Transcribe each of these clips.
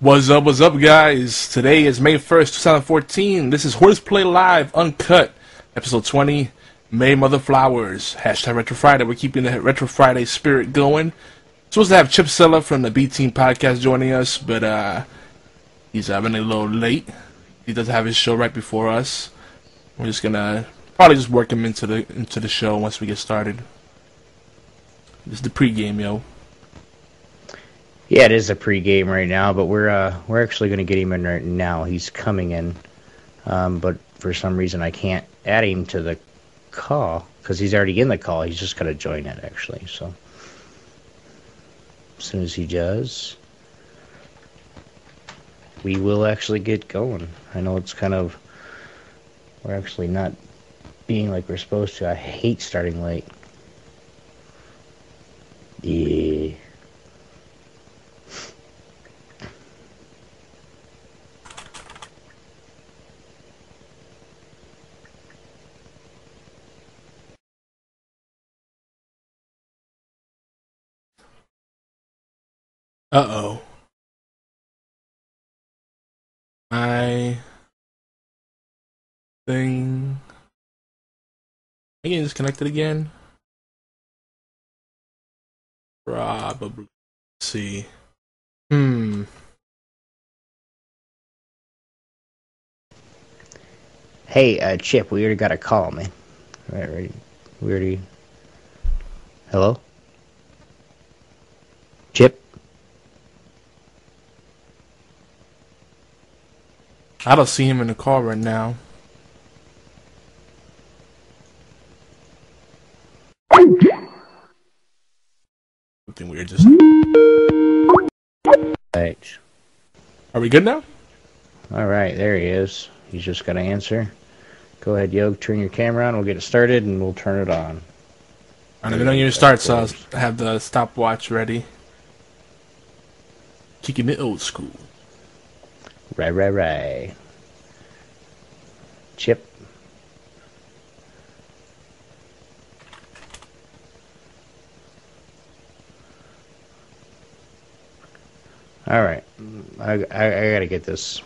What's up, what's up, guys? Today is May 1st, 2014. This is Horseplay Live Uncut, episode 20, May Mother Flowers. Hashtag Retro Friday. We're keeping the Retro Friday spirit going. Supposed to have Chip Cella from the B Team podcast joining us, but uh, he's having a little late. He does have his show right before us. We're just gonna probably just work him into the into the show once we get started. This is the pregame, yo. Yeah, it is a pregame right now, but we're uh, we're actually going to get him in right now. He's coming in, um, but for some reason I can't add him to the call because he's already in the call. He's just going to join it actually. So as soon as he does, we will actually get going. I know it's kind of we're actually not being like we're supposed to. I hate starting late. Yeah. Uh oh. My thing. I getting disconnected again? Probably. Let's see. Hmm. Hey, uh, Chip, we already got a call, man. Right, right. We already. Hello? Chip? I don't see him in the car right now. Something weird just. Right. Are we good now? Alright, there he is. He's just got to answer. Go ahead, Yo, turn your camera on. We'll get it started and we'll turn it on. I don't even know your start, so I'll have the stopwatch ready. Kicking it old school. Right, right, right. Chip. All right, I, I, I gotta get this.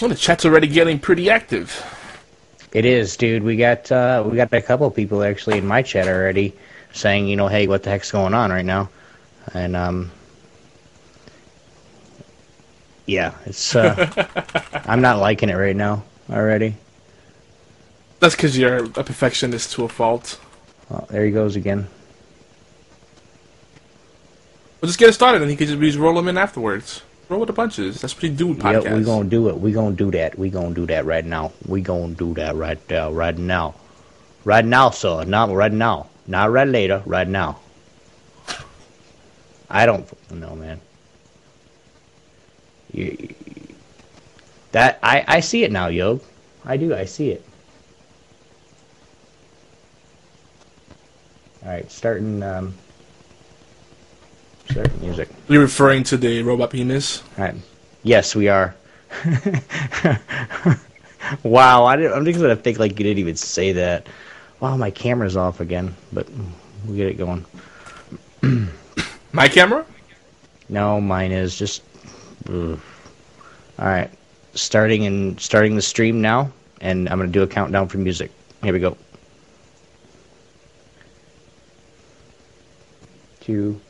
Well, the chat's already getting pretty active. It is, dude. We got uh, we got a couple of people actually in my chat already saying, you know, hey, what the heck's going on right now? And um, yeah, it's uh, I'm not liking it right now already. That's because you're a perfectionist to a fault. Oh, there he goes again. We'll just get it started, and he can just, just roll them in afterwards. Roll with the punches. That's what you do with podcasts. Yeah, we gonna do it. We gonna do that. We gonna do that right now. We gonna do that right there, right now, right now, sir. Not right now. Not right later. Right now. I don't know, man. You, that I I see it now, yo. I do. I see it. All right, starting. Um, starting music. You're referring to the robot penis? Right. Yes, we are. wow, I didn't, I'm just gonna think like you didn't even say that. Wow, my camera's off again, but we'll get it going. My camera? No, mine is just. ugh. All right, starting and starting the stream now, and I'm gonna do a countdown for music. Here we go. Two.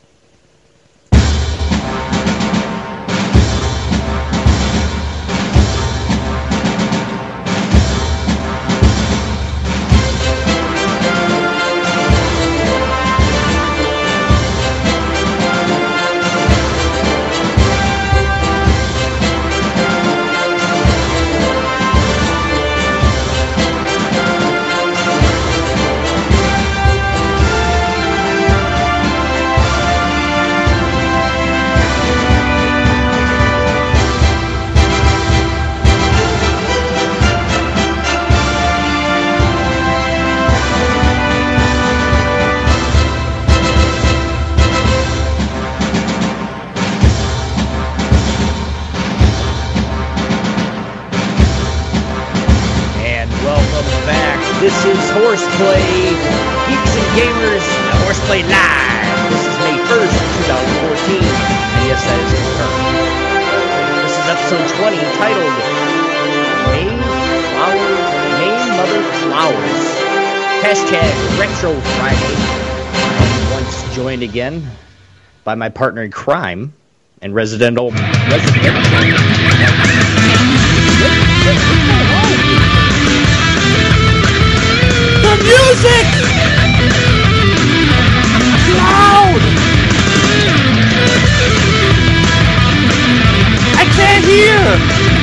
This is Horseplay Geeks and Gamers Horseplay Live. This is May 1st, 2014. And yes, that is confirmed. This is episode 20 entitled May Flowers, May Mother Flowers. Hashtag Retro Friday. Once joined again by my partner in crime and residential residential. Music! Loud! I can't hear!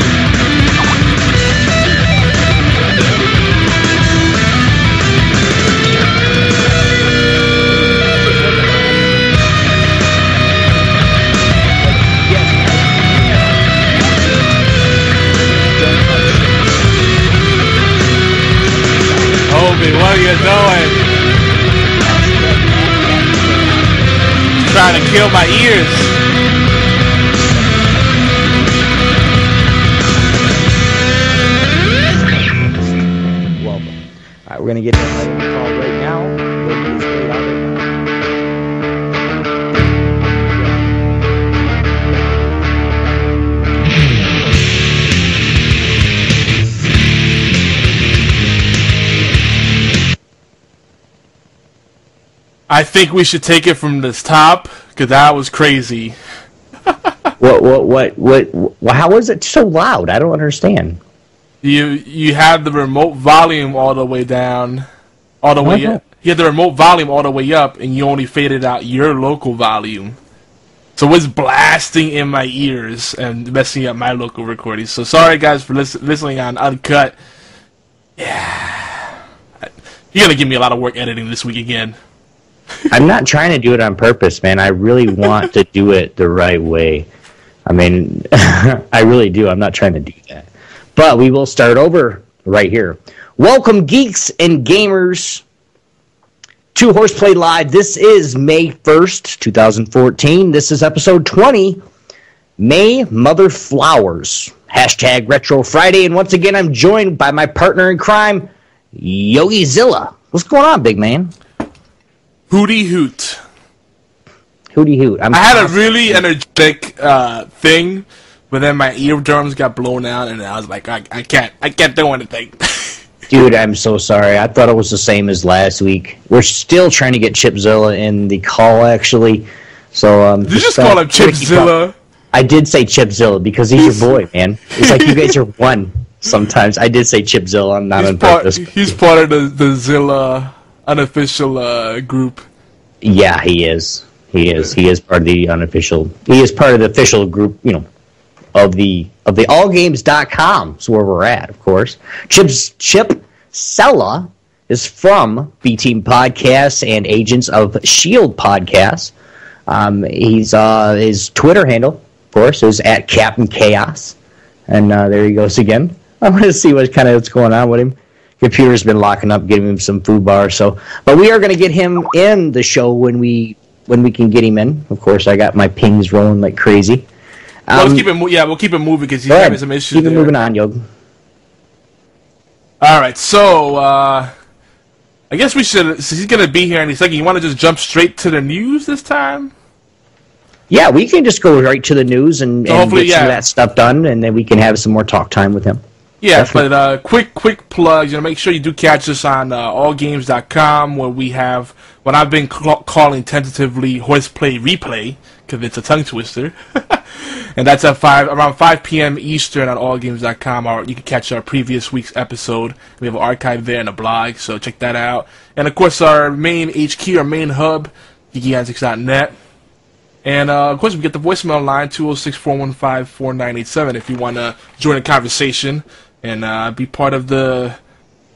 Obi, what are you doing? Trying to kill my ears. Welcome. All right, we're gonna get I think we should take it from this top, because that was crazy. What, what, what, what, what, how is it so loud? I don't understand. You you had the remote volume all the way down, all the way Uh-huh. up. You had the remote volume all the way up, and you only faded out your local volume. So it's blasting in my ears and messing up my local recording. So sorry, guys, for lis- listening on Uncut. Yeah. You're going to give me a lot of work editing this week again. I'm not trying to do it on purpose, man. I really want to do it the right way. I mean, I really do. I'm not trying to do that. But we will start over right here. Welcome, geeks and gamers, to Horseplay Live. This is May 1st, 2014. This is episode 20, May Mother Flowers. Hashtag Retro Friday. And once again, I'm joined by my partner in crime, Yogizilla. What's going on, big man? Hootie hoot. Hootie hoot. I'm I had a really energetic uh, thing, but then my eardrums got blown out, and I was like, I, I can't, I can't do anything. Dude, I'm so sorry. I thought it was the same as last week. We're still trying to get Chipzilla in the call, actually. So, um, you just uh, call him keep up. Chipzilla. I did say Chipzilla because he's your boy, man. It's like you guys are one. Sometimes I did say Chipzilla. I'm not He's on part, purpose. he's part of the, the Zilla unofficial uh, group. Yeah, he is. He is. He is part of the unofficial. He is part of the official group. You know, of the of the allgames.com is where we're at, of course. Chip's Chip Cella is from B Team Podcasts and Agents of Shield Podcasts. Um, he's uh, his Twitter handle, of course, is at Captain Chaos, and uh, there he goes again. I want to see what kind of what's going on with him. Computer's been locking up, giving him some food bars. So, but we are going to get him in the show when we when we can get him in. Of course, I got my pings rolling like crazy. Well, Um, let's keep it, mo- yeah, we'll keep it moving because he's having some issues. Keep it there. moving on, Yog. All right, so uh, I guess we should. Since he's gonna be here in a second, you want to just jump straight to the news this time? Yeah, we can just go right to the news and, So and get some of that stuff done, and then we can have some more talk time with him. Yeah, but uh, quick, quick plugs. You know, make sure you do catch us on uh, allgames.com where we have what I've been ca- calling tentatively horseplay replay because it's a tongue twister, and that's at five around 5 p.m. Eastern on allgames.com. Or you can catch our previous week's episode. We have an archive there and a blog, so check that out. And of course, our main HQ, our main hub, geekyantics.net. And uh, of course, we get the voicemail line 206 415 4987 if you want to join the conversation and uh, be part of the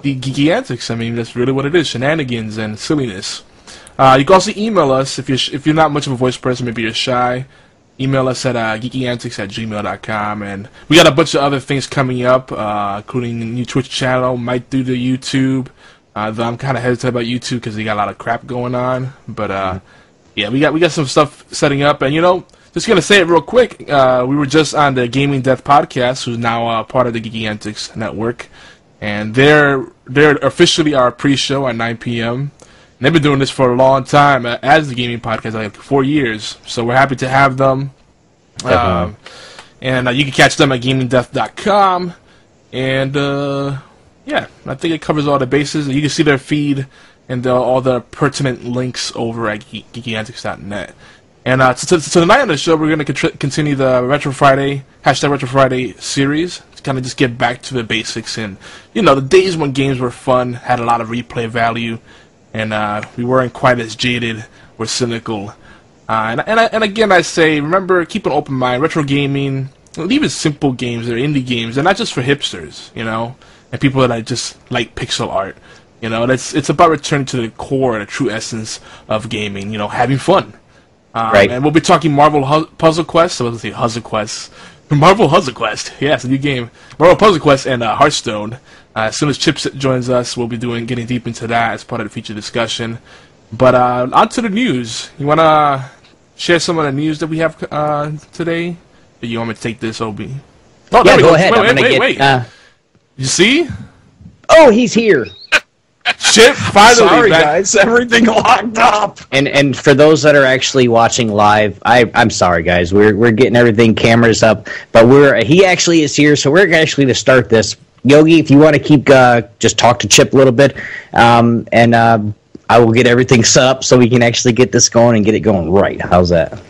the geeky antics. I mean, that's really what it is shenanigans and silliness. Uh, you can also email us if you're, sh- if you're not much of a voice person, maybe you're shy. Email us at uh, geekyantics at gmail.com. And we got a bunch of other things coming up, uh, including a new Twitch channel, might do the YouTube. Uh, though I'm kind of hesitant about YouTube because they got a lot of crap going on. But uh, yeah, we got we got some stuff setting up, and you know, just gonna say it real quick. Uh, we were just on the Gaming Death podcast, who's now uh, part of the Geeky Antics network, and they're they're officially our pre-show at 9 p.m. And they've been doing this for a long time uh, as the gaming podcast, like four years. So we're happy to have them. Um, and uh, you can catch them at gamingdeath.com. And uh, yeah, I think it covers all the bases. You can see their feed and the, all the pertinent links over at geekantics.net. And uh, so, so tonight on the show, we're going to continue the Retro Friday, hashtag Retro Friday series. To kind of just get back to the basics and, you know, the days when games were fun, had a lot of replay value, and uh, we weren't quite as jaded or cynical. Uh, and, and, I, and again, I say, remember, keep an open mind. Retro gaming, even simple games, they're indie games. They're not just for hipsters, you know, and people that just like pixel art. You know, it's it's about returning to the core, the true essence of gaming. You know, having fun. Um, Right. And we'll be talking Marvel Hu- Puzzle Quest. I was going to say Puzzle Quest. Marvel Puzzle Quest. Yes, a new game. Marvel Puzzle Quest and uh, Hearthstone. Uh, as soon as Chips joins us, we'll be doing getting deep into that as part of the feature discussion. But uh, on to the news. You want to share some of the news that we have uh, today? Or you want me to take this, Obi? Oh, Yeah, we go ahead. Wait, I'm wait, wait, get. wait. Uh, You see? oh, he's here. Chip finally Sorry, back. guys, everything locked up. And and for those that are actually watching live, I I'm sorry guys. We're we're getting everything cameras up, but we're he actually is here, so we're actually to start this. Yogi, if you want to keep uh, just talk to Chip a little bit, um, and uh, I will get everything set up so we can actually get this going and get it going right. How's that?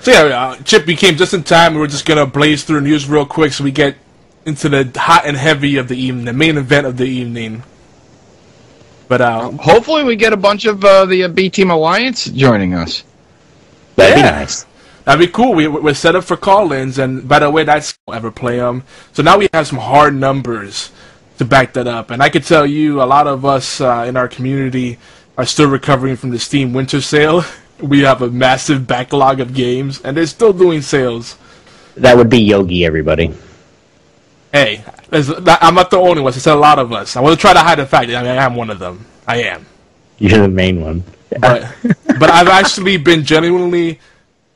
So yeah, uh, Chip, you came just in time. We were just gonna blaze through news real quick so we get into the hot and heavy of the evening, the main event of the evening. But uh, Hopefully, we get a bunch of uh, the uh, B Team Alliance joining us. That'd Yeah. be nice. that'd be cool. We, we're set up for call-ins, and by the way, that's ever play them. So now we have some hard numbers to back that up. And I could tell you, a lot of us uh, in our community are still recovering from the Steam Winter Sale. We have a massive backlog of games, and they're still doing sales. That would be Yogi, everybody. Hey, there's- I'm not the only one. It's a lot of us. I want to try to hide the fact that I, mean, I am one of them. I am. You're the main one. But, but I've actually been genuinely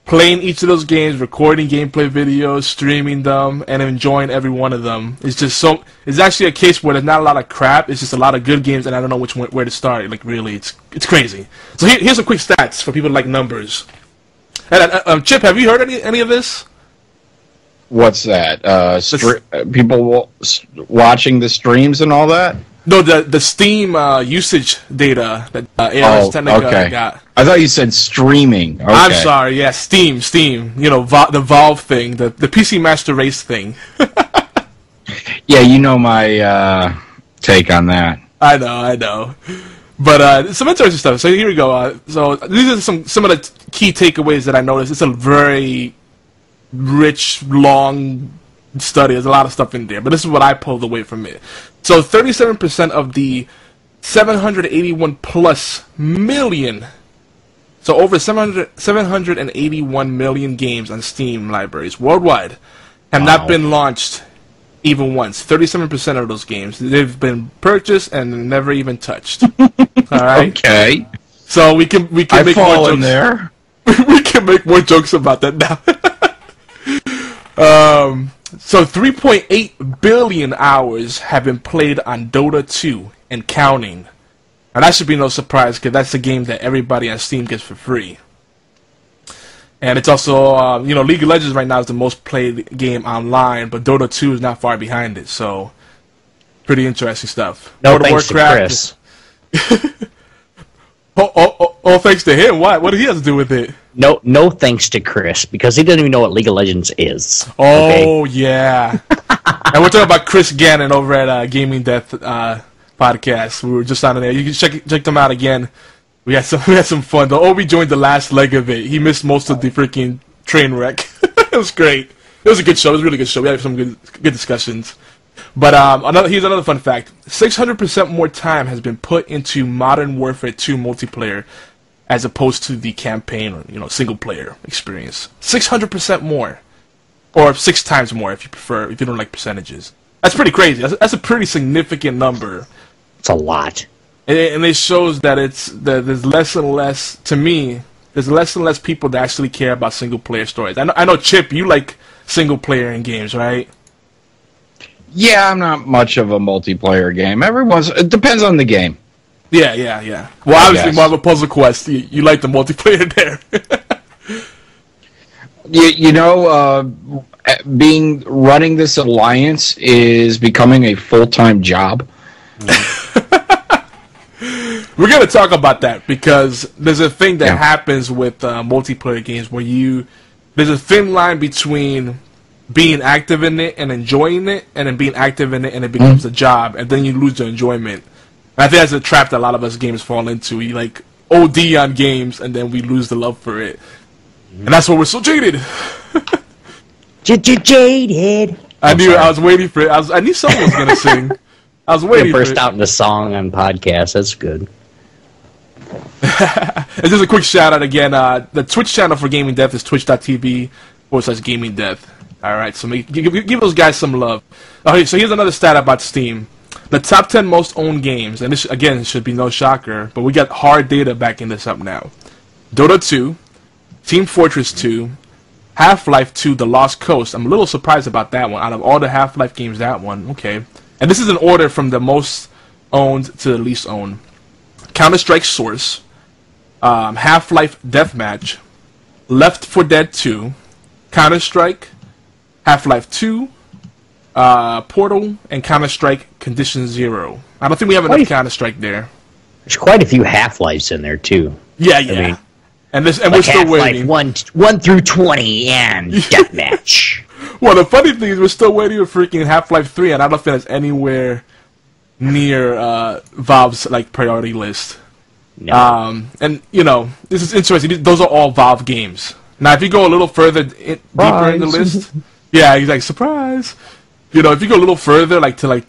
playing each of those games, recording gameplay videos, streaming them, and enjoying every one of them. It's just so. It's actually a case where there's not a lot of crap. It's just a lot of good games, and I don't know which one, where to start. Like really, it's it's crazy. So here, here's some quick stats for people like numbers. And uh, um, Chip, have you heard any any of this? What's that? Uh, stre- uh, people wa- watching the streams and all that. No, the the Steam uh, usage data that uh, ARS Oh, Technica okay. got. I thought you said streaming. Okay. I'm sorry. Yeah, Steam, Steam. You know, Vo- the Valve thing, the the PC Master Race thing. Yeah, you know my uh, take on that. I know, I know. But uh, some interesting stuff. So here we go. Uh, so these are some some of the key takeaways that I noticed. It's a very rich, long study. There's a lot of stuff in there, but this is what I pulled away from it. So 37% of the 781 plus million, so over 700, 781 million games on Steam libraries worldwide have Wow. not been launched even once. 37% of those games they've been purchased and never even touched. All right, Okay, so we can we can I make more fall jokes in there. we can make more jokes about that now. um, so 3.8 billion hours have been played on Dota 2 and counting. And that should be no surprise because that's a game that everybody on Steam gets for free. And it's also, uh, you know, League of Legends right now is the most played game online, but Dota 2 is not far behind it. So, pretty interesting stuff. No World thanks to Chris. Oh, oh, oh, oh, thanks to him. What? What did he have to do with it? No, no thanks to Chris because he doesn't even know what League of Legends is. okay? Oh yeah, and we're talking about Chris Gannon over at uh, Gaming Death uh, podcast. We were just on there. You can check check them out again. We had some we had some fun. The Obi joined the last leg of it. He missed most of the freaking train wreck. it was great. It was a good show. It was a really good show. We had some good good discussions. But um, another here's another fun fact: 600% more time has been put into Modern Warfare 2 multiplayer as opposed to the campaign or you know single player experience. 600% more, or six times more if you prefer. If you don't like percentages, that's pretty crazy. That's, that's a pretty significant number, It's a lot. and it, and it shows that it's that there's less and less. To me, there's less and less people that actually care about single player stories. I know, I know, Chip, you like single player in games, right? Yeah, I'm not much of a multiplayer game. Everyone's it depends on the game. Yeah, yeah, yeah. Well, obviously, Yes. Marvel Puzzle Quest, you, you like the multiplayer there. You, you know, uh, being running this alliance is becoming a full time job. We're gonna talk about that because there's a thing that Yeah. happens with uh, multiplayer games where you there's a thin line between being active in it and enjoying it, and then being active in it and it becomes a job, and then you lose the enjoyment. And I think that's a trap that a lot of us gamers fall into. We like OD on games, and then we lose the love for it, and that's why we're so jaded. Jaded. I knew. I was waiting for it. I was I knew someone was gonna sing. I was waiting for burst it. out in a song on podcast. That's good. And just a quick shout out again. Uh, the Twitch channel for Gaming Death is twitch.tv forward slash Gaming Death. All right, so make, give, give those guys some love. Okay, so here's another stat about Steam. The top 10 most owned games, and this again should be no shocker, but we got hard data backing this up now. Dota 2, Team Fortress 2, Half Life 2, The Lost Coast. I'm a little surprised about that one. Out of all the Half Life games, that one. Okay. And this is an order from the most owned to the least owned. Counter Strike Source, um, Half Life Deathmatch, Left 4 Dead 2, Counter Strike, Half Life 2, uh, Portal, and Counter Strike Condition Zero. I don't think we have enough Counter Strike there. There's quite a few Half Lives in there too. Yeah, yeah. mean, and this, and Like we're still Half Life waiting. one, one through twenty and Deathmatch. Well, the funny thing is, we're still waiting for freaking Half Life 3, and I don't think it's anywhere near uh, Valve's like priority list. No. Um, and you know, this is interesting. Those are all Valve games. Now, if you go a little further in, deeper in the list, yeah, he's like surprise. You know, if you go a little further, like to like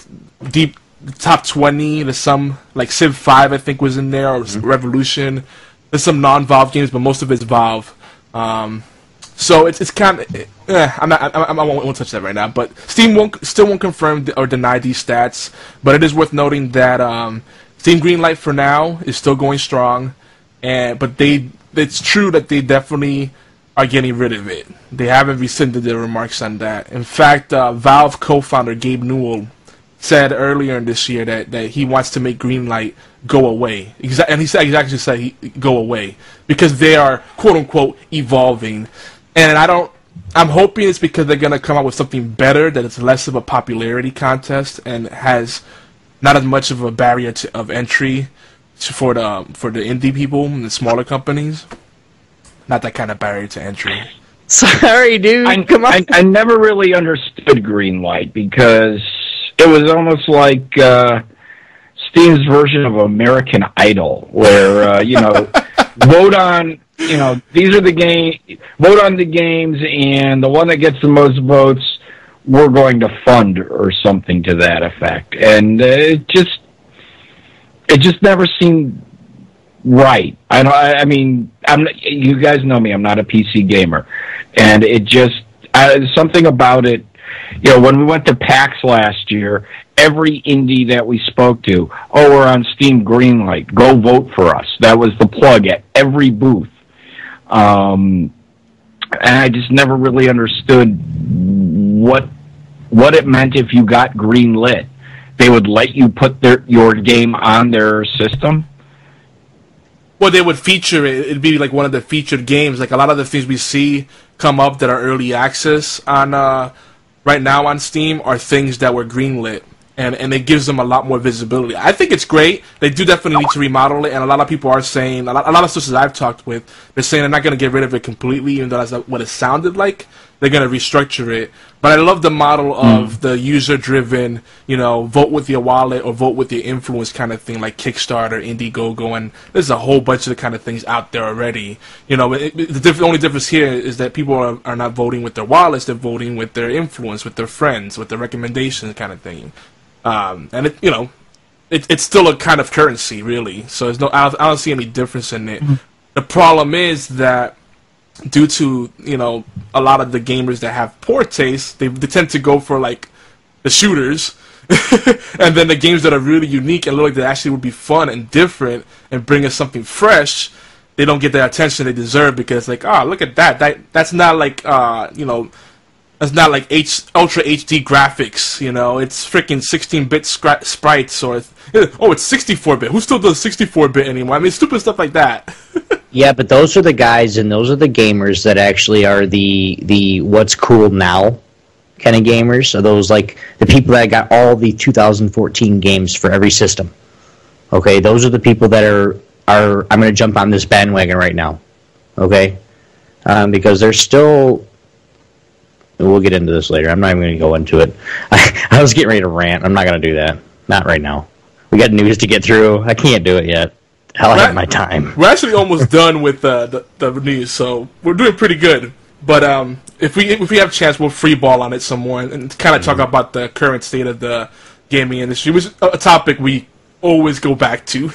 deep top twenty, there's some like Civ Five, I think was in there, or Revolution. There's some non-Valve games, but most of it's Valve. Um, so it's it's kind of eh, I'm not I, I, I won't, won't touch that right now. But Steam won't still won't confirm or deny these stats. But it is worth noting that um, Steam Greenlight for now is still going strong, and but they it's true that they definitely are getting rid of it. They haven't rescinded their remarks on that. In fact, uh, Valve co-founder Gabe Newell said earlier in this year that, that he wants to make Greenlight go away. Exa- and he said he actually said he, go away because they are quote unquote evolving. And I don't. I'm hoping it's because they're gonna come out with something better that it's less of a popularity contest and has not as much of a barrier to, of entry to, for the for the indie people and the smaller companies. Not that kind of barrier to entry. Sorry, dude. I, Come on. I, I never really understood green light because it was almost like uh, Steam's version of American Idol, where uh, you know, vote on you know these are the game, vote on the games, and the one that gets the most votes, we're going to fund or something to that effect, and uh, it just it just never seemed right. I don't. I mean, I'm. You guys know me. I'm not a PC gamer, and it just uh, something about it. You know, when we went to PAX last year, every indie that we spoke to, oh, we're on Steam Greenlight. Go vote for us. That was the plug at every booth. Um, and I just never really understood what what it meant if you got greenlit. They would let you put their your game on their system. Well, they would feature it. It'd be like one of the featured games. Like a lot of the things we see come up that are early access on uh, right now on Steam are things that were greenlit, and and it gives them a lot more visibility. I think it's great. They do definitely need to remodel it, and a lot of people are saying a lot, a lot of sources I've talked with, they're saying they're not going to get rid of it completely, even though that's what it sounded like. They're going to restructure it. But I love the model of the user-driven, you know, vote with your wallet or vote with your influence kind of thing, like Kickstarter, Indiegogo, and there's a whole bunch of the kind of things out there already. You know, it, it- the diff- only difference here is that people are, are not voting with their wallets; they're voting with their influence, with their friends, with their recommendations, kind of thing. Um, and it, you know, it, it's still a kind of currency, really. So there's no, I don't, I don't see any difference in it. The problem is that due to you know a lot of the gamers that have poor taste, they, they tend to go for like the shooters, and then the games that are really unique and look like they actually would be fun and different and bring us something fresh. They don't get the attention they deserve because like, oh, look at that. That that's not like uh, you know It's not like H Ultra HD graphics, you know. It's freaking 16-bit scra- sprites, or oh, it's 64-bit. Who still does 64-bit anymore? I mean, stupid stuff like that. yeah, but those are the guys, and those are the gamers that actually are the the what's cool now kind of gamers. So those like the people that got all the 2014 games for every system. Okay, those are the people that are are I'm going to jump on this bandwagon right now. Okay, um, because they're still we'll get into this later. I'm not even going to go into it. I, I was getting ready to rant. I'm not going to do that. Not right now. We got news to get through. I can't do it yet. Hell, I have my time. We're actually almost done with uh, the the news, so we're doing pretty good. But um, if we if we have a chance, we'll free ball on it some more and, and kind of mm-hmm. talk about the current state of the gaming industry, which is a topic we always go back to.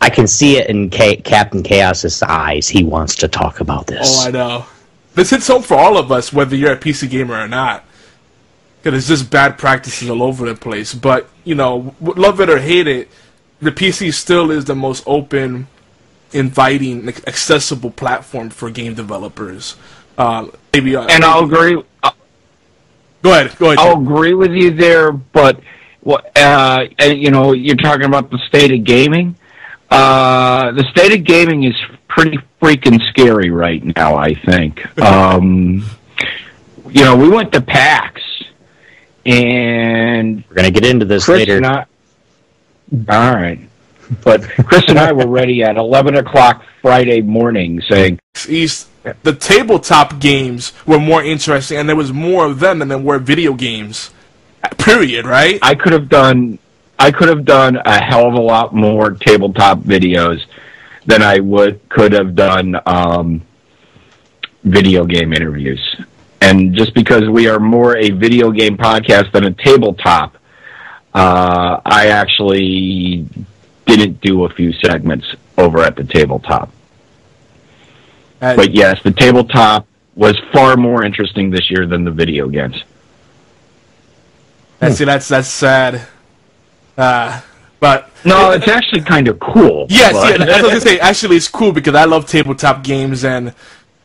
I can see it in K- Captain Chaos's eyes. He wants to talk about this. Oh, I know. This hits home for all of us, whether you're a PC gamer or not. Because it's just bad practices all over the place. But, you know, love it or hate it, the PC still is the most open, inviting, accessible platform for game developers. Uh, maybe, uh, and I'll agree. Uh, go ahead. Go ahead. I'll agree with you there, but what uh, and you know, you're talking about the state of gaming. Uh, the state of gaming is pretty freaking scary right now. I think. Um, you know, we went to PAX, and we're gonna get into this Chris later. I, all right. But Chris and I were ready at 11 o'clock Friday morning saying, East, the tabletop games were more interesting, and there was more of them than there were video games. Period, right? I could have done I could have done a hell of a lot more tabletop videos than I would could have done um, video game interviews. And just because we are more a video game podcast than a tabletop, uh, I actually didn't do a few segments over at the tabletop. And but yes, the tabletop was far more interesting this year than the video games. And see, that's that's sad. Uh, but no, it's actually kind of cool. Yes, but. yeah, I was gonna say. Actually, it's cool because I love tabletop games, and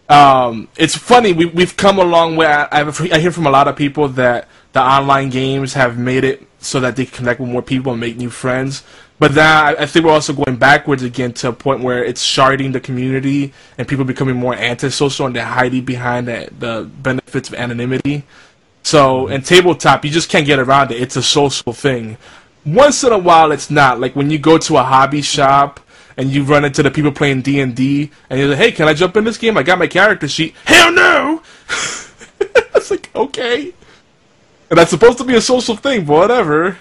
um, it's funny. We we've come a long way. I, I hear from a lot of people that the online games have made it so that they can connect with more people and make new friends. But then I, I think we're also going backwards again to a point where it's sharding the community and people becoming more antisocial and they're hiding behind the, the benefits of anonymity. So mm-hmm. in tabletop, you just can't get around it. It's a social thing. Once in a while, it's not. Like when you go to a hobby shop and you run into the people playing D and D, and you're like, "Hey, can I jump in this game? I got my character sheet." Hell no! it's like okay, and that's supposed to be a social thing, but whatever.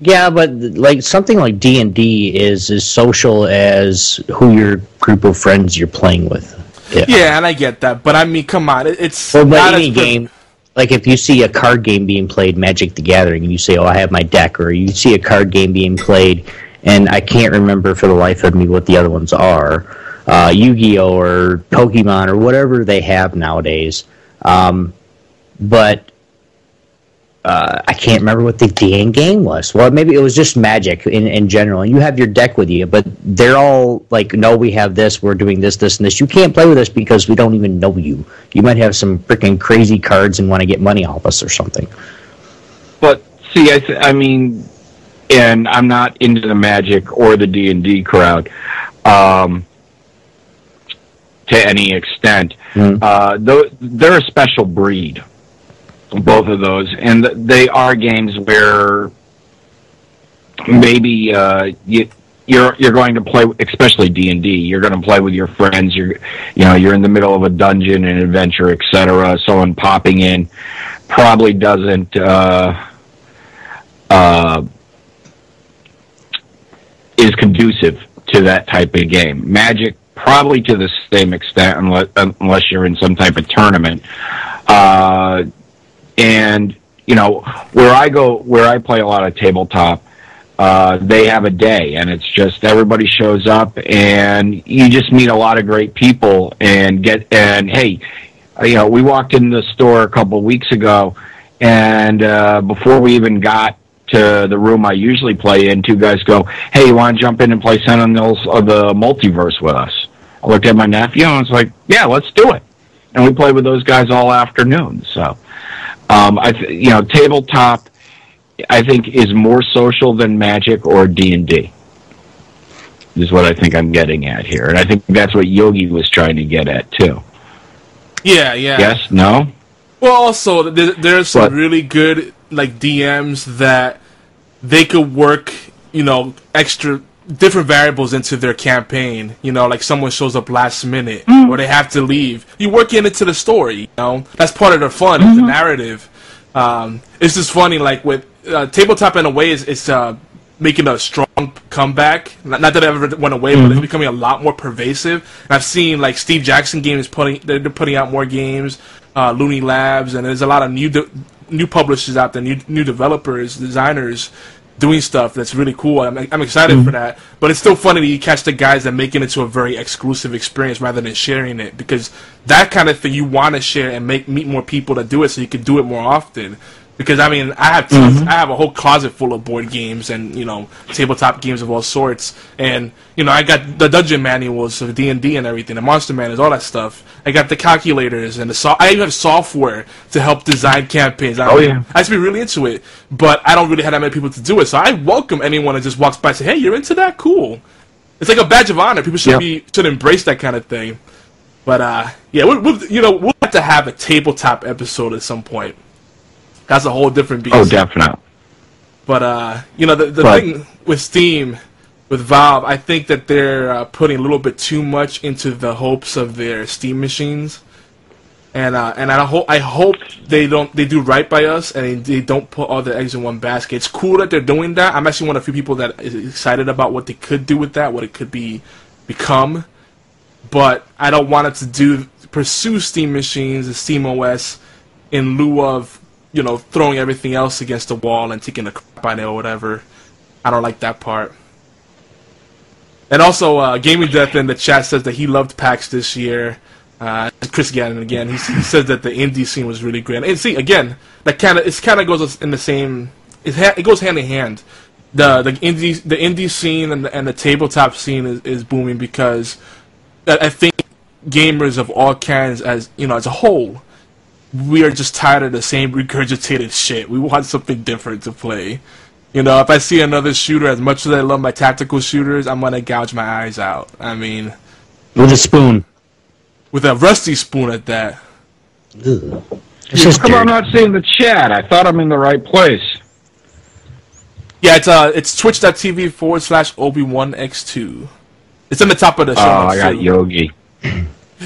Yeah, but like something like D and D is as social as who your group of friends you're playing with. Yeah, yeah and I get that, but I mean, come on, it's well, not any game. Like if you see a card game being played, Magic the Gathering, and you say, "Oh, I have my deck," or you see a card game being played, and I can't remember for the life of me what the other ones are, uh, Yu-Gi-Oh or Pokemon or whatever they have nowadays. Um, but uh, I can't remember what the DN game was. Well, maybe it was just Magic in, in general. And you have your deck with you, but they're all like, no, we have this, we're doing this, this, and this. You can't play with us because we don't even know you. You might have some freaking crazy cards and want to get money off us or something. But see, I, th- I mean, and I'm not into the Magic or the D and D crowd um, to any extent. Mm-hmm. Uh, they're a special breed both of those, and they are games where maybe uh, you, you're you're going to play, especially D and D. You're going to play with your friends. You're, you know, you're in the middle of a dungeon and adventure, etc. Someone popping in probably doesn't uh, uh, is conducive to that type of game. Magic probably to the same extent, unless unless you're in some type of tournament. Uh, and you know where I go, where I play a lot of tabletop. Uh, they have a day, and it's just everybody shows up, and you just meet a lot of great people, and get and hey, you know, we walked in the store a couple of weeks ago, and uh, before we even got to the room I usually play in, two guys go, "Hey, you want to jump in and play Sentinels of the Multiverse with us?" I looked at my nephew and I was like, "Yeah, let's do it." And we played with those guys all afternoon. So Um, I th- you know, tabletop, I think is more social than Magic or D and D. Is what I think I'm getting at here, and I think that's what Yogi was trying to get at too. Yeah, yeah. Yes, no. Well, also there, there's some really good like DMs that they could work, you know, extra different variables into their campaign. You know, like someone shows up last minute or they have to leave. You work in into the story. You know, that's part of the fun, the narrative. Um, it's just funny, like with uh, tabletop in a way is it's uh, making a strong comeback. Not, not that it ever went away, but it's becoming a lot more pervasive. And I've seen like Steve Jackson games putting they're, they're putting out more games, uh, Looney Labs, and there's a lot of new de- new publishers out there, new new developers, designers doing stuff that's really cool. I'm, I'm excited for mm-hmm. that. But it's still funny that you catch the guys that make it into a very exclusive experience rather than sharing it because that kind of thing you want to share and make meet more people to do it so you can do it more often. Because I mean, I have tons, I have a whole closet full of board games and you know tabletop games of all sorts, and you know I got the dungeon manuals of D and D and everything, the monster manuals, all that stuff. I got the calculators and the so- I even have software to help design campaigns. I Oh, mean, yeah. I used to be really into it, but I don't really have that many people to do it. So I welcome anyone that just walks by and say, "Hey, you're into that? Cool." It's like a badge of honor. People should Yeah. be should embrace that kind of thing. But uh, yeah, we'll, we'll, you know, we'll have to have a tabletop episode at some point. That's a whole different beast. Oh, definitely. But uh, you know, the the But- thing with Steam, with Valve, I think that they're uh, putting a little bit too much into the hopes of their Steam machines, and uh, and I hope I hope they don't they do right by us and they, they don't put all their eggs in one basket. It's cool that they're doing that. I'm actually one of the few people that is excited about what they could do with that, what it could be become. But I don't want it to do pursue Steam machines and Steam OS in lieu of you know throwing everything else against the wall and taking a crap on it or whatever. I don't like that part. And also, uh, Gaming Death in the chat says that he loved PAX this year. Uh, Chris Gannon again. He, he says that the indie scene was really great. And see, again, that kind of it kind of goes in the same. It, ha- it goes hand in hand. The the indie the indie scene and the, and the tabletop scene is, is booming because I I think gamers of all kinds, as you know, as a whole, we are just tired of the same regurgitated shit. We want something different to play. You know, if I see another shooter, as much as I love my tactical shooters, I'm gonna gouge my eyes out. I mean, With a spoon. with a rusty spoon at that. Ugh. It's just come I'm not seeing the chat? I thought I'm in the right place. Yeah, it's uh, it's twitch.tv forward slash obi1 x2. It's in the top of the show. Oh, I got too. Yogi.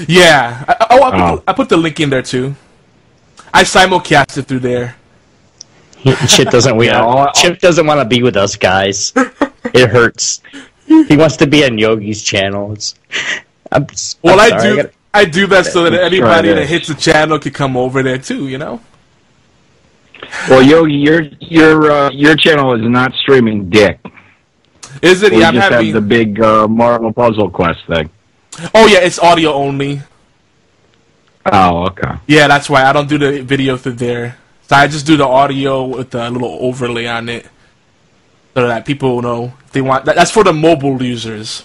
Yeah. I, oh, I put, Oh. The, I put the link in there too. I simulcast it through there. Chip doesn't we Yeah, all- Chip doesn't want to be with us guys. It hurts. He wants to be on Yogi's channel. It's, I'm, s- I'm Well, I sorry, do. gotta- I do that so that anybody that hits the channel could come over there too. You know. Well, Yogi, your your uh, your channel is not streaming dick. Is it? We Yeah, I'm just having. have the big uh, Marvel Puzzle Quest thing. Oh yeah, it's audio only. Oh, okay. Yeah, that's why I don't do the video through there. So I just do the audio with a little overlay on it, so that people know if they want. That, that's for the mobile users.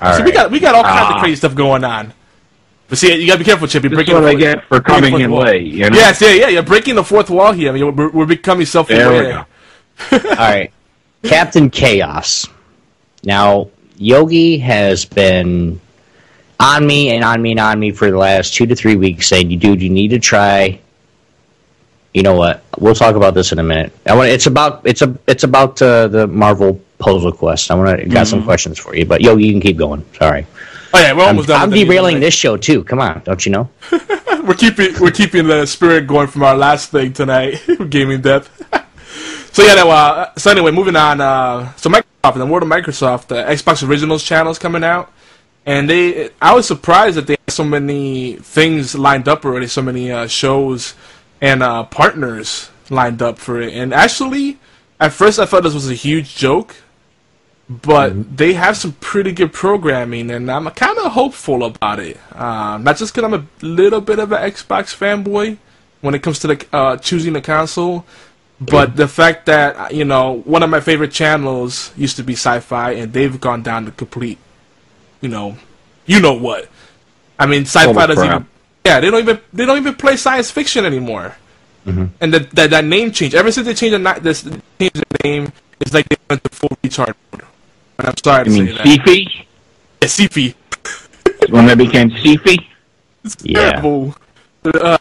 All so right. we got we got all kinds of Ah. crazy stuff going on. But see, you gotta be careful, Chip. You're breaking what the I fourth- get for coming in wall. late. You know? Yes, yeah, yeah. You're breaking the fourth wall here. I mean, we're, we're becoming self-aware. There we go. All right, Captain Chaos. Now Yogi has been on me and on me and on me for the last two to three weeks, saying, "You dude, you need to try." You know what? We'll talk about this in a minute. I want. It's about. It's a. It's about uh, the Marvel Puzzle Quest. I want to got some questions for you, but yo, you can keep going. Sorry, Oh yeah, we're I'm, done. I'm derailing this show too. Come on, don't you know? We're keeping we're keeping the spirit going from our last thing tonight, gaming death. so yeah, no, uh, so anyway, moving on. Uh, so Microsoft, in the world of Microsoft, the Xbox Originals channel is coming out, and they. I was surprised that they had so many things lined up already, so many uh, shows and uh, partners lined up for it. And actually, at first, I thought this was a huge joke. but they have some pretty good programming, and I'm kind of hopeful about it. Um, not just because I'm a little bit of an Xbox fanboy when it comes to the uh, choosing the console, but the fact that you know one of my favorite channels used to be Sci-Fi, and they've gone down to complete, you know, you know what. I mean, Sci-Fi doesn't even. Yeah, they don't even they don't even play science fiction anymore. Mhm. and that, that that name change. Ever since they changed the this changed the name, it's like they went to full retard mode. And I'm sorry to mean say that. Syfy? Yeah, Syfy. When they became Syfy? It's Yeah. terrible. Uh,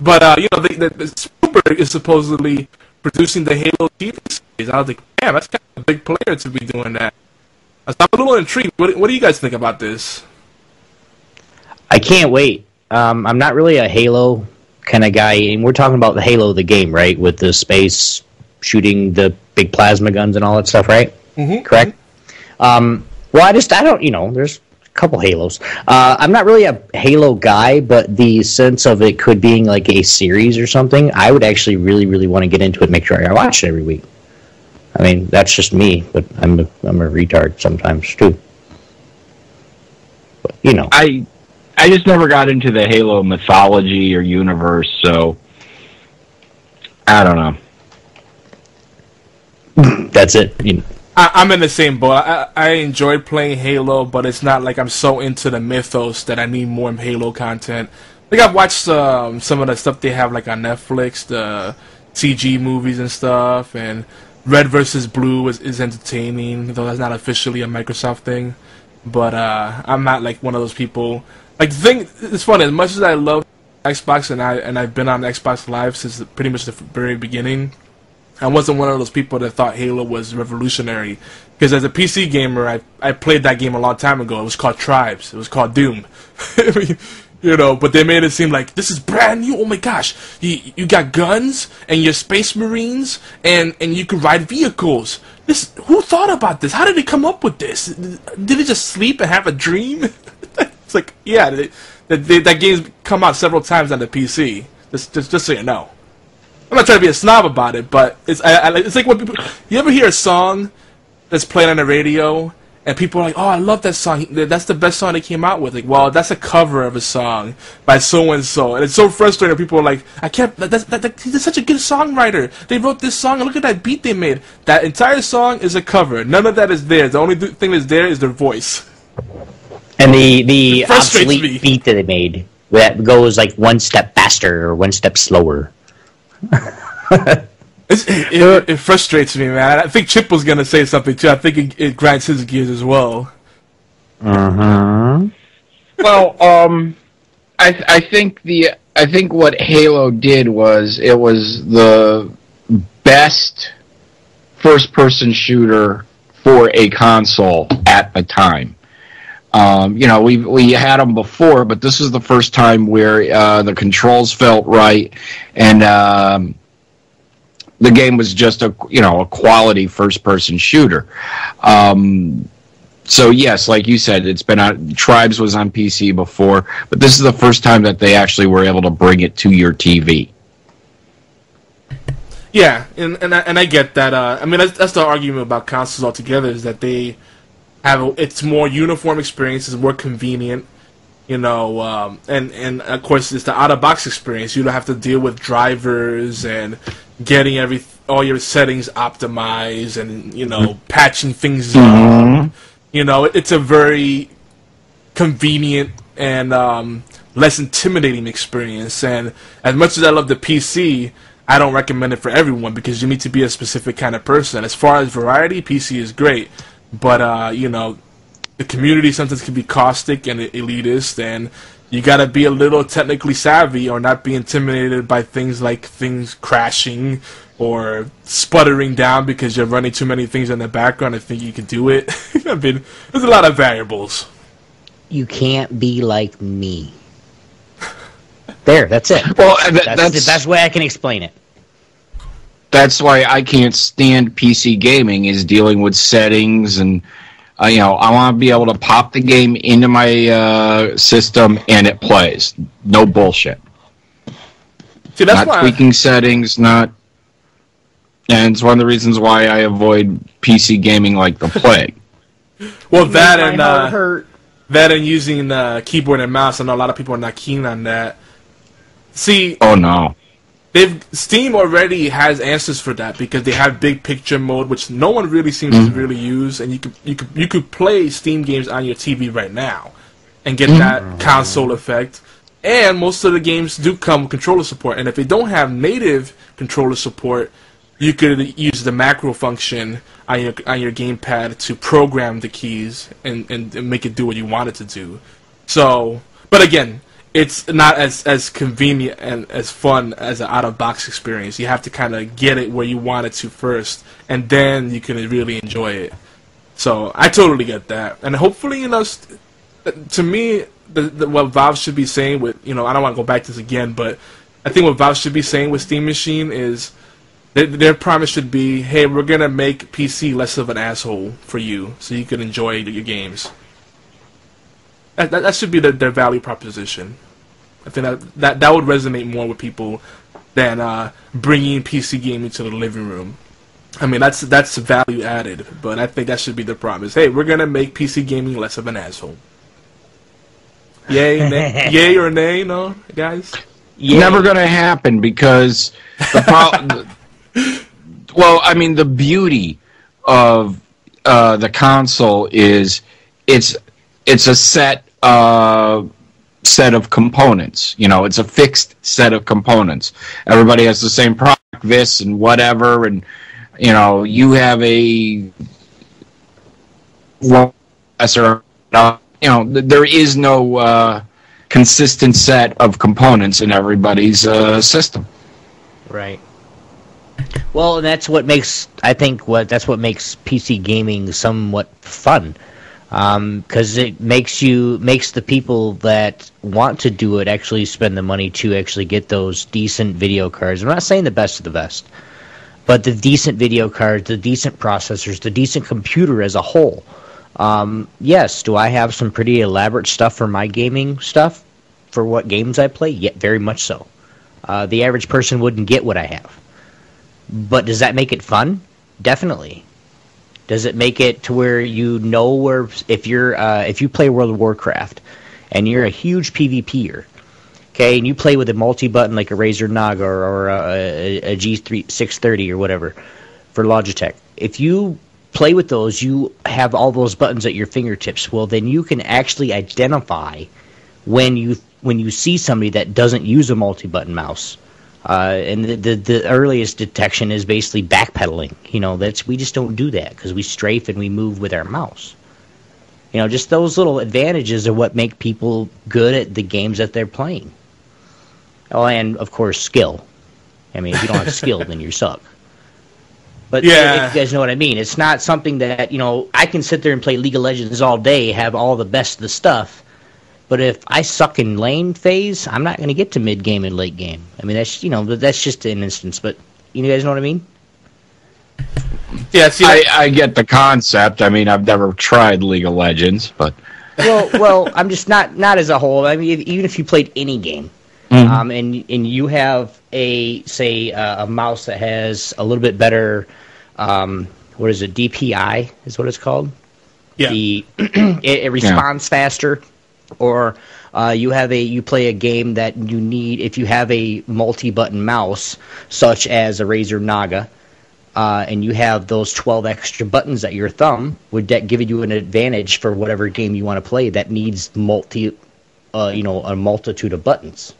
but uh, you know, the, the, the Spielberg is supposedly producing the Halo TV series. I was like, damn, that's kind of a big player to be doing that. I'm a little intrigued. What, what do you guys think about this? I can't wait. Um, I'm not really a Halo kind of guy, and we're talking about the Halo the game, right? With the space shooting the big plasma guns and all that stuff, right? Mm-hmm. Correct. Um, well, I just I don't, you know, there's a couple Halos. Uh, I'm not really a Halo guy, but the sense of it could being like a series or something, I would actually really, really want to get into it. Make sure I watch it every week. I mean, that's just me, but I'm a, I'm a retard sometimes too. But you know, I I just never got into the Halo mythology or universe, so I don't know. that's it. You know, I, I'm in the same boat. I, I enjoyed playing Halo, but it's not like I'm so into the mythos that I need more Halo content. Like I've watched um, some of the stuff they have like on Netflix, the CG movies and stuff, and Red versus Blue is, is entertaining, though that's not officially a Microsoft thing. But uh, I'm not like one of those people. Like the thing, it's funny. As much as I love Xbox and I and I've been on Xbox Live since pretty much the very beginning. I wasn't one of those people that thought Halo was revolutionary. Because as a PC gamer, I I played that game a long time ago. It was called Tribes. It was called Doom. you know, but they made it seem like this is brand new. Oh my gosh, you you got guns and you're space marines and and you can ride vehicles. This who thought about this? How did they come up with this? Did they just sleep and have a dream? it's like yeah, they, they, that game's come out several times on the PC. Just just just so you know. I'm not trying to be a snob about it, but it's I, I, it's like when people you ever hear a song that's played on the radio and people are like, "Oh, I love that song. That's the best song they came out with." Like, well, that's a cover of a song by so and so, and it's so frustrating. People are like, "I can't. That's, that, that, he's such a good songwriter. They wrote this song, and look at that beat they made. That entire song is a cover. None of that is there. The only thing that's there is their voice." and the the obsolete me. beat that they made that goes like one step faster or one step slower. It's, it, it, it frustrates me, man. I think Chip was gonna say something too. I think it, it grinds his gears as well. Uh-huh. Well, um, I th- I think the I think what Halo did was it was the best first person shooter for a console at the time. Um, you know, we we had them before, but this was the first time where uh, the controls felt right, and um, the game was just a you know a quality first person shooter. Um, so yes, like you said, it's been on Tribes was on PC before, but this is the first time that they actually were able to bring it to your TV. Yeah, and and I, and I get that. Uh, I mean, that's, that's the argument about consoles altogether is that they have a, it's more uniform experience, it's more convenient, you know, um, and and of course it's the out of box experience. You don't have to deal with drivers and getting every all your settings optimized and you know patching things up. You know, it, it's a very convenient and um, less intimidating experience. And as much as I love the PC, I don't recommend it for everyone because you need to be a specific kind of person. As far as variety, PC is great, but uh, you know, the community sometimes can be caustic and elitist, and you got to be a little technically savvy or not be intimidated by things like things crashing or sputtering down because you're running too many things in the background and think you can do it. I mean, there's a lot of variables. You can't be like me. There, that's it. Well, th- That's, that's the best way I can explain it. that's why I can't stand PC gaming is dealing with settings and uh, you know I want to be able to pop the game into my uh, system and it plays. No bullshit. See, that's not why. tweaking settings, not. And it's one of the reasons why I avoid PC gaming like the plague. well, that and heart uh, hurt. that and using uh, keyboard and mouse. I know a lot of people are not keen on that. See, Oh no. They've Steam already has answers for that because they have big picture mode, which no one really seems to mm-hmm. really use, and you could you could you could play Steam games on your TV right now and get mm-hmm. that oh, console effect. And most of the games do come with controller support. And if they don't have native controller support, you could use the macro function on your on your gamepad to program the keys and, and, and make it do what you want it to do. So, but again, it's not as as convenient and as fun as an out of box experience. You have to kind of get it where you want it to first, and then you can really enjoy it. So I totally get that, and hopefully, you know, to me, the, the, what Valve should be saying with you know, I don't want to go back to this again, but I think what Valve should be saying with Steam Machine is their, their promise should be, hey, we're gonna make PC less of an asshole for you, so you can enjoy your games. That, that, that should be their, their value proposition. I think that, that that would resonate more with people than uh, bringing PC gaming to the living room. I mean, that's that's value added, but I think that should be the promise. Hey, we're gonna make PC gaming less of an asshole. Yay, nay, yay or nay, no, guys. Yay. Never going to happen because the problem. well, I mean, the beauty of uh, the console is it's it's a set uh, set of components. You know, it's a fixed set of components. Everybody has the same product, this and whatever, and you know, you have a. You know, there is no uh, consistent set of components in everybody's uh, system. Right. Well, that's what makes I think what that's what makes PC gaming somewhat fun because um, it makes you makes the people that want to do it actually spend the money to actually get those decent video cards. I'm not saying the best of the best, but the decent video cards, the decent processors, the decent computer as a whole. Um, yes, do I have some pretty elaborate stuff for my gaming stuff for what games I play? Yeah, very much so. Uh, the average person wouldn't get what I have, but does that make it fun? Definitely. Does it make it to where you know where if you're uh, if you play World of Warcraft and you're a huge PvPer, okay, and you play with a multi button like a Razer Naga or, or a, a G3 630 or whatever for Logitech, if you play with those, you have all those buttons at your fingertips. Well, then you can actually identify when you when you see somebody that doesn't use a multi button mouse uh, and the, the, the earliest detection is basically backpedaling. You know, that's we just don't do that because we strafe and we move with our mouse. You know, just those little advantages are what make people good at the games that they're playing. Oh, and of course, skill. I mean, if you don't have skill, then you suck. But yeah. if you guys know what I mean, it's not something that you know I can sit there and play League of Legends all day, have all the best of the stuff, but if I suck in lane phase, I'm not going to get to mid game and late game. I mean, that's you know that's just an instance. But you guys know what I mean? Yeah, see, I, I get the concept. I mean, I've never tried League of Legends, but well, well, I'm just not not as a whole. I mean, even if you played any game, mm-hmm. um, and and you have a say uh, a mouse that has a little bit better, um, what is it? DPI is what it's called. Yeah. The it, it responds yeah. faster or uh, you have a you play a game that you need if you have a multi-button mouse such as a Razer Naga uh, and you have those 12 extra buttons at your thumb would that give you an advantage for whatever game you want to play that needs multi uh, you know a multitude of buttons?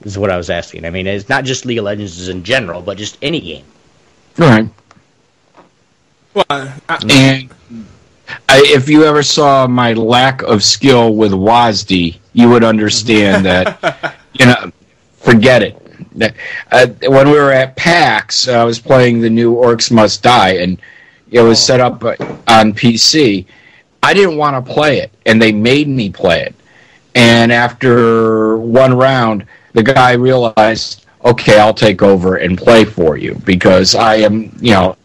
This is what I was asking. I mean it's not just League of Legends in general but just any game. Right. Well I, and I, if you ever saw my lack of skill with WASD, you would understand that. you know, forget it. Uh, when we were at PAX, I was playing the new Orcs Must Die, and it was set up on PC. I didn't want to play it, and they made me play it. And after one round, the guy realized, okay, I'll take over and play for you because I am, you know,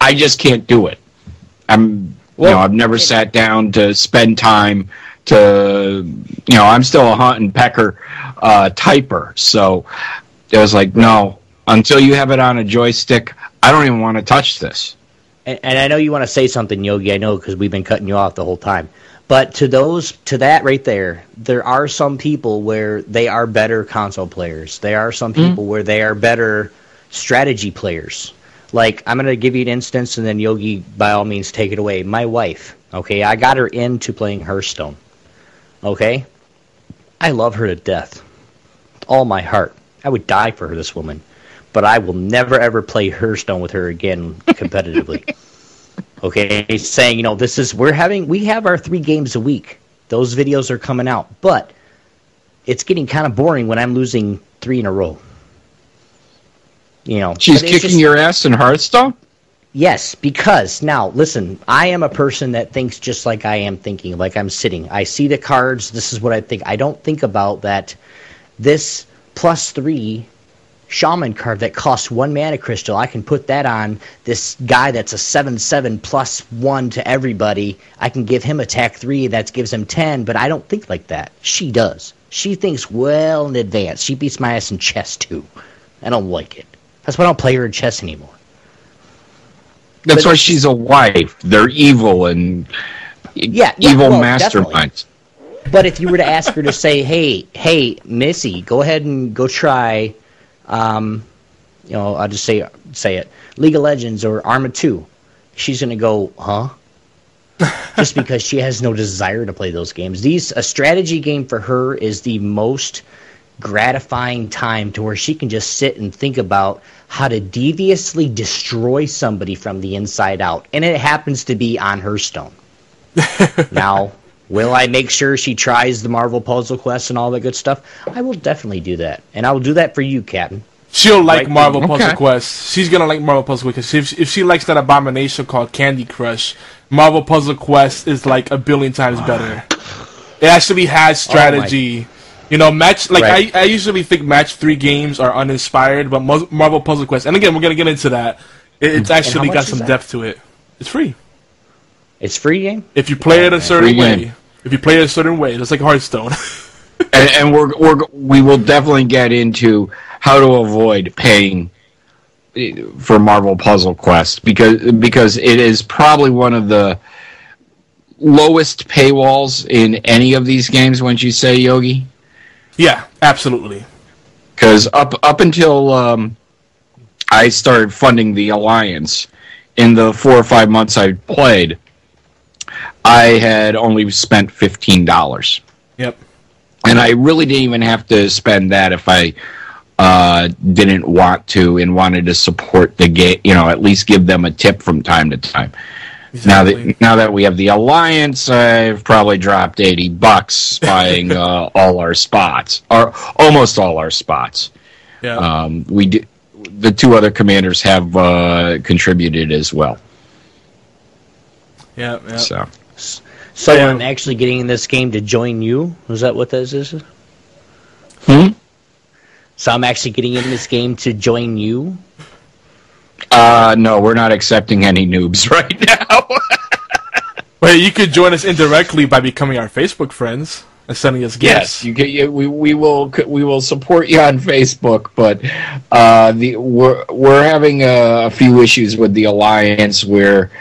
I just can't do it. I'm well, you know, I've never sat down to spend time to, you know, I'm still a hunt and pecker uh, typer. So it was like, no, until you have it on a joystick, I don't even want to touch this. And, and I know you want to say something, Yogi. I know because we've been cutting you off the whole time. But to those, to that right there, there are some people where they are better console players. There are some mm-hmm. people mm-hmm. where they are better strategy players. Like, I'm going to give you an instance, and then Yogi, by all means, take it away. My wife, okay, I got her into playing Hearthstone, okay? I love her to death. All my heart. I would die for her, this woman. But I will never ever play Hearthstone with her again competitively. okay, saying, you know, this is we're having we have our three games a week. Those videos are coming out. But it's getting kind of boring when I'm losing three in a row. You know, She's kicking just- your ass in Hearthstone? Yes, because now listen, I am a person that thinks just like I am thinking, like I'm sitting. I see the cards, this is what I think. I don't think about that this plus three shaman card that costs one mana crystal, I can put that on this guy that's a seven seven plus one to everybody. I can give him attack three, that gives him ten, but I don't think like that. She does. She thinks well in advance. She beats my ass in chess too. I don't like it. That's why I don't play her in chess anymore. That's But why she's a wife. They're evil and Yeah, yeah, evil well, definitely. masterminds. But if you were to ask her to say, "Hey, hey, Missy, go ahead and go try," um, you know, I'll just say say it, League of Legends or Arma Two, she's gonna go, "Huh?" just because she has no desire to play those games. These a strategy game for her is the most gratifying time to where she can just sit and think about how to deviously destroy somebody from the inside out, and it happens to be on Hearthstone. now, will I make sure she tries the Marvel Puzzle Quest and all that good stuff? I will definitely do that, and I will do that for you, Captain. She'll like Right, Marvel okay. Puzzle Quest. She's gonna like Marvel Puzzle Quest. If, if she likes that abomination called Candy Crush, Marvel Puzzle Quest is like a billion times better. It actually has oh strategy. You know, match like Right. I, I usually think match three games are uninspired, but Marvel Puzzle Quest, and again, we're gonna get into that. It, it's actually got some depth to it. It's free It's free game. if you play it a certain Free way. game. If you play it a certain way, it's like Hearthstone. and, and we're we're we will definitely get into how to avoid paying eh, for Marvel Puzzle Quest because because it is probably one of the lowest paywalls in any of these games. Wouldn't you say, Yogi? Yeah, absolutely. Because up up until um, I started funding the alliance in the four or five months I played, I had only spent fifteen dollars. Yep. and I really didn't even have to spend that if I uh, didn't want to and wanted to support the game. You know, at least give them a tip from time to time. Now that now that we have the alliance, I've probably dropped eighty bucks buying uh, all our spots, or almost all our spots. yeah. Um, we do, the two other commanders have uh, contributed as well. yeah. Yeah. So So Yeah. I'm actually getting in this game to join you. Is that what this is? Hmm? So I'm actually getting in this game to join you. Uh, no, we're not accepting any noobs right now. But you could join us indirectly by becoming our Facebook friends and sending us Yes, you get you, we we will we will support you on Facebook, but uh, the we're we're having a, a few issues with the alliance where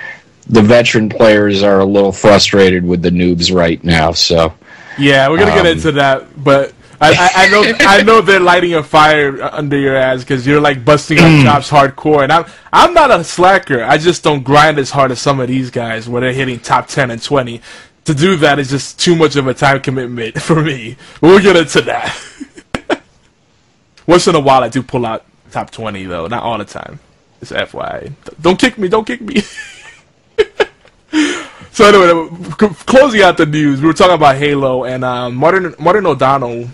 the veteran players are a little frustrated with the noobs right now. So Yeah, we're gonna get Um, into that, but I, I, I know I know they're lighting a fire under your ass because you're like busting Mm. our chops hardcore, and I'm I'm not a slacker. I just don't grind as hard as some of these guys where they're hitting top ten and twenty. To do that is just too much of a time commitment for me. But we'll get into that. Once in a while, I do pull out top twenty though, not all the time. It's FYI. Don't kick me. Don't kick me. So anyway, closing out the news, we were talking about Halo and um, Martin Martin O'Donnell,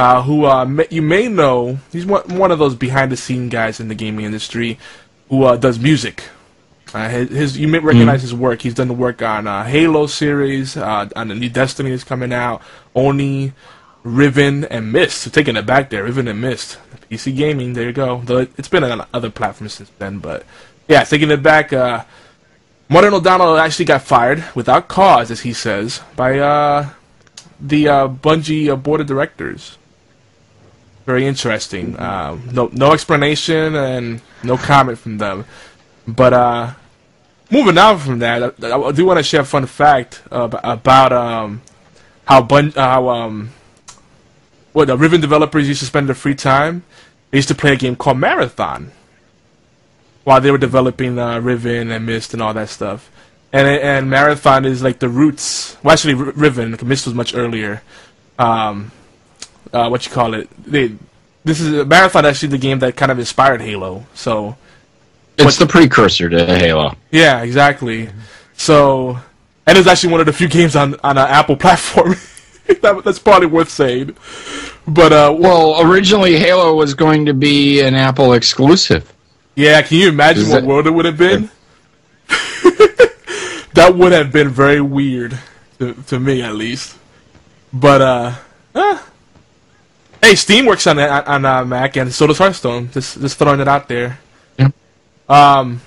uh, who uh, you may know. He's one, one of those behind the scene guys in the gaming industry who uh, does music. Uh, his, his you may recognize his work. He's done the work on uh, Halo series, uh, on the new Destiny that's coming out, Oni, Riven, and Myst. So taking it back there, Riven and Myst. PC gaming, there you go. Though it, it's been on other platforms since then, but yeah, taking it back. Uh, Martin O'Donnell actually got fired without cause, as he says, by uh, the uh, Bungie uh, board of directors. Very interesting. Um, no, no explanation and no comment from them. But uh, moving on from that, I, I do want to share a fun fact uh, about um, how Bun- uh, how um, what the Riven developers used to spend their free time. They used to play a game called Marathon while they were developing uh, Riven and Myst and all that stuff. And and Marathon is like the roots. Well, actually, Riven, Myst was much earlier. Um, uh, what you call it. They, this is Marathon actually the game that kind of inspired Halo. So It's the precursor to Halo. yeah, exactly. So and it's actually one of the few games on on an Apple platform. that, that's probably worth saying. But uh, Well, originally Halo was going to be an Apple exclusive. yeah, can you imagine Is what that- world it would have been? that would have been very weird to, to me, at least. But uh, eh. Hey, Steam works on that on uh, Mac, and so does Hearthstone. Just just throwing it out there. Yeah. Um,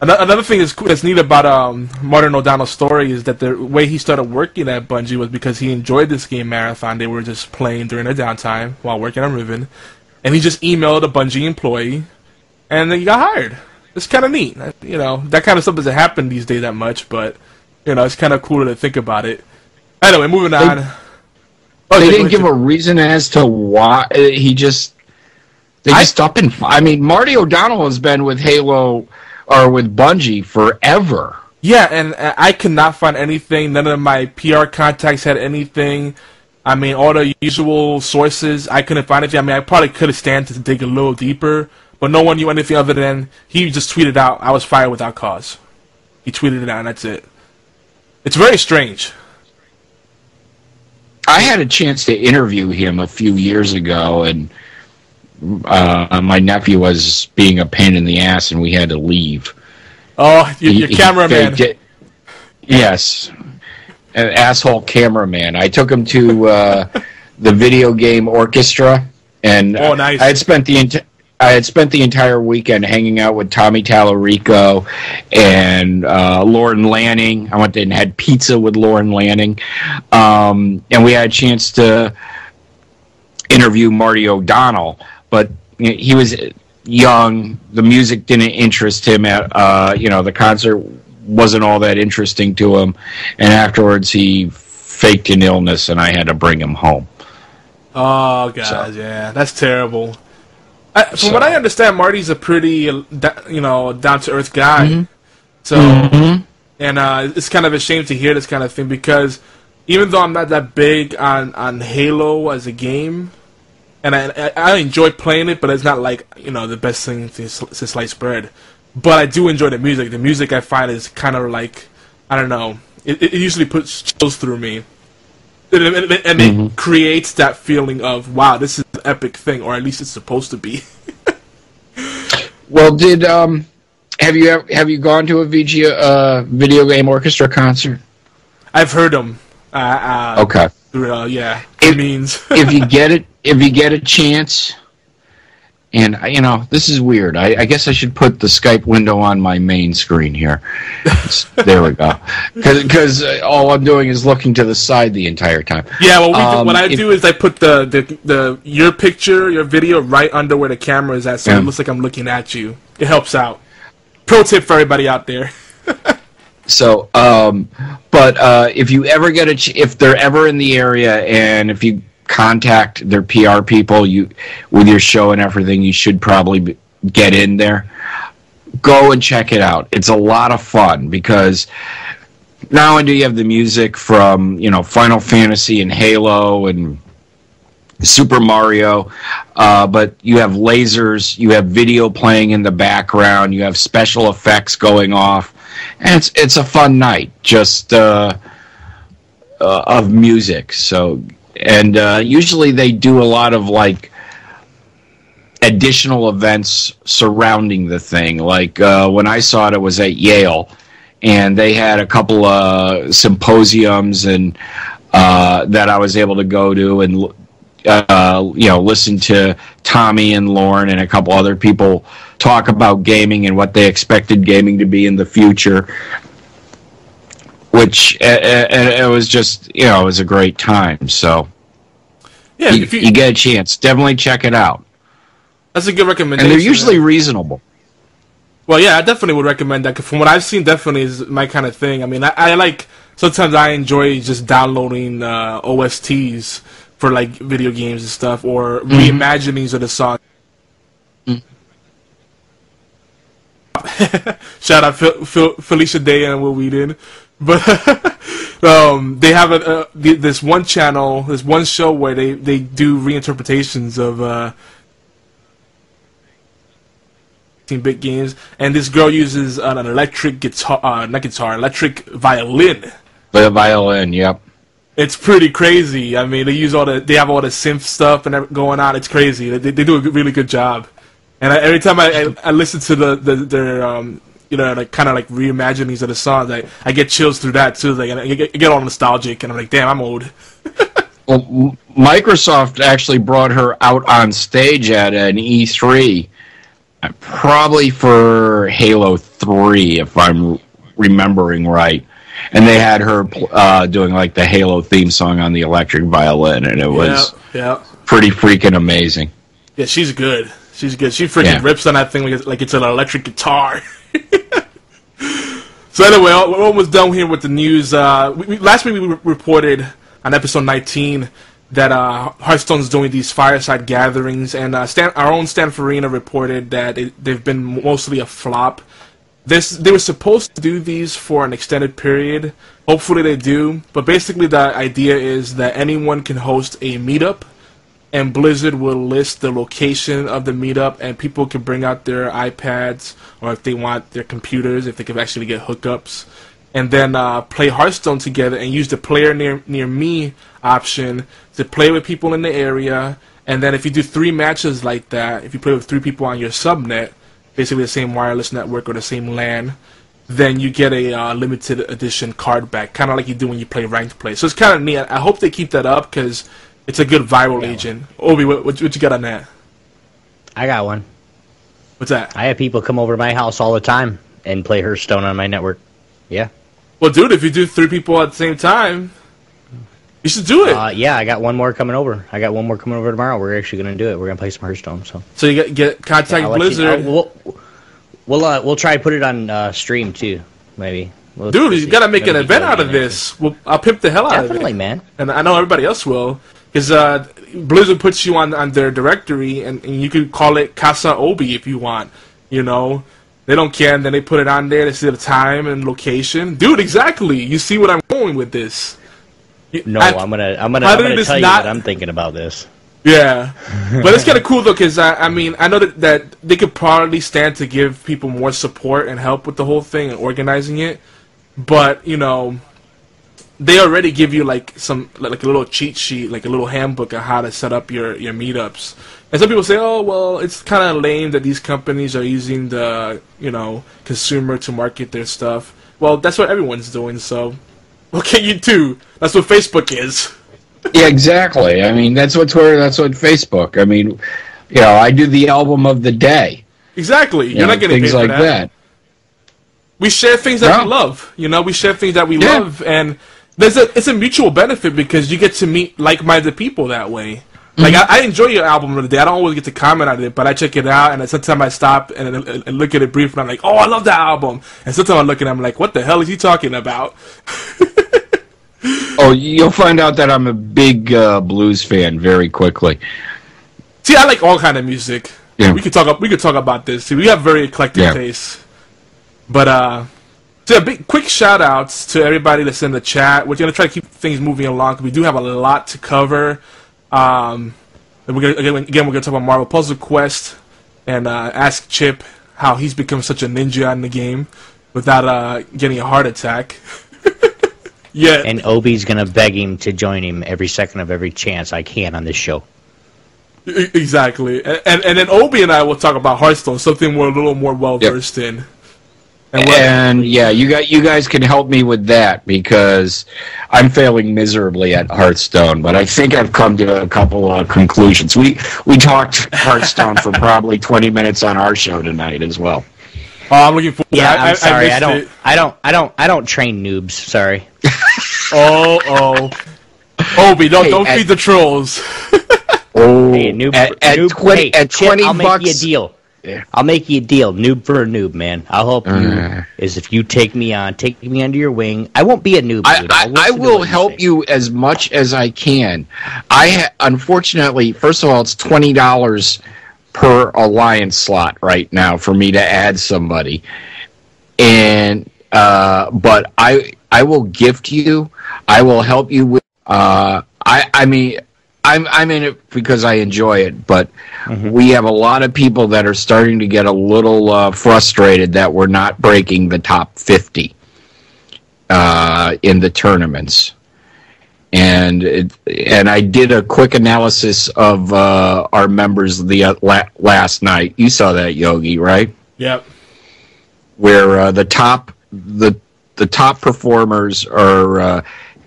ano- another thing that's cool, that's neat about um Martin O'Donnell's story is that the way he started working at Bungie was because he enjoyed this game Marathon. They were just playing during their downtime while working on Riven, and he just emailed a Bungie employee, and then he got hired. It's kind of neat, you know. That kind of stuff doesn't happen these days that much, but you know, it's kind of cool to think about it. Anyway, moving on. Oh, They didn't give a reason as to why uh, he just. They I- just up and. I mean, Marty O'Donnell has been with Halo or with Bungie forever. Yeah, and uh, I could not find anything. None of my PR contacts had anything. I mean, all the usual sources, I couldn't find anything. I mean, I probably could have stand to dig a little deeper, but no one knew anything other than he just tweeted out, "I was fired without cause." He tweeted it out, and that's it. It's very strange. I had a chance to interview him a few years ago, and uh, my nephew was being a pain in the ass, and we had to leave. Oh, your, your He- he cameraman. it. Yes, an asshole cameraman. I took him to uh, the video game orchestra, and Oh, nice. I had spent the ent- I had spent the entire weekend hanging out with Tommy Tallarico and uh, Lorne Lanning. I went and had pizza with Lorne Lanning, um, and we had a chance to interview Marty O'Donnell, but he was young. The music didn't interest him. At uh, you know, the concert wasn't all that interesting to him, and afterwards he faked an illness, and I had to bring him home. Oh god, So- yeah, that's terrible. I, from So- what I understand, Marty's a pretty, you know, down to earth guy. Mm-hmm. So, and uh, it's kind of a shame to hear this kind of thing because even though I'm not that big on on Halo as a game, and I I, I enjoy playing it, but it's not like you know the best thing since sliced bread. But I do enjoy the music. The music I find is kind of like I don't know. It, it usually puts chills through me and, and, and it creates that feeling of wow, this is an epic thing, or at least it's supposed to be. Well, did um, have you ever, have you gone to a VG, uh, video game orchestra concert? I've heard them. Uh, uh, Okay. through, uh, yeah, It- means. if you get it, if you get a chance, and uh, you know this is weird. I, I guess I should put the Skype window on my main screen here. There we go. Because all I'm doing is looking to the side the entire time. yeah, what, we do, Um, what I if- do is I put the, the the your picture, your video, right under where the camera is at, so Yeah. it looks like I'm looking at you. It helps out. Pro tip for everybody out there. So, um, but uh, if you ever get a, ch- if they're ever in the area, and if you contact their PR people, you with your show and everything, you should probably be, get in there. Go and check it out. It's a lot of fun because not only do you have the music from you know Final Fantasy and Halo and Super Mario, uh, but you have lasers, you have video playing in the background, you have special effects going off, and it's it's a fun night just uh, uh, of music. So, and uh, usually they do a lot of like additional events surrounding the thing. Like uh, when I saw it, it was at Yale, and they had a couple of symposiums and uh, that I was able to go to and uh, you know listen to Tommy and Lorne and a couple other people talk about gaming and what they expected gaming to be in the future. Which uh, it was just you know it was a great time. So Yeah, you, if you, you get a chance, definitely check it out. that's a good recommendation. And they're usually reasonable. Well, yeah, I definitely would recommend that. from what I've seen, definitely is my kind of thing. I mean, I, I like sometimes I enjoy just downloading uh, OSTs for like video games and stuff, or reimaginings of the song. Shout out Phil, Phil, Felicia Day and Wil Wheaton, but um, they have a, a, this one channel, this one show where they, they do reinterpretations of uh, 16-bit games, and this girl uses an electric guitar, uh, not guitar, electric violin. The violin, yep. It's pretty crazy. I mean, they use all the, they have all the synth stuff and going on. It's crazy. They, they do a really good job. And I, every time I, I, I listen to the, the their um, you know, like kind of like reimaginings of the songs. I, I get chills through that too. Like I get, I get all nostalgic, and I'm like, damn, I'm old. well, Microsoft actually brought her out on stage at an E3, probably for Halo Three, if I'm remembering right. And they had her uh, doing like the Halo theme song on the electric violin, and it was yeah, yeah. pretty freaking amazing. Yeah, she's good. She's good. She freaking yeah. rips on that thing like it's, like it's an electric guitar. so anyway, we're almost done here with the news. Uh, we, we, last week we reported on episode 19 that uh, Hearthstone's doing these fireside gatherings, and uh, Stan, our own Stan Farina reported that it, they've been mostly a flop. This they were supposed to do these for an extended period. Hopefully they do, but basically the idea is that anyone can host a meetup and Blizzard will list the location of the meetup, and people can bring out their iPads or if they want their computers, if they can actually get hookups, and then uh, play Hearthstone together and use the player near near me option to play with people in the area. And then if you do three matches like that, if you play with three people on your subnet, basically the same wireless network or the same LAN, then you get a uh, limited edition card back, kind of like you do when you play ranked play. So it's kind of neat. I hope they keep that up because it's a good viral yeah. agent. Obi, what, what, what you got on that? I got one. What's that? I have people come over to my house all the time and play Hearthstone on my network. Yeah. Well, dude, if you do three people at the same time, you should do it. Uh, yeah, I got one more coming over. I got one more coming over tomorrow. We're actually going to do it. We're going to play some Hearthstone. So. So you get get contact yeah, Blizzard. You, we'll we'll, uh, we'll try to put it on uh, stream too, maybe. We'll Dude, you got to make an event out of this. We'll, I'll pimp the hell out Definitely, of it. Definitely, man. And I know everybody else will. Because uh, Blizzard puts you on, on their directory, and, and you could call it Casa Obi if you want. You know, they don't care, and then they put it on there. They see the time and location. Dude, exactly. You see what I'm going with this? No, I, am gonna I'm gonna, I'm gonna tell you not... what I'm thinking about this. Yeah, but it's kind of cool though, because I, I mean I know that that they could probably stand to give people more support and help with the whole thing and organizing it, but you know they already give you like some like a little cheat sheet, like a little handbook on how to set up your your meetups. And some people say, "Oh, well, it's kind of lame that these companies are using the you know consumer to market their stuff." Well, that's what everyone's doing. So, what can you do? That's what Facebook is. yeah, exactly. I mean, that's what Twitter. That's what Facebook. I mean, you know, I do the album of the day. Exactly. You're you know, not getting things like that. that. We share things that no. we love. You know, we share things that we yeah. love, and there's a it's a mutual benefit because you get to meet like-minded people that way. Like mm-hmm. I, I, enjoy your album of the day. I don't always get to comment on it, but I check it out, and sometimes I stop and, and, and, look at it briefly. and I'm like, "Oh, I love that album." And sometimes I look at it, I'm like, "What the hell is he talking about?" oh, you'll find out that I'm a big uh, blues fan very quickly. See, I like all kind of music. Yeah. We could talk. We could talk about this. See, we have very eclectic yeah. tastes. But uh, so a big quick shout outs to everybody that's in the chat. We're gonna try to keep things moving along because we do have a lot to cover. Um, we're gonna, again, again, we're gonna talk about Marvel Puzzle Quest and uh, ask Chip how he's become such a ninja in the game without uh, getting a heart attack. yeah. And Obi's gonna beg him to join him every second of every chance I can on this show. Exactly, and, and, and then Obi and I will talk about Hearthstone, something we're a little more well versed yep. in. And, and, yeah, you got you guys can help me with that because I'm failing miserably at Hearthstone. But I think I've come to a couple of conclusions. We we talked Hearthstone for probably 20 minutes on our show tonight as well. Oh, I'm looking forward. Yeah, I, am sorry. I, I don't. It. I don't. I don't. I don't train noobs. Sorry. oh, oh, Obi, don't hey, don't at, feed the trolls. oh, hey, noob, at, at noob, 20, hey, at 20 I'll bucks. Make you a deal. Yeah. I'll make you a deal, noob for a noob, man. I'll help you. Uh, is if you take me on, take me under your wing. I won't be a noob. I, I, I will help you, you as much as I can. I ha- unfortunately, first of all, it's twenty dollars per alliance slot right now for me to add somebody, and uh, but I I will gift you. I will help you with. Uh, I I mean, I'm I'm in it because I enjoy it, but we have a lot of people that are starting to get a little uh, frustrated that we're not breaking the top fifty uh, in the tournaments. And it, and I did a quick analysis of uh, our members the uh, la- last night. You saw that, Yogi, right? Yep. where uh, the top the the top performers are uh,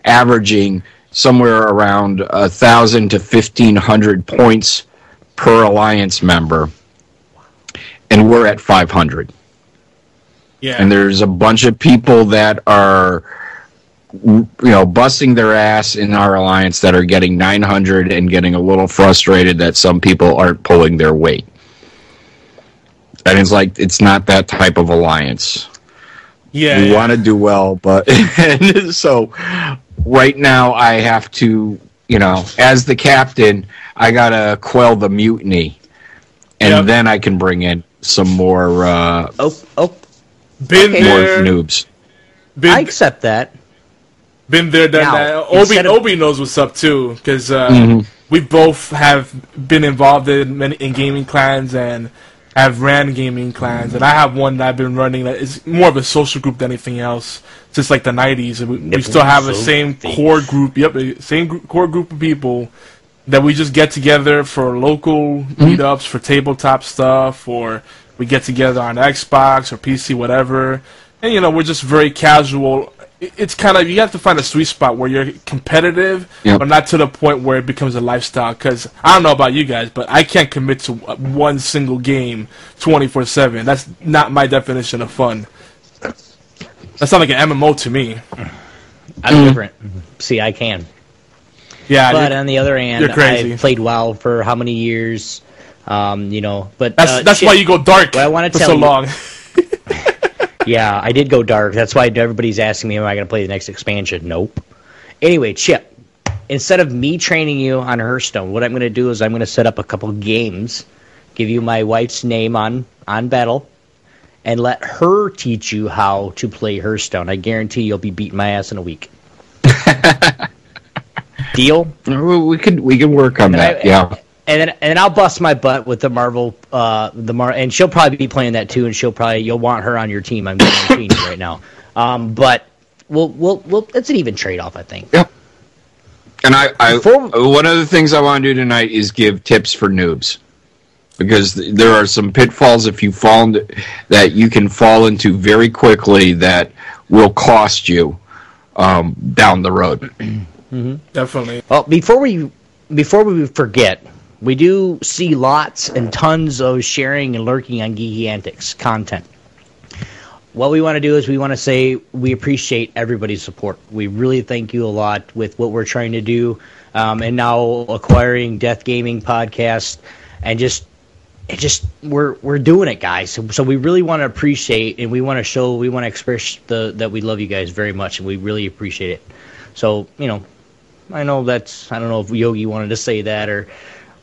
averaging somewhere around a thousand to fifteen hundred points per alliance member, and we're at five hundred. Yeah. And there's a bunch of people that are you know busting their ass in our alliance that are getting 900 and getting a little frustrated that some people aren't pulling their weight and it's like it's not that type of alliance yeah. we yeah. want to do well, but and so right now I have to, you know, as the captain, I gotta quell the mutiny, and Yep. then I can bring in some more uh, Oh, oh, Been Okay. more there. noobs. Been, I accept that. been there, done Now, that. Obi of- Obi knows what's up too, because uh, Mhm. we both have been involved in many in gaming clans and have ran gaming clans, and I have one that I've been running that is more of a social group than anything else, since like the '90s. And we, we still have the same things. core group. Yep, same gr- core group of people that we just get together for local mm-hmm. meetups, for tabletop stuff, or we get together on Xbox or PC, whatever. And you know, we're just very casual. It- It's kind of you have to find a sweet spot where you're competitive, Yep. but not to the point where it becomes a lifestyle. Because I don't know about you guys, but I can't commit to one single game 24 seven. That's not my definition of fun. That sounds like an MMO to me. I'm different. See, I can. Yeah, But on the other hand, you're crazy. I've played WoW for how many years? Um, you know, but that's uh, that's shit- why you go dark What I wanna for tell so you- long. Yeah, I did go dark. That's why everybody's asking me, am I going to play the next expansion? Nope. Anyway, Chip, instead of me training you on Hearthstone, what I'm going to do is I'm going to set up a couple games, give you my wife's name on on Battle, and let her teach you how to play Hearthstone. I guarantee you'll be beating my ass in a week. Deal? We could we could work on And that. I- yeah. And then and I'll bust my butt with the Marvel, uh, the Mar, and she'll probably be playing that too, and she'll probably you'll want her on your team. I'm guaranteeing you right now. Um, but we'll we'll we'll it's an even trade off, I think. Yep. And I, I Before- one of the things I want to do tonight is give tips for noobs. Because th- there are some pitfalls if you fall into, that you can fall into very quickly that will cost you um, down the road. Definitely. Well, before we before we forget, we do see lots and tons of sharing and lurking on Geeky Antics content. What we want to do is we want to say we appreciate everybody's support. We really thank you a lot with what we're trying to do, um, and now acquiring Death Gaming podcast, and just it just we're we're doing it, guys. So, so we really want to appreciate and we want to show we want to express the that we love you guys very much and we really appreciate it. So you know, I know that's I don't know if Yogi wanted to say that or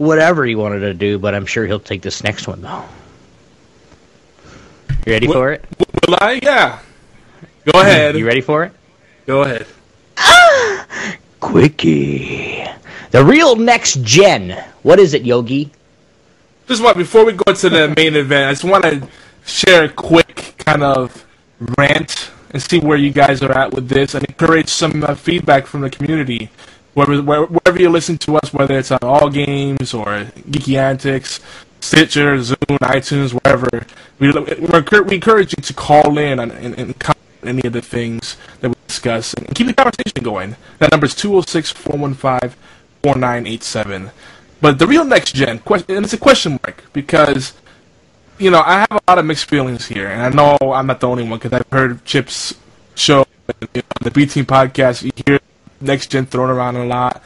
whatever he wanted to do, but I'm sure he'll take this next one though. You ready What- for it? Will I? Yeah. Go ahead. You ready for it? Go ahead. Quickie. The real next gen. What is it, Yogi? Just want before we go to the main event, I just want to share a quick kind of rant and see where you guys are at with this, and encourage some uh, feedback from the community. Wherever, wherever you listen to us, whether it's on All Games or Geeky Antics, Stitcher, Zoom, iTunes, wherever, we, we, encour- we encourage you to call in and, and, and comment any of the things that we discuss and keep the conversation going. That number is 206 415 4987. But the real next gen, and it's a question mark because, you know, I have a lot of mixed feelings here, and I know I'm not the only one because I've heard Chip's show, you know, the B Team podcast. You hear next gen thrown around a lot,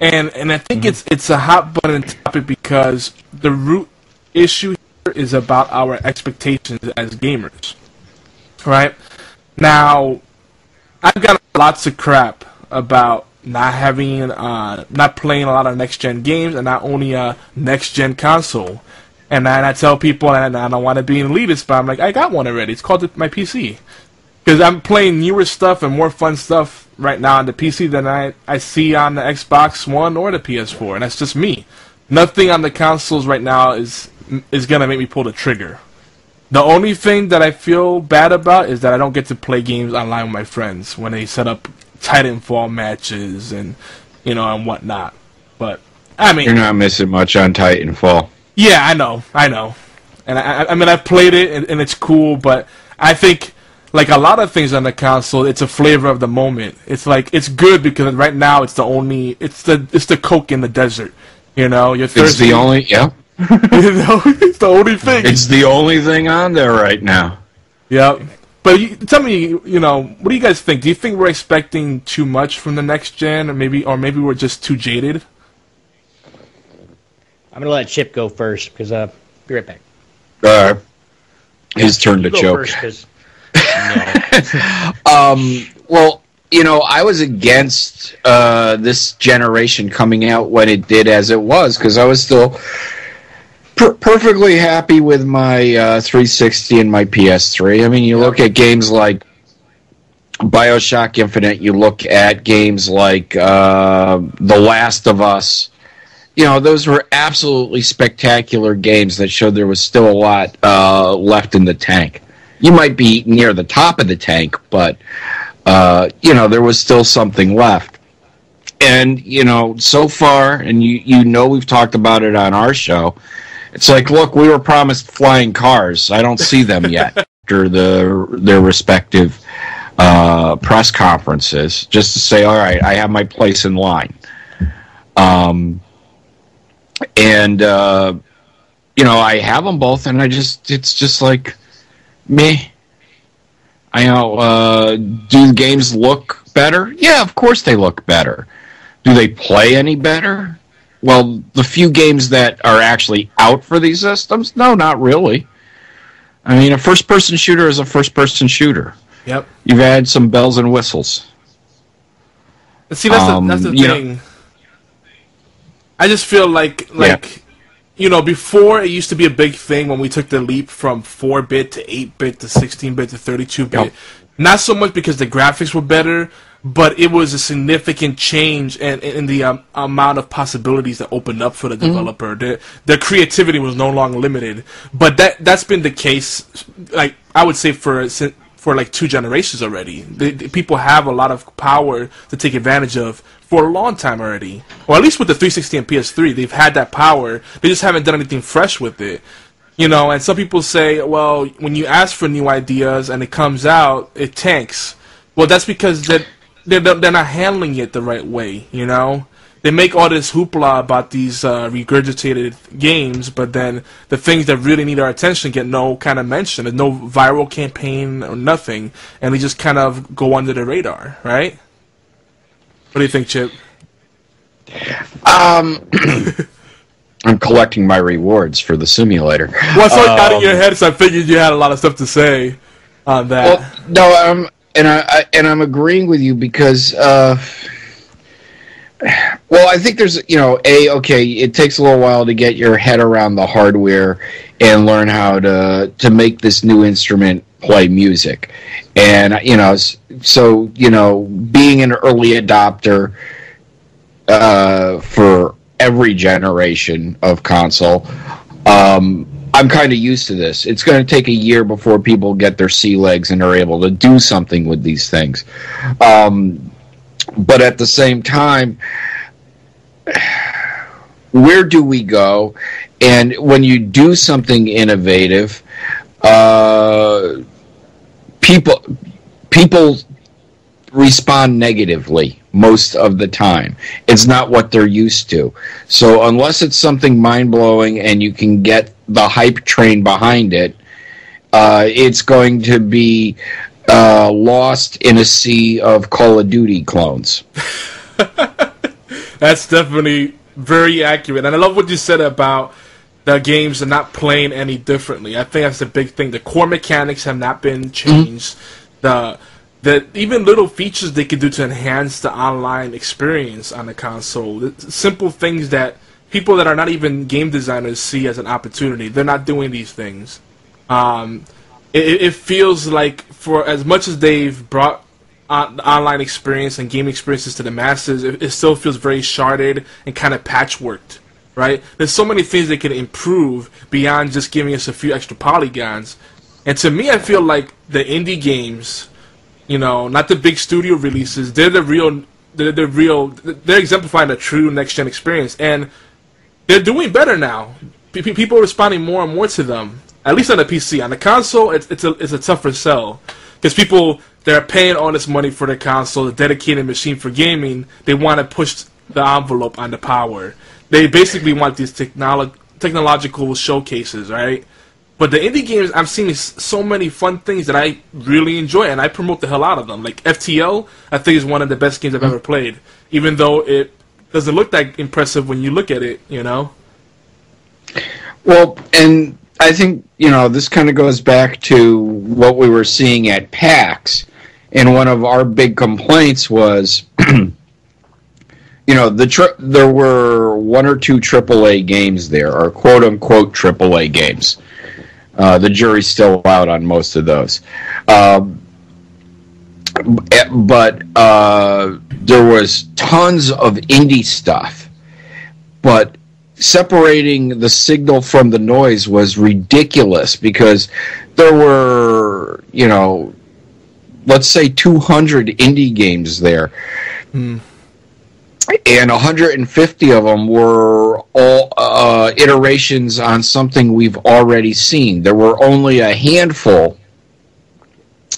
and and I think it's it's a hot button topic because the root issue here is about our expectations as gamers, right? Now, I've got lots of crap about not having, uh, not playing a lot of next gen games and not owning a next gen console. And then I tell people, and I don't want to be an elitist, but I'm like, I got one already. It's called my PC. Because I'm playing newer stuff and more fun stuff right now on the PC than I I see on the Xbox One or the PS4, and that's just me. Nothing on the consoles right now is is gonna make me pull the trigger. The only thing that I feel bad about is that I don't get to play games online with my friends when they set up Titanfall matches and you know and whatnot. But I mean, You're not missing much on Titanfall. yeah, I know, I know, and I, I mean I've played it and, and it's cool, but I think like a lot of things on the console, it's a flavor of the moment. It's like it's good because right now it's the only it's the it's the coke in the desert. You know, you're It's the only yeah. you know, it's the only thing. It's the only thing on there right now. Yep. But you, tell me, you know, what do you guys think? Do you think we're expecting too much from the next gen, or maybe, or maybe we're just too jaded? I'm gonna let Chip go first because uh, be right back. Uh, his turn to You choke. first 'cause- Um, well, you know, I was against uh, this generation coming out when it did as it was because I was still per- perfectly happy with my uh, 360 and my PS3. I mean, you look at games like Bioshock Infinite, you look at games like uh, The Last of Us. You know, those were absolutely spectacular games that showed there was still a lot uh, left in the tank. You might be near the top of the tank, but uh, you know there was still something left. And you know, so far, and you you know we've talked about it on our show. It's like, look, we were promised flying cars. I don't see them yet after the their respective uh, press conferences, just to say, all right, I have my place in line. Um, and uh, you know, I have them both, and I just it's just like me. I know. Uh, do the games look better? Yeah, of course they look better. Do they play any better? Well, the few games that are actually out for these systems, no, not really. I mean, a first-person shooter is a first-person shooter. Yep. You've had some bells and whistles. See, that's Um, the, that's the know- thing. I just feel like like you know before it used to be a big thing when we took the leap from four bit to eight bit to sixteen bit to thirty two bit. Yep. Not so much because the graphics were better, but it was a significant change in, in the um, amount of possibilities that opened up for the developer. Their their creativity was no longer limited. But that that's been the case, like I would say for for like two generations already. The, the people have a lot of power to take advantage of for a long time already, or at least with the 360 and PS3, they've had that power. They just haven't done anything fresh with it. You know, and some people say, well, when you ask for new ideas and it comes out, it tanks. Well, that's because they're, they're, they're not handling it the right way, you know? They make all this hoopla about these uh, regurgitated games, but then the things that really need our attention get no kind of mention. There's no viral campaign or nothing, and they just kind of go under the radar, right? What do you think, Chip? Um, I'm collecting my rewards for the simulator. Well, I saw it out in Um, your head, so I figured you had a lot of stuff to say on that. Well, no, I'm and I, I and I'm agreeing with you because, uh, well, I think there's you know a okay. It takes a little while to get your head around the hardware and learn how to to make this new instrument play music, and you know, so you know, being an early adopter uh, for every generation of console. Um, I'm kind of used to this. It's going to take a year before people get their sea legs and are able to do something with these things. Um, but at the same time, where do we go? And when you do something innovative, uh, people people respond negatively most of the time. It's not what they're used to. So unless it's something mind blowing and you can get the hype train behind it, uh, it's going to be uh, lost in a sea of Call of Duty clones. That's definitely very accurate, and I love what you said about the games are not playing any differently. I think that's the big thing. The core mechanics have not been changed. The the even little features they could do to enhance the online experience on the console. The simple things that people that are not even game designers see as an opportunity. They're not doing these things. Um, it, it feels like for as much as they've brought on, the online experience and game experiences to the masses, it, it still feels very sharded and kind of patchworked. Right? There's so many things they can improve beyond just giving us a few extra polygons. And to me, I feel like the indie games, you know, not the big studio releases, they're the real, they're the real, they're exemplifying a true next gen experience, and they're doing better now. P- people are responding more and more to them. At least on the PC. On the console, it's it's a it's a tougher sell because people they're paying all this money for the console, the dedicated machine for gaming. They want to push the envelope on the power. They basically want these technolo- technological showcases, right? But the indie games, I'm seeing so many fun things that I really enjoy, and I promote the hell out of them. Like FTL, I think is one of the best games I've ever mm-hmm. played, even though it doesn't look that impressive when you look at it. You know. Well, and I think you know this kind of goes back to what we were seeing at PAX, and one of our big complaints was, you know, the tri- there were one or two AAA games there, or quote unquote AAA games. Uh, the jury's still out on most of those. Um, but uh, there was tons of indie stuff, but separating the signal from the noise was ridiculous because there were, you know, let's say 200 indie games there. Hmm. And 150 of them were all uh, iterations on something we've already seen. There were only a handful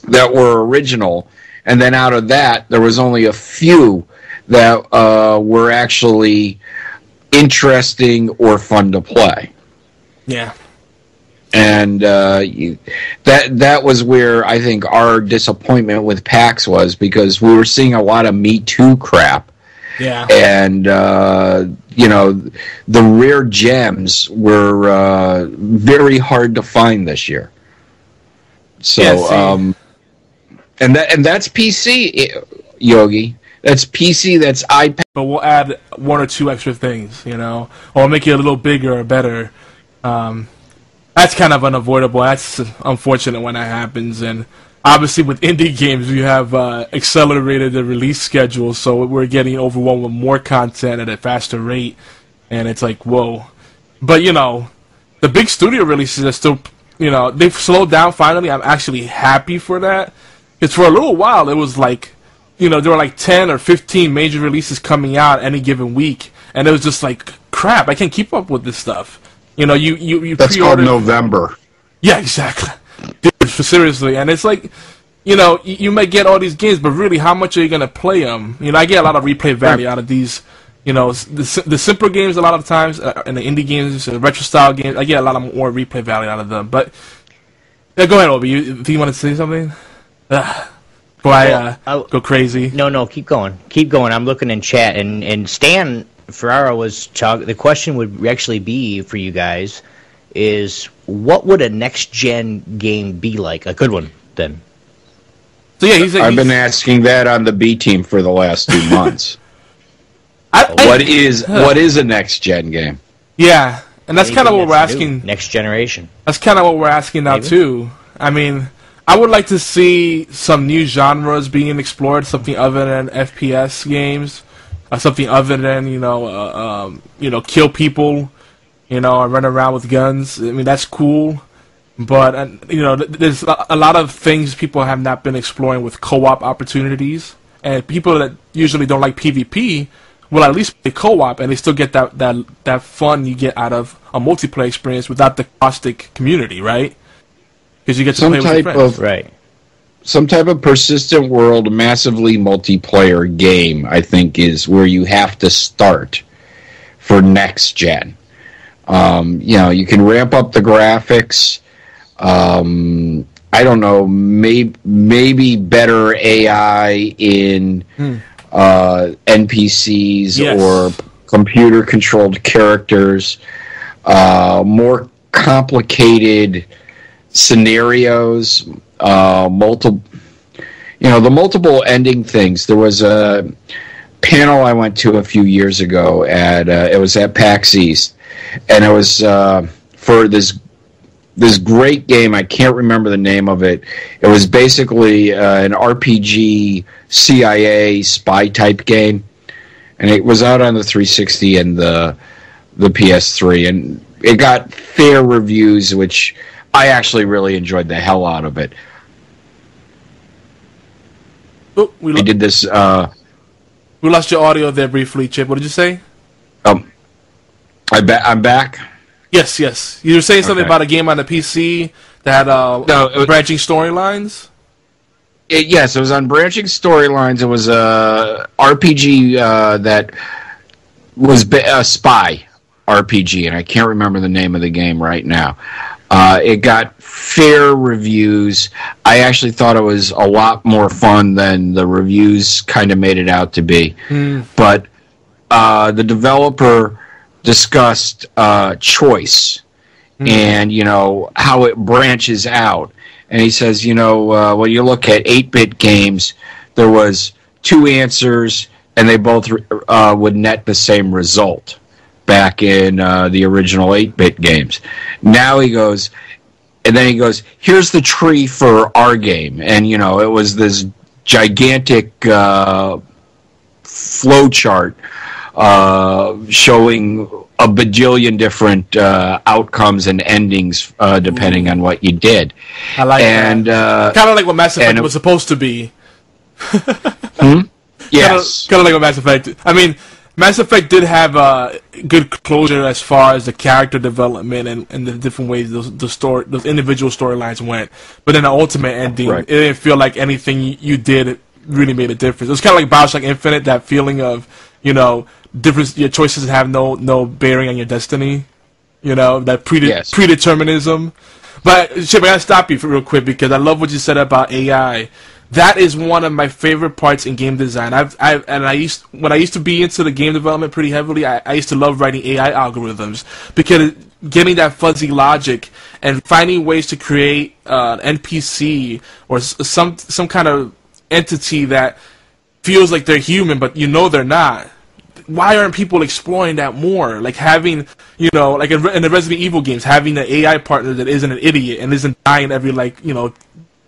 that were original, and then out of that, there was only a few that uh, were actually interesting or fun to play. Yeah. And uh, that that was where I think our disappointment with PAX was because we were seeing a lot of Me Too crap. Yeah. And uh, you know, the rare gems were uh, very hard to find this year. So, yeah, um, and that and that's PC, Yogi. That's PC. That's iPad. But we'll add one or two extra things, you know, or make it a little bigger or better. Um, that's kind of unavoidable. That's unfortunate when that happens. And obviously, with indie games, we have uh, accelerated the release schedule, so we're getting overwhelmed with more content at a faster rate. And it's like, whoa. But you know, the big studio releases are still, you know, they've slowed down. Finally, I'm actually happy for that. Because for a little while, it was like you know, there were like 10 or 15 major releases coming out any given week. And it was just like, crap, I can't keep up with this stuff. You know, you, you, you That's called November. Yeah, exactly. Dude, seriously. And it's like, you know, you, you may get all these games, but really, how much are you going to play them? You know, I get a lot of replay value out of these, you know, the, the simpler games a lot of times, uh, and the indie games, the retro style games, I get a lot of more replay value out of them. But, yeah, go ahead, Obi. You, if you want to say something? Ugh. Before well, I uh, go crazy. No, no, keep going. Keep going. I'm looking in chat, and, and Stan Ferraro was talking. The question would actually be for you guys is what would a next gen game be like? A good one, then. So yeah, he's. A, I've he's, been asking that on the B team for the last two months. I, I, what is huh. what is a next gen game? Yeah, and that's kind of what we're asking. New. Next generation. That's kind of what we're asking now Maybe? too. I mean, I would like to see some new genres being explored, something other than FPS games, uh, something other than you know, uh, um, you know, kill people, you know, and run around with guns. I mean, that's cool, but uh, you know, there's a lot of things people have not been exploring with co-op opportunities, and people that usually don't like PvP will at least play co-op, and they still get that that that fun you get out of a multiplayer experience without the caustic community, right? because you get some type of right. some type of persistent world massively multiplayer game i think is where you have to start for next gen um, you know you can ramp up the graphics um, i don't know maybe maybe better ai in hmm. uh, npcs yes. or computer controlled characters uh, more complicated scenarios, uh, multiple, you know, the multiple ending things. There was a panel I went to a few years ago at uh, it was at PAX East, and it was uh, for this this great game. I can't remember the name of it. It was basically uh, an RPG CIA spy type game, and it was out on the 360 and the the PS3, and it got fair reviews, which I actually really enjoyed the hell out of it. Oh, we, I lo- did this. Uh, we lost your audio there briefly, Chip. What did you say? I ba- I'm back. Yes, yes. You were saying something Okay. about a game on the PC that uh, No, it was- branching storylines. It, yes, it was on branching storylines. It was a RPG uh, that was ba- a spy RPG, and I can't remember the name of the game right now. Uh, it got fair reviews. I actually thought it was a lot more fun than the reviews kind of made it out to be. But uh, the developer discussed uh, choice and you know how it branches out. And he says, you know, uh, when you look at 8-bit games, there was two answers, and they both uh, would net the same result back in uh, the original 8-bit games. Now he goes, and then he goes, here's the tree for our game, and you know, it was this gigantic uh, flow chart uh, showing a bajillion different uh, outcomes and endings uh, depending on what you did. I like and that. uh, Kind of like what Mass Effect was supposed to be. yes, Kind of like what Mass Effect. I mean, Mass Effect did have uh, good closure as far as the character development and, and the different ways those the story, those individual storylines went. But then the ultimate ending, Right. it didn't feel like anything you, you did really made a difference. It was kind of like Bioshock Infinite, that feeling of you know different your choices have no no bearing on your destiny. You know that prede- Yes. predeterminism. But Chip, I gotta stop you for real quick because I love what you said about AI. That is one of my favorite parts in game design. I've, I've and I used when I used to be into the game development pretty heavily. I, I used to love writing AI algorithms because getting that fuzzy logic and finding ways to create uh, an NPC or some some kind of entity that feels like they're human, but you know they're not why aren't people exploring that more? Like having, you know, like in, in the Resident Evil games, having an AI partner that isn't an idiot and isn't dying every like, you know,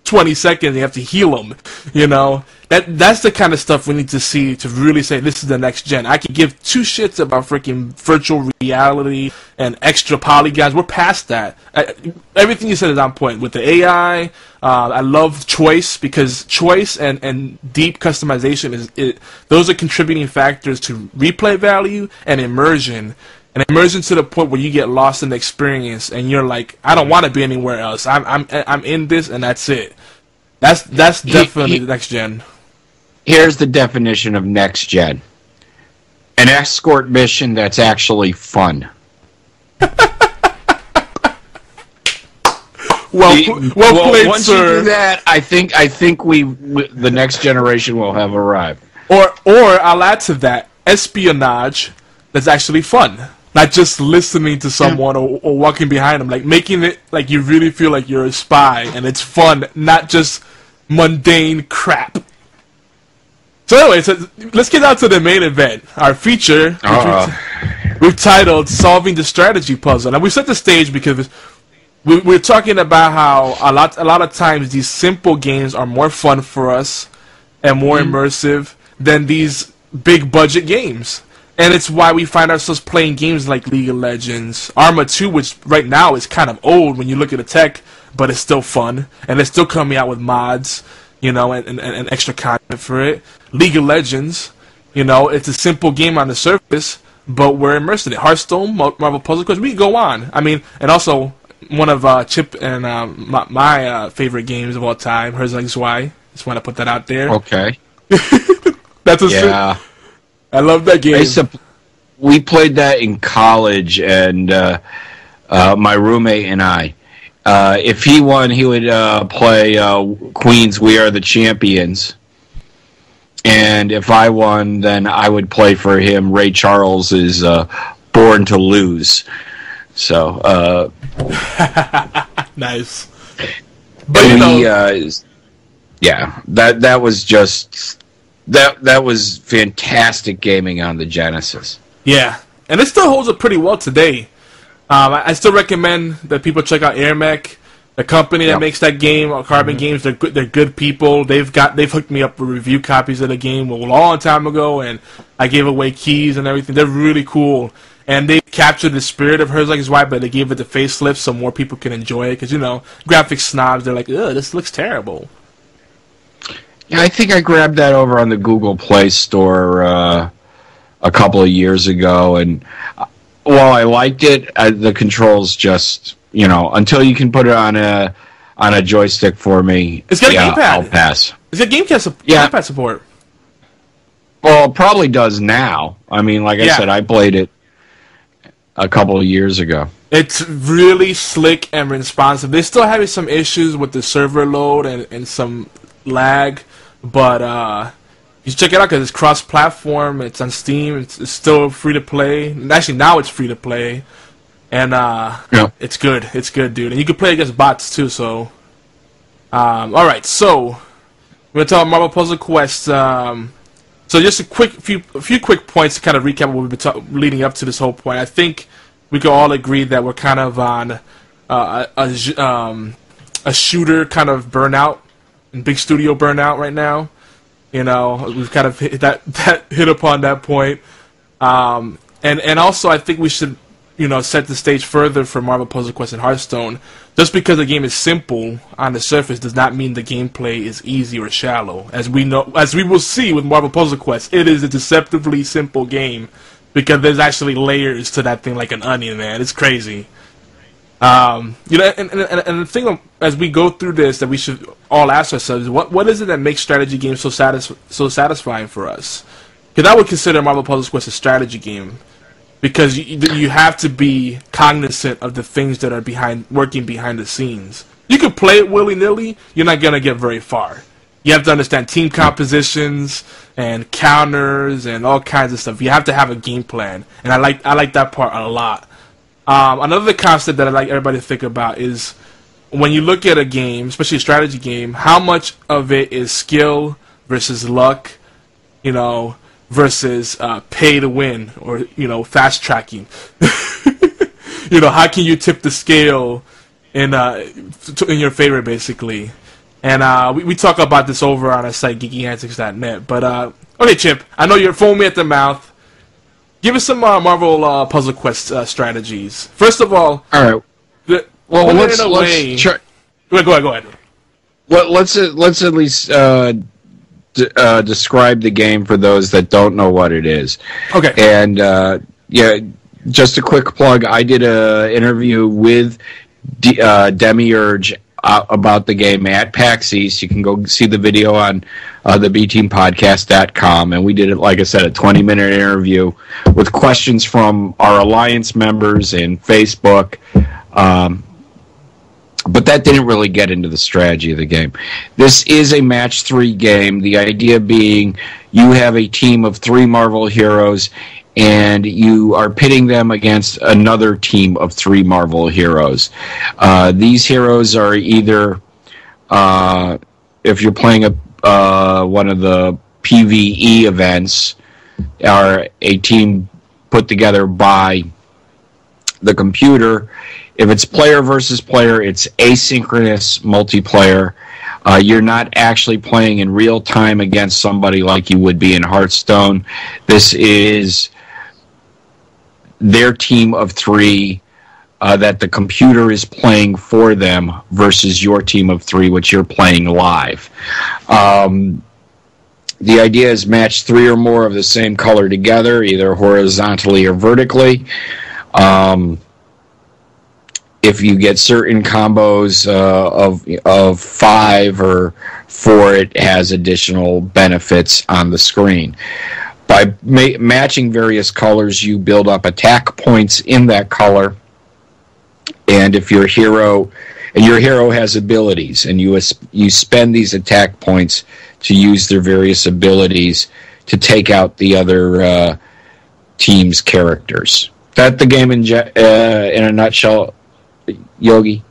20 seconds. You have to heal them. You know, that that's the kind of stuff we need to see to really say this is the next gen. I could give two shits about freaking virtual reality and extra polygons. We're past that. I, everything you said is on point with the AI. Uh, I love choice because choice and, and deep customization is it, those are contributing factors to replay value and immersion. And immersion to the point where you get lost in the experience and you're like, I don't want to be anywhere else. I'm I'm I'm in this and that's it. That's that's definitely he- the next gen. here's the definition of next gen an escort mission that's actually fun. Well, The- well, well, played, once sir. you do that, I think I think we, we the next generation will have arrived. Or or I'll add to that espionage that's actually fun. Not just listening to someone or, or walking behind them, like making it like you really feel like you're a spy and it's fun, not just mundane crap. So anyway, so let's get out to the main event. Our feature, which Uh, we- we've titled "Solving the Strategy Puzzle," and we set the stage because we, we're talking about how a lot, a lot of times these simple games are more fun for us and more immersive than these big budget games. And it's why we find ourselves playing games like League of Legends, Arma 2, which right now is kind of old when you look at the tech, but it's still fun, and it's still coming out with mods, you know, and, and, and extra content for it. League of Legends, you know, it's a simple game on the surface, but we're immersed in it. Hearthstone, Marvel Puzzle Quest, we can go on. I mean, and also one of uh, Chip and um, my, my uh, favorite games of all time, Herzog Zwei. Just want to put that out there. okay. That's a Yeah. I love that game. I used to, we played that in college, and uh, uh, my roommate and I. Uh, if he won, he would uh, play uh, Queen's "We Are the Champions," and if I won, then I would play for him. Ray Charles is uh, "Born to Lose." So, uh, nice. But you we, know, yeah, that that was just that that was fantastic gaming on the Genesis. yeah, and it still holds up pretty well today. Um, I, I still recommend that people check out AirMech, the company that Yeah. makes that game, uh, Carbon Games. They're good. They're good people. They've got they've hooked me up with review copies of the game a long time ago, and I gave away keys and everything. They're really cool, and they captured the spirit of Herzog Zwei, but they gave it the facelift so more people can enjoy it. Because you know, graphic snobs, they're like, "Ugh, this looks terrible." Yeah, I think I grabbed that over on the Google Play Store uh, a couple of years ago, and uh, while I liked it, uh, the controls just you know until you can put it on a on a joystick for me, It's got a yeah, gamepad. I'll pass. Is it GameCast su- Yeah. gamepad support? Well, it probably does now. I mean, like I Yeah. said, I played it a couple of years ago. It's really slick and responsive. They're still having some issues with the server load and, and some lag, but uh, you should check it out because it's cross-platform. It's on Steam. It's, it's still free to play. And Actually, now it's free to play, and uh, Yeah. it's good. It's good, dude. And you can play against bots too. So, um, all right. So we're gonna talk Marvel Puzzle Quest. Um, so just a quick few a few quick points to kind of recap what we've been ta- leading up to this whole point. I think we can all agree that we're kind of on uh, a, a um, a shooter kind of burnout and big studio burnout right now. You know, we've kind of hit that that hit upon that point. Um, and and also I think we should you know set the stage further for Marvel Puzzle Quest and Hearthstone. Just because the game is simple on the surface does not mean the gameplay is easy or shallow. As we know, as we will see with Marvel Puzzle Quest, it is a deceptively simple game because there's actually layers to that thing like an onion, man. It's crazy. Um, you know, and, and, and, the thing as we go through this that we should all ask ourselves what what is it that makes strategy games so satis- so satisfying for us? Because I would consider Marvel Puzzle Quest a strategy game because you, you have to be cognizant of the things that are behind working behind the scenes. You can play it willy nilly, you're not gonna get very far. You have to understand team compositions and counters and all kinds of stuff. You have to have a game plan, and I like I like that part a lot. Um, another concept that I like everybody to think about is when you look at a game, especially a strategy game, how much of it is skill versus luck, you know, versus uh, pay to win or you know fast tracking. you know, how can you tip the scale in uh, in your favor, basically? And uh, we, we talk about this over on our site, geekyantics.net. But uh, okay, Chip, I know you're foaming at the mouth. Give us some uh, Marvel uh, Puzzle Quest uh, strategies. First of all, All right. the, Well, let's let's way- try. Go ahead, go ahead, go ahead. Let, let's let's at least uh, d- uh, describe the game for those that don't know what it is. Okay. And uh, yeah, just a quick plug. I did a interview with D- uh, Demiurge uh, about the game at PAX East. You can go see the video on uh, the bteampodcast.com. And we did it, like I said, a 20 minute interview with questions from our Alliance members and Facebook. Um, but that didn't really get into the strategy of the game. This is a match three game. The idea being you have a team of three Marvel heroes and you are pitting them against another team of three Marvel heroes. Uh, these heroes are either, uh, if you're playing a uh, one of the PVE events, are a team put together by the computer. If it's player versus player, it's asynchronous multiplayer. Uh, you're not actually playing in real time against somebody like you would be in Hearthstone. This is their team of three uh, that the computer is playing for them versus your team of three, which you're playing live. Um, the idea is match three or more of the same color together, either horizontally or vertically. Um, if you get certain combos uh, of of five or four, it has additional benefits on the screen. By ma- matching various colors, you build up attack points in that color, and if your hero and your hero has abilities, and you you spend these attack points to use their various abilities to take out the other uh, team's characters. That the game in ge- uh, in a nutshell, Yogi.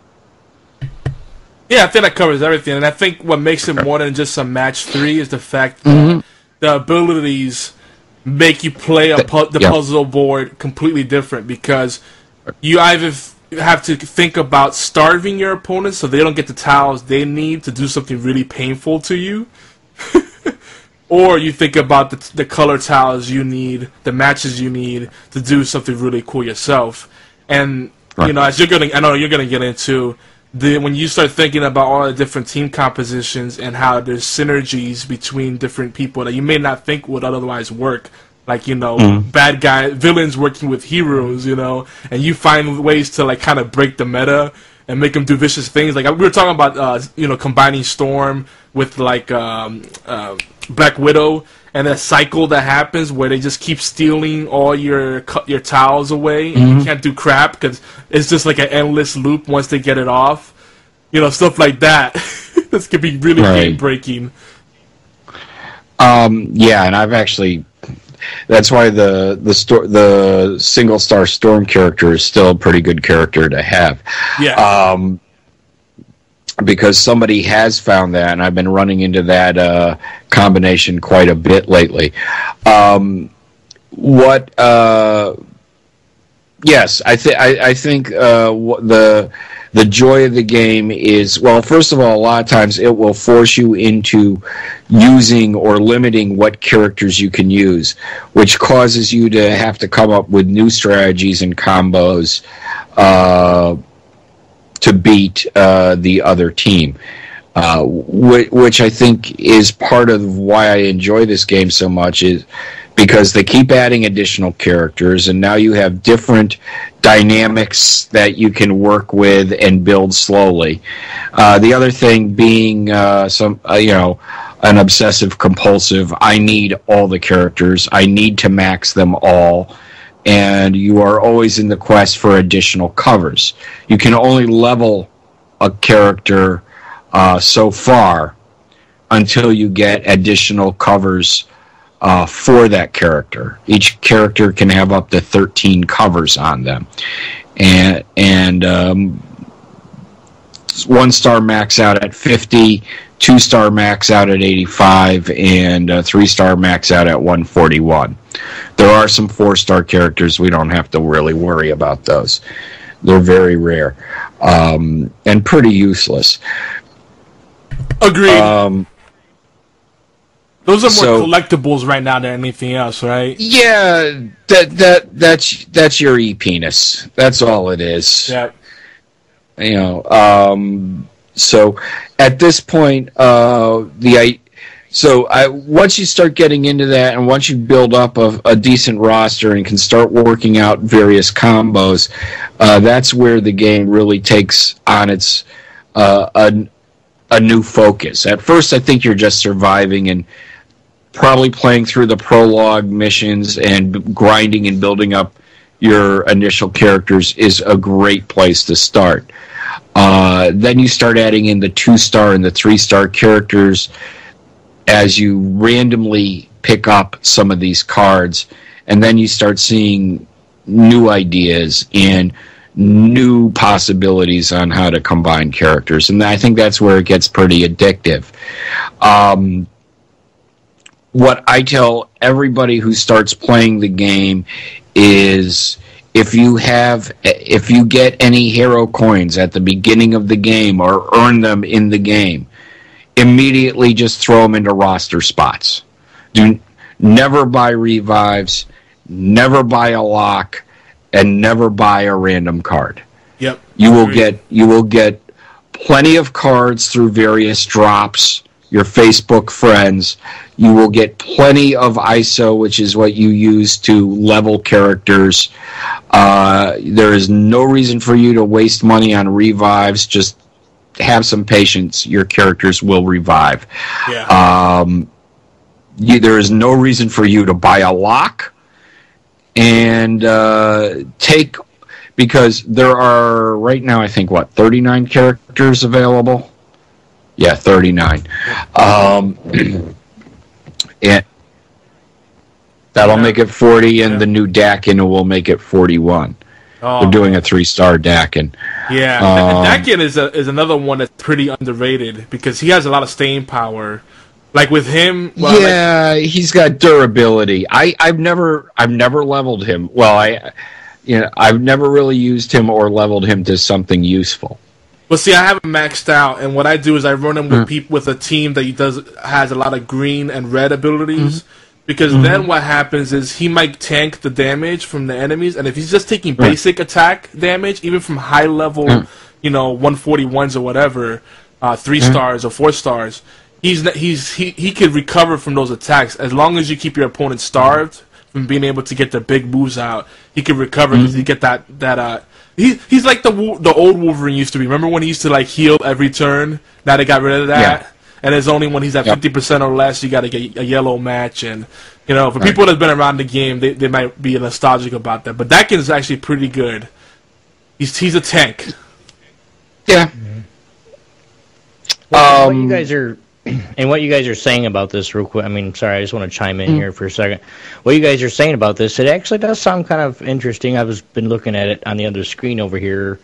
Yeah, I think that covers everything, and I think what makes it more than just a match three is the fact that Mm-hmm. the abilities make you play a pu- the yeah. puzzle board completely different because you either f- have to think about starving your opponents so they don't get the tiles they need to do something really painful to you, or you think about the, the color tiles you need, the matches you need to do something really cool yourself. And you know, as you're gonna, I know you're gonna get into the when you start thinking about all the different team compositions and how there's synergies between different people that you may not think would otherwise work. Like you know, bad guy villains working with heroes, you know, and you find ways to like kind of break the meta and make them do vicious things. Like we were talking about, uh, you know, combining Storm with like um, uh, Black Widow, and that cycle that happens where they just keep stealing all your your tiles away, and you can't do crap because it's just like an endless loop once they get it off. You know, stuff like that. this could be really Right. game breaking. Um, yeah, and I've actually. That's why the the sto- the single star storm character is still a pretty good character to have. Yeah. um, because somebody has found that, and I've been running into that uh, combination quite a bit lately. Um, what? Uh, yes, I think I, think uh, the the joy of the game is well. First of all, a lot of times it will force you into using or limiting what characters you can use, which causes you to have to come up with new strategies and combos. To beat uh, the other team, uh, wh- which I think is part of why I enjoy this game so much. Is because they keep adding additional characters, and now you have different dynamics that you can work with and build slowly. Uh, the other thing being uh, some, uh, you know, an obsessive compulsive. I need all the characters. I need to max them all and you are always in the quest for additional covers. You can only level a character uh, so far until you get additional covers uh, for that character. Each character can have up to 13 covers on them. And, and um, one star max out at 50, two star max out at 85, and uh, three star max out at 141. There are some four star characters. We don't have to really worry about those. They're very rare um, and pretty useless. Agreed. Um, Those are more so- collectibles right now than anything else, right? yeah, that that that's that's your e penis. That's all it is. Yeah. you know um so at this point uh the i so I, once you start getting into that and once you build up a, a decent roster and can start working out various combos uh, that's where the game really takes on its uh, a, a new focus at first i think you're just surviving and probably playing through the prologue missions and grinding and building up your initial characters is a great place to start. Uh, then you start adding in the two star and the three star characters as you randomly pick up some of these cards, and then you start seeing new ideas and new possibilities on how to combine characters, and I think that's where it gets pretty addictive. Um, what I tell everybody who starts playing the game is if you have if you get any hero coins at the beginning of the game or earn them in the game immediately just throw them into roster spots. Do never buy revives never buy a lock and never buy a random card. Yep. you will get you will get plenty of cards through various drops your facebook friends. You will get plenty of iso which is what you use to level characters. Uh, there is no reason for you to waste money on revives. Just have some patience your characters will revive Yeah. um, you, there is no reason for you to buy a lock and uh, take because there are right now I think what 39 characters available. Yeah, 39. Um, and that'll Yeah. make it 40, and Yeah. the new Daken will make it 41. Oh, They're doing a three-star Daken. Yeah, Um, Daken is a, is another one that's pretty underrated because he has a lot of staying power. Like with him, well, like- yeah, he's got durability. I I've never I've never leveled him. Well, I you know, I've never really used him or leveled him to something useful. Well, see, I have him maxed out, and what I do is I run him with mm. people with a team that he does has a lot of green and red abilities. Mm-hmm. Because mm-hmm. then what happens is he might tank the damage from the enemies, and if he's just taking basic attack damage, even from high level, mm. you know, 141s or whatever, uh, three mm. stars or four stars, he's he's he he could recover from those attacks as long as you keep your opponent starved from being able to get the big moves out. He can recover because mm-hmm. he get that that uh. He, he's like the the old Wolverine used to be. Remember when he used to like heal every turn? Now they got rid of that. Yeah and it's only when he's at fifty percent or less you got to get a yellow match. And you know, for right. people that's been around the game, they they might be nostalgic about that. But that is actually pretty good. He's he's a tank. Yeah. Mm-hmm. Well, um, what you guys are and what you guys are saying about this real quick i mean sorry i just want to chime in mm-hmm. here for a second what you guys are saying about this it actually does sound kind of interesting i've been looking at it on the other screen over here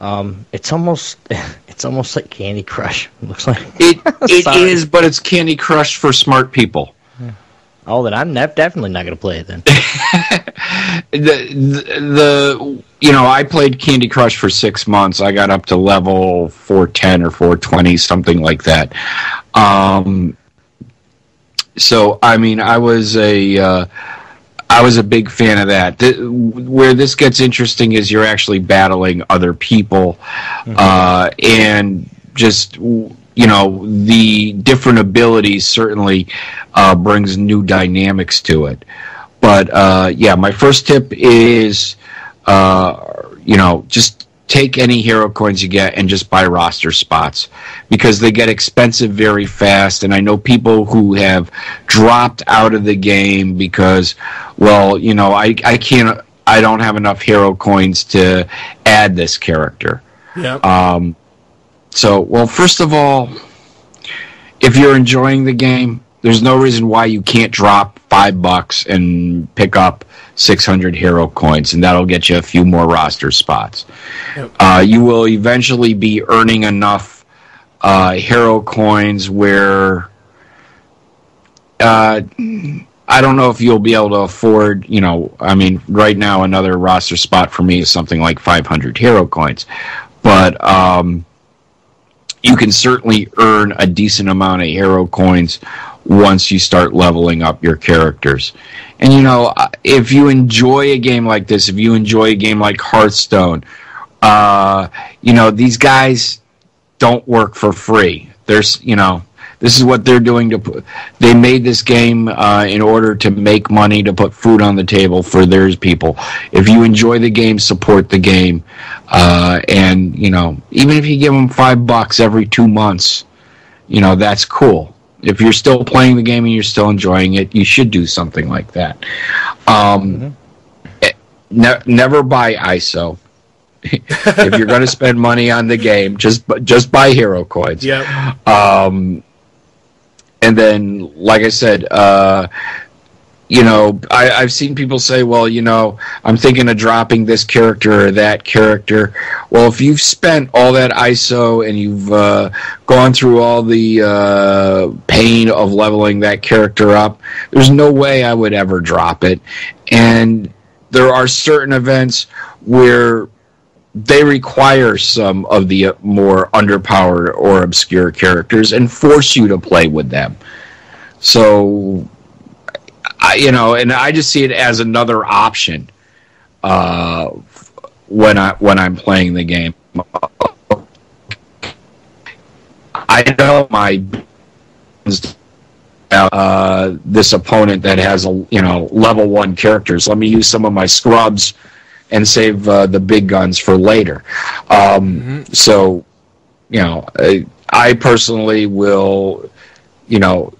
um, it's almost it's almost like Candy Crush. It looks like it. it is, but it's Candy Crush for smart people. Oh, then I'm definitely not going to play it then. the, the, the you know I played Candy Crush for six months. I got up to level four ten or four twenty, something like that. Um, so I mean, I was a uh, I was a big fan of that. Where this gets interesting is you're actually battling other people, mm-hmm. uh, and just you know the different abilities certainly uh, brings new dynamics to it. But uh, yeah, my first tip is uh, you know just take any hero coins you get and just buy roster spots because they get expensive very fast. And I know people who have dropped out of the game because, well, you know, I, I can't, I don't have enough hero coins to add this character. Yeah. Um, so, well, first of all, if you're enjoying the game, there's no reason why you can't drop five bucks and pick up 600 hero coins, and that'll get you a few more roster spots. Yep. Uh, you will eventually be earning enough uh, hero coins where uh, I don't know if you'll be able to afford, you know, I mean, right now another roster spot for me is something like 500 hero coins, but um, you can certainly earn a decent amount of hero coins once you start leveling up your characters. And you know, uh, if you enjoy a game like this, if you enjoy a game like Hearthstone, uh, you know, these guys don't work for free. There's, you know, this is what they're doing to put. They made this game uh, in order to make money to put food on the table for their people. If you enjoy the game, support the game, uh, and you know, even if you give them five bucks every two months, you know, that's cool if you're still playing the game and you're still enjoying it, you should do something like that. Um, mm-hmm. Eh, ne- never buy ISO. if you're going to spend money on the game, just just buy hero coins. Yeah. Um, and then, like I said, uh, you know, I, have seen people say, well, you know, I'm thinking of dropping this character or that character. Well, if you've spent all that ISO and you've uh, gone through all the uh, pain of leveling that character up, there's no way I would ever drop it. And there are certain events where they require some of the more underpowered or obscure characters and force you to play with them. So I, you know, and I just see it as another option uh, when I when I'm playing the game. I know my uh, this opponent that has a you know level one characters. Let me use some of my scrubs and save uh, the big guns for later. Um, mm-hmm. So, you know, I, I personally will, you know,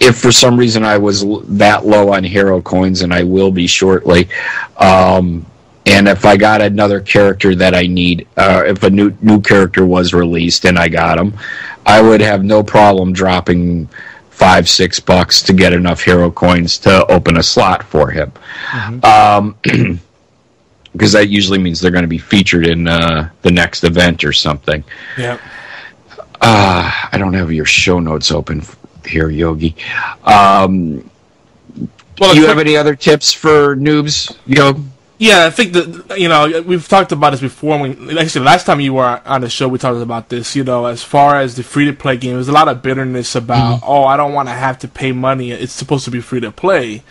if for some reason I was that low on hero coins, and I will be shortly, um, and if I got another character that I need, uh, if a new new character was released and I got him, I would have no problem dropping five six bucks to get enough hero coins to open a slot for him. Mm-hmm. Um, because that usually means they're going to be featured in uh, the next event or something. Yeah. Uh, I don't have your show notes open here, Yogi. Um, well, do you quick, have any other tips for noobs, Yo? Yeah, I think that you know we've talked about this before. When actually last time you were on the show, we talked about this. You know, as far as the free to play game, there's a lot of bitterness about mm-hmm. oh, I don't want to have to pay money. It's supposed to be free to play.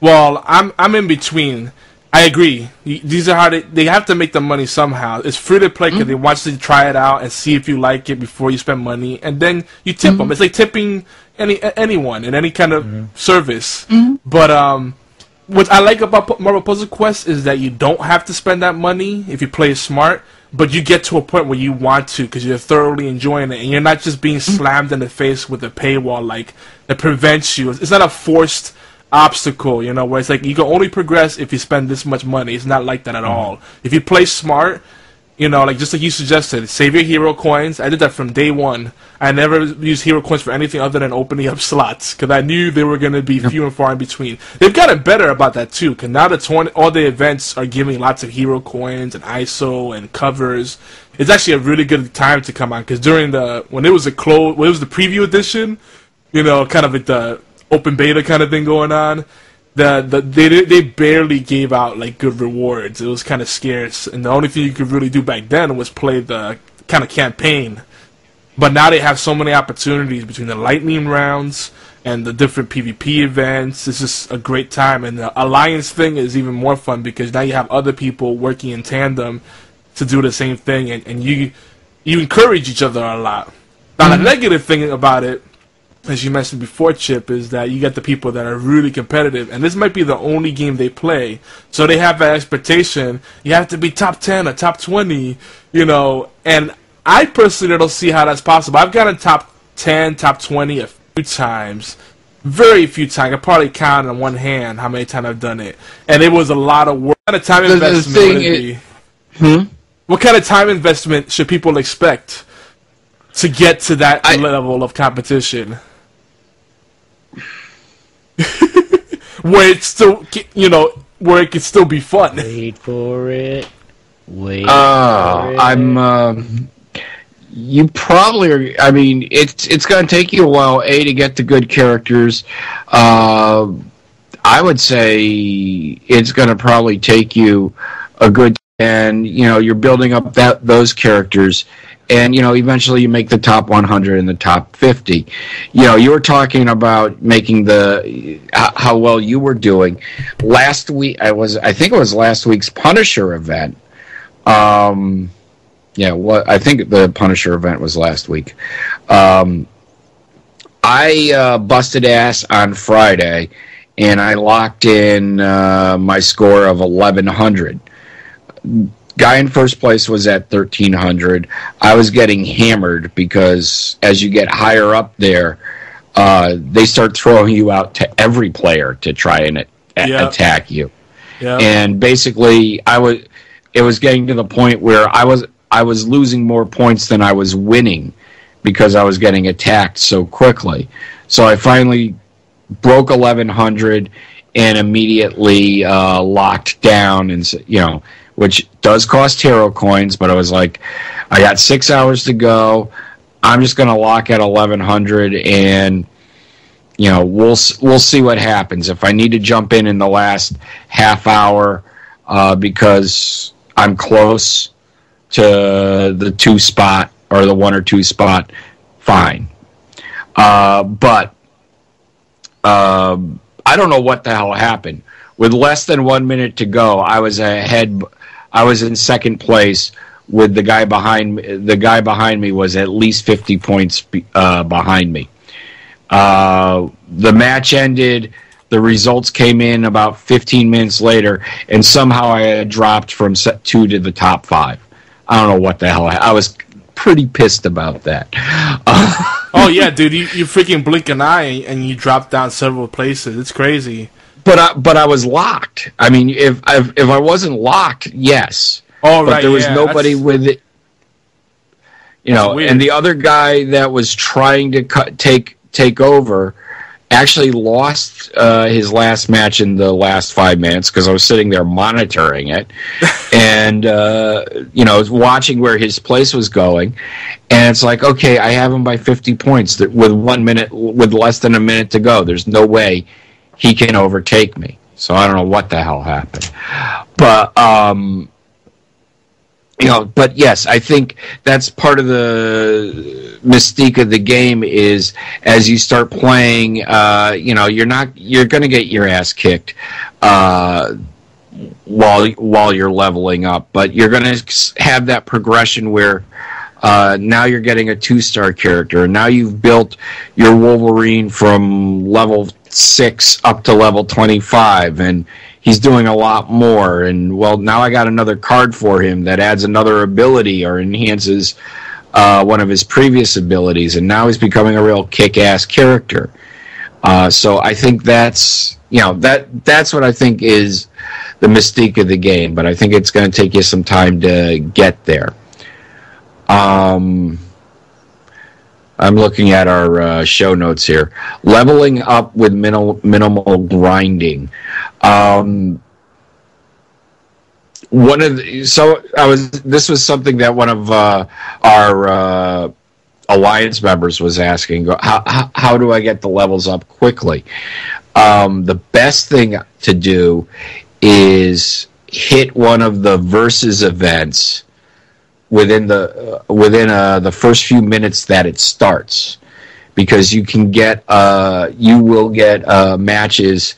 Well, I'm I'm in between. I agree. These are how they they have to make the money somehow. It's free to play because mm-hmm. they want you to try it out and see if you like it before you spend money, and then you tip them. Mm-hmm. It's like tipping any anyone in any kind of mm-hmm. service. Mm-hmm. But um, what I like about Pu- Marvel Puzzle Quest is that you don't have to spend that money if you play it smart, but you get to a point where you want to because you're thoroughly enjoying it, and you're not just being mm-hmm. slammed in the face with a paywall like that prevents you. It's not a forced obstacle, you know, where it's like you can only progress if you spend this much money. It's not like that at all. If you play smart, you know, like just like you suggested, save your hero coins. I did that from day one. I never used hero coins for anything other than opening up slots because I knew they were going to be few and far in between. They've gotten better about that too, because now the tourna- all the events are giving lots of hero coins and ISO and covers. It's actually a really good time to come on because during the when it was a close, when it was the preview edition, you know, kind of like the open beta kind of thing going on the, the they they barely gave out like good rewards. It was kind of scarce, and the only thing you could really do back then was play the kind of campaign. But now they have so many opportunities between the lightning rounds and the different PvP events. It's just a great time, and the alliance thing is even more fun because now you have other people working in tandem to do the same thing, and, and you you encourage each other a lot. Now the mm-hmm. negative thing about it as you mentioned before, Chip, is that you get the people that are really competitive, and this might be the only game they play. So they have that expectation. You have to be top 10 or top 20, you know, and I personally don't see how that's possible. I've gotten top 10, top 20 a few times. Very few times. I probably count on one hand how many times I've done it. And it was a lot of work. What kind of time The- the investment thing would it is- be? What kind of time investment should people expect to get to that I- level of competition? where it's still, you know, where it can still be fun. Wait for it. Wait. Uh, for it. I'm. um you probably are. I mean, it's it's going to take you a while. A to get the good characters. Uh, I would say it's going to probably take you a good and you know you're building up that those characters and you know eventually you make the top 100 and the top 50 you know you were talking about making the how well you were doing. Last week i was i think it was last week's punisher event. Um yeah what i think the punisher event was last week. Um i uh, busted ass on friday and i locked in uh, my score of 1100 guy in first place was at 1300 i was getting hammered because as you get higher up there uh, they start throwing you out to every player to try and a- attack you. Yeah. and basically i was it was getting to the point where i was i was losing more points than i was winning because i was getting attacked so quickly. So i finally broke 1100 and immediately uh, locked down and you know which does cost hero coins but i was like i got six hours to go i'm just going to lock at 1100 and you know we'll we'll see what happens if i need to jump in in the last half hour uh, because i'm close to the two spot or the one or two spot fine uh, but um, I don't know what the hell happened. With less than one minute to go, I was ahead. I was in second place. With the guy behind me, the guy behind me was at least fifty points uh, behind me. Uh, the match ended. The results came in about 15 minutes later, and somehow I had dropped from set two to the top five. I don't know what the hell. I, I was pretty pissed about that. oh yeah, dude, you, you freaking blink an eye and you drop down several places. It's crazy. But I, but I was locked. I mean, if if, if I wasn't locked, yes. Oh but right, there was yeah, nobody with it. You know, weird. and the other guy that was trying to cut, take take over actually lost uh, his last match in the last five minutes because I was sitting there monitoring it and uh, you know watching where his place was going, and it's like okay, I have him by fifty points with one minute with less than a minute to go. There's no way he can overtake me. So I don't know what the hell happened. But um you know, but yes, I think that's part of the mystique of the game is as you start playing, uh, you know, you're not you're going to get your ass kicked uh, while while you're leveling up, but you're going to have that progression where uh, now you're getting a two star character, and now you've built your Wolverine from level six up to level twenty five, and he's doing a lot more. And well, now I got another card for him that adds another ability or enhances uh, one of his previous abilities, and now he's becoming a real kick-ass character. Uh, so I think that's you know that that's what I think is the mystique of the game. But I think it's going to take you some time to get there. Um, I'm looking at our uh, show notes here. Leveling up with minimal minimal grinding. Um, one of the, so I was this was something that one of uh, our uh, alliance members was asking. How, how, how do I get the levels up quickly? Um, the best thing to do is hit one of the versus events within the uh, within uh, the first few minutes that it starts because you can get uh, you will get uh, matches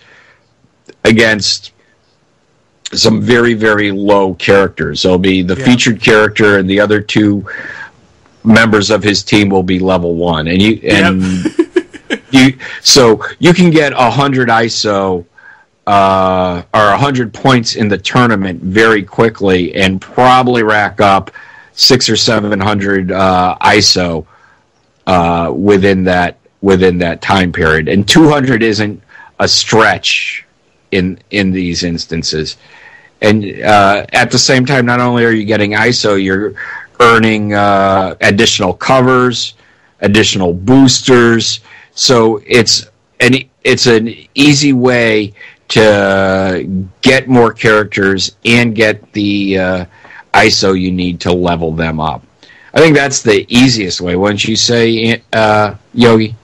against some very very low characters. There'll be the yeah. featured character and the other two members of his team will be level one, and you and yep. you so you can get a hundred ISO uh, or a hundred points in the tournament very quickly, and probably rack up six or seven hundred uh, ISO uh, within that within that time period, and two hundred isn't a stretch in in these instances. And uh, at the same time, not only are you getting ISO, you're earning uh, additional covers, additional boosters. So it's an it's an easy way to get more characters and get the uh, ISO you need to level them up. I think that's the easiest way. Wouldn't you say, uh, Yogi?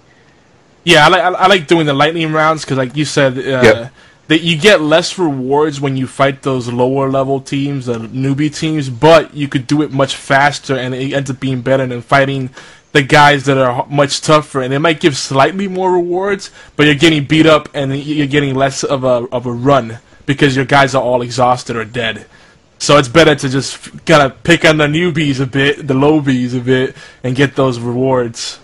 Yeah, I like I like doing the lightning rounds because, like you said, uh, yep. that you get less rewards when you fight those lower level teams, the newbie teams, but you could do it much faster, and it ends up being better than fighting the guys that are much tougher. And it might give slightly more rewards, but you're getting beat up, and you're getting less of a of a run because your guys are all exhausted or dead. So it's better to just kind of pick on the newbies a bit, the lowbies a bit, and get those rewards.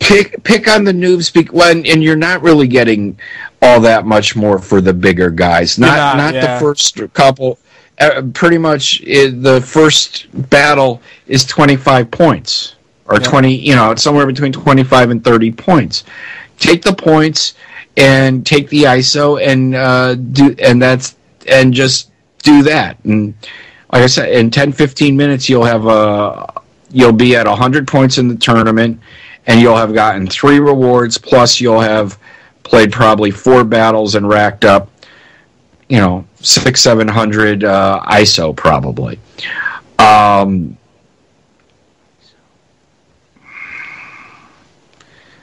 Pick pick on the noobs, when and you're not really getting all that much more for the bigger guys. Not not, not yeah. the first couple. Uh, pretty much, uh, the first battle is 25 points or yeah. 20. You know, it's somewhere between 25 and 30 points. Take the points and take the ISO and uh, do, and that's and just do that. And like I said, in 10, 15 minutes, you'll have a you'll be at 100 points in the tournament, and you'll have gotten three rewards. Plus, you'll have played probably four battles and racked up, you know, six, seven hundred uh, ISO probably. Um,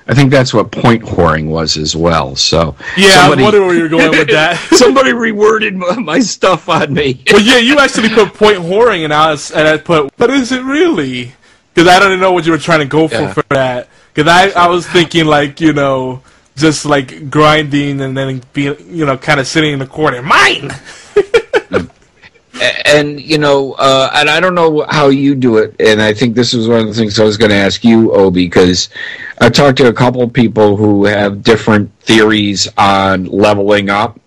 I think that's what point whoring was as well. So yeah, somebody, I wonder where you're going with that. somebody reworded my, my, stuff on me. well, yeah, you actually put point whoring, and I was, and I put, but is it really? Because I don't know what you were trying to go for yeah. for that. Because I I was thinking like you know just like grinding and then being you know kind of sitting in the corner, mine. And you know, uh, and I don't know how you do it, and I think this was one of the things I was going to ask you, Obi, because I talked to a couple of people who have different theories on leveling up.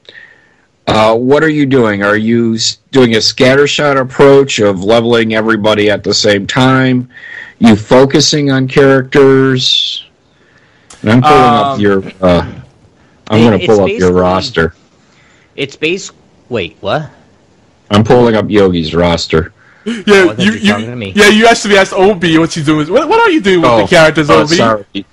Uh, what are you doing? Are you doing a scattershot approach of leveling everybody at the same time? You focusing on characters? And I'm pulling um, up your. Uh, I'm going to pull up your roster. It's base. Wait, what? I'm pulling up Yogi's roster. Yeah, oh, you, you, yeah, you actually asked Obi what you doing. What, what are you doing with oh, the characters, oh, Obi? Sorry.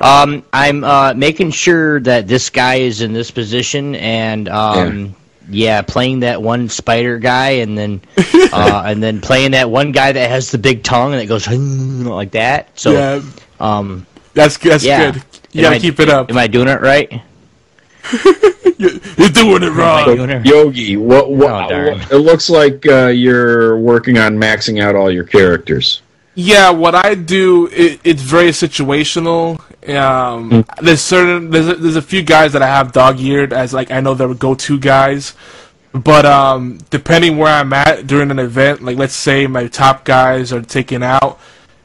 um, I'm uh, making sure that this guy is in this position, and um, yeah. yeah. playing that one spider guy, and then uh, and then playing that one guy that has the big tongue and it goes like that. So, yeah. um, that's that's yeah. good. You gotta I, keep it up. Am I doing it right? you, you're doing it wrong. Doing Yogi, what? what, Oh, what- it looks like uh, you're working on maxing out all your characters. Yeah, what I do, it, it's very situational. Um, There's certain, there's a, there's a few guys that I have dog-eared as like I know they're go-to guys, but um, depending where I'm at during an event, like let's say my top guys are taken out,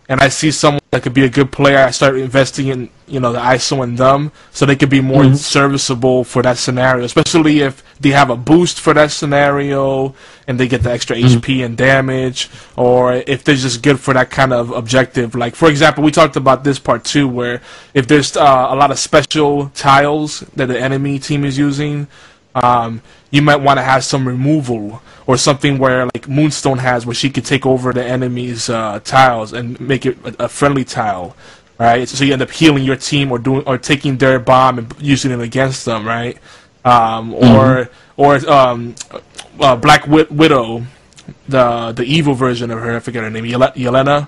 and I see someone that could be a good player, I start investing in you know the ISO in them so they could be more serviceable for that scenario, especially if they have a boost for that scenario and they get the extra HP and damage, or if they're just good for that kind of objective. Like for example, we talked about this part too, where if there's uh, a lot of special tiles that the enemy team is using, um, you might want to have some removal or something where like Moonstone has, where she could take over the enemy's uh, tiles and make it a, a friendly tile, right? So you end up healing your team or doing or taking their bomb and using it against them, right? Um, or or um, uh, Black Wid- Widow, the the evil version of her, I forget her name, Yele- Yelena.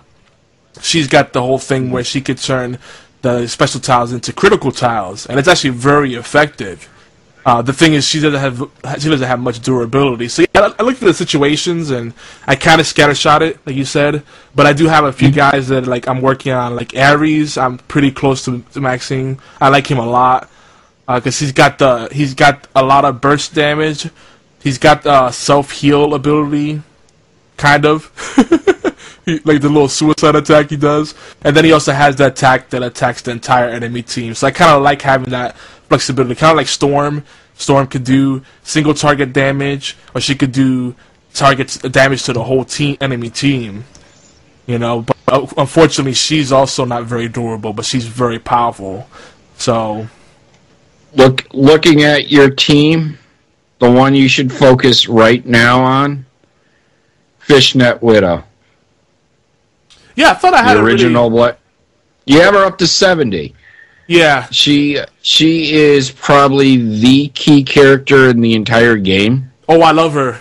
She's got the whole thing where she could turn the special tiles into critical tiles, and it's actually very effective. Uh, the thing is, she doesn't have she doesn't have much durability. So yeah, I, I looked at the situations and I kind of scattershot it, like you said. But I do have a few guys that like I'm working on, like Ares. I'm pretty close to, to maxing. I like him a lot because he's got the he's got a lot of burst damage. He's got uh, self heal ability, kind of. He- like the little suicide attack he does, and then he also has the attack that attacks the entire enemy team. So I kind of like having that flexibility, kind of like Storm. Storm could do single target damage, or she could do targets damage to the whole team, enemy team. You know, but uh, unfortunately, she's also not very durable, but she's very powerful. So Look, looking at your team, the one you should focus right now on, Fishnet Widow, yeah, I thought I had the really- original. What? You have her up to seventy. Yeah, She she is probably the key character in the entire game. oh, I love her.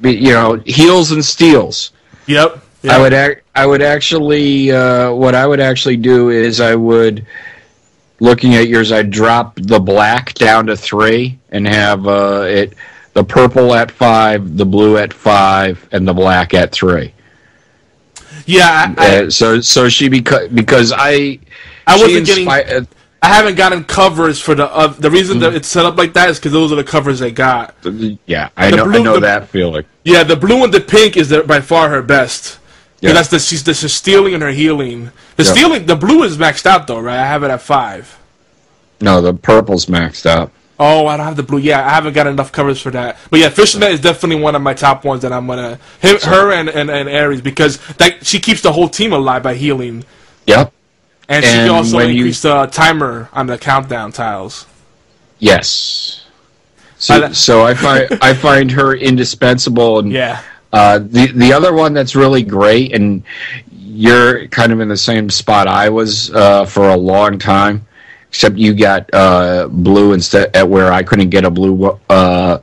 But, You know, heals and steals. Yep. yep. I would ac- I would actually uh, what I would actually do is I would looking at yours I'd drop the black down to three and have uh, it the purple at five, the blue at five, and the black at three. Yeah, I, Uh, so so she because because I I wasn't getting. inspi- uh, I haven't gotten covers for the. Uh, the reason that it's set up like that is because those are the covers I got. yeah I The know I know the- that feeling. Yeah, the blue and the pink is the, by far her best. Yeah. Yeah. that's the she's the she's stealing and her healing. The Yeah. stealing, the blue is maxed out though, right? I have it at five. No, the purple's maxed out. Oh, I don't have the blue. Yeah, I haven't got enough covers for that. But yeah, Fishnet is definitely one of my top ones that I'm gonna him, her and, and and Ares because that she keeps the whole team alive by healing, Yep. and, she also when you- increase the timer on the countdown tiles. Yes. So, li- so I find I find her indispensable, and Yeah, uh, the the other one that's really great, and you're kind of in the same spot I was uh, for a long time, except you got uh, blue instead at where I couldn't get a blue uh,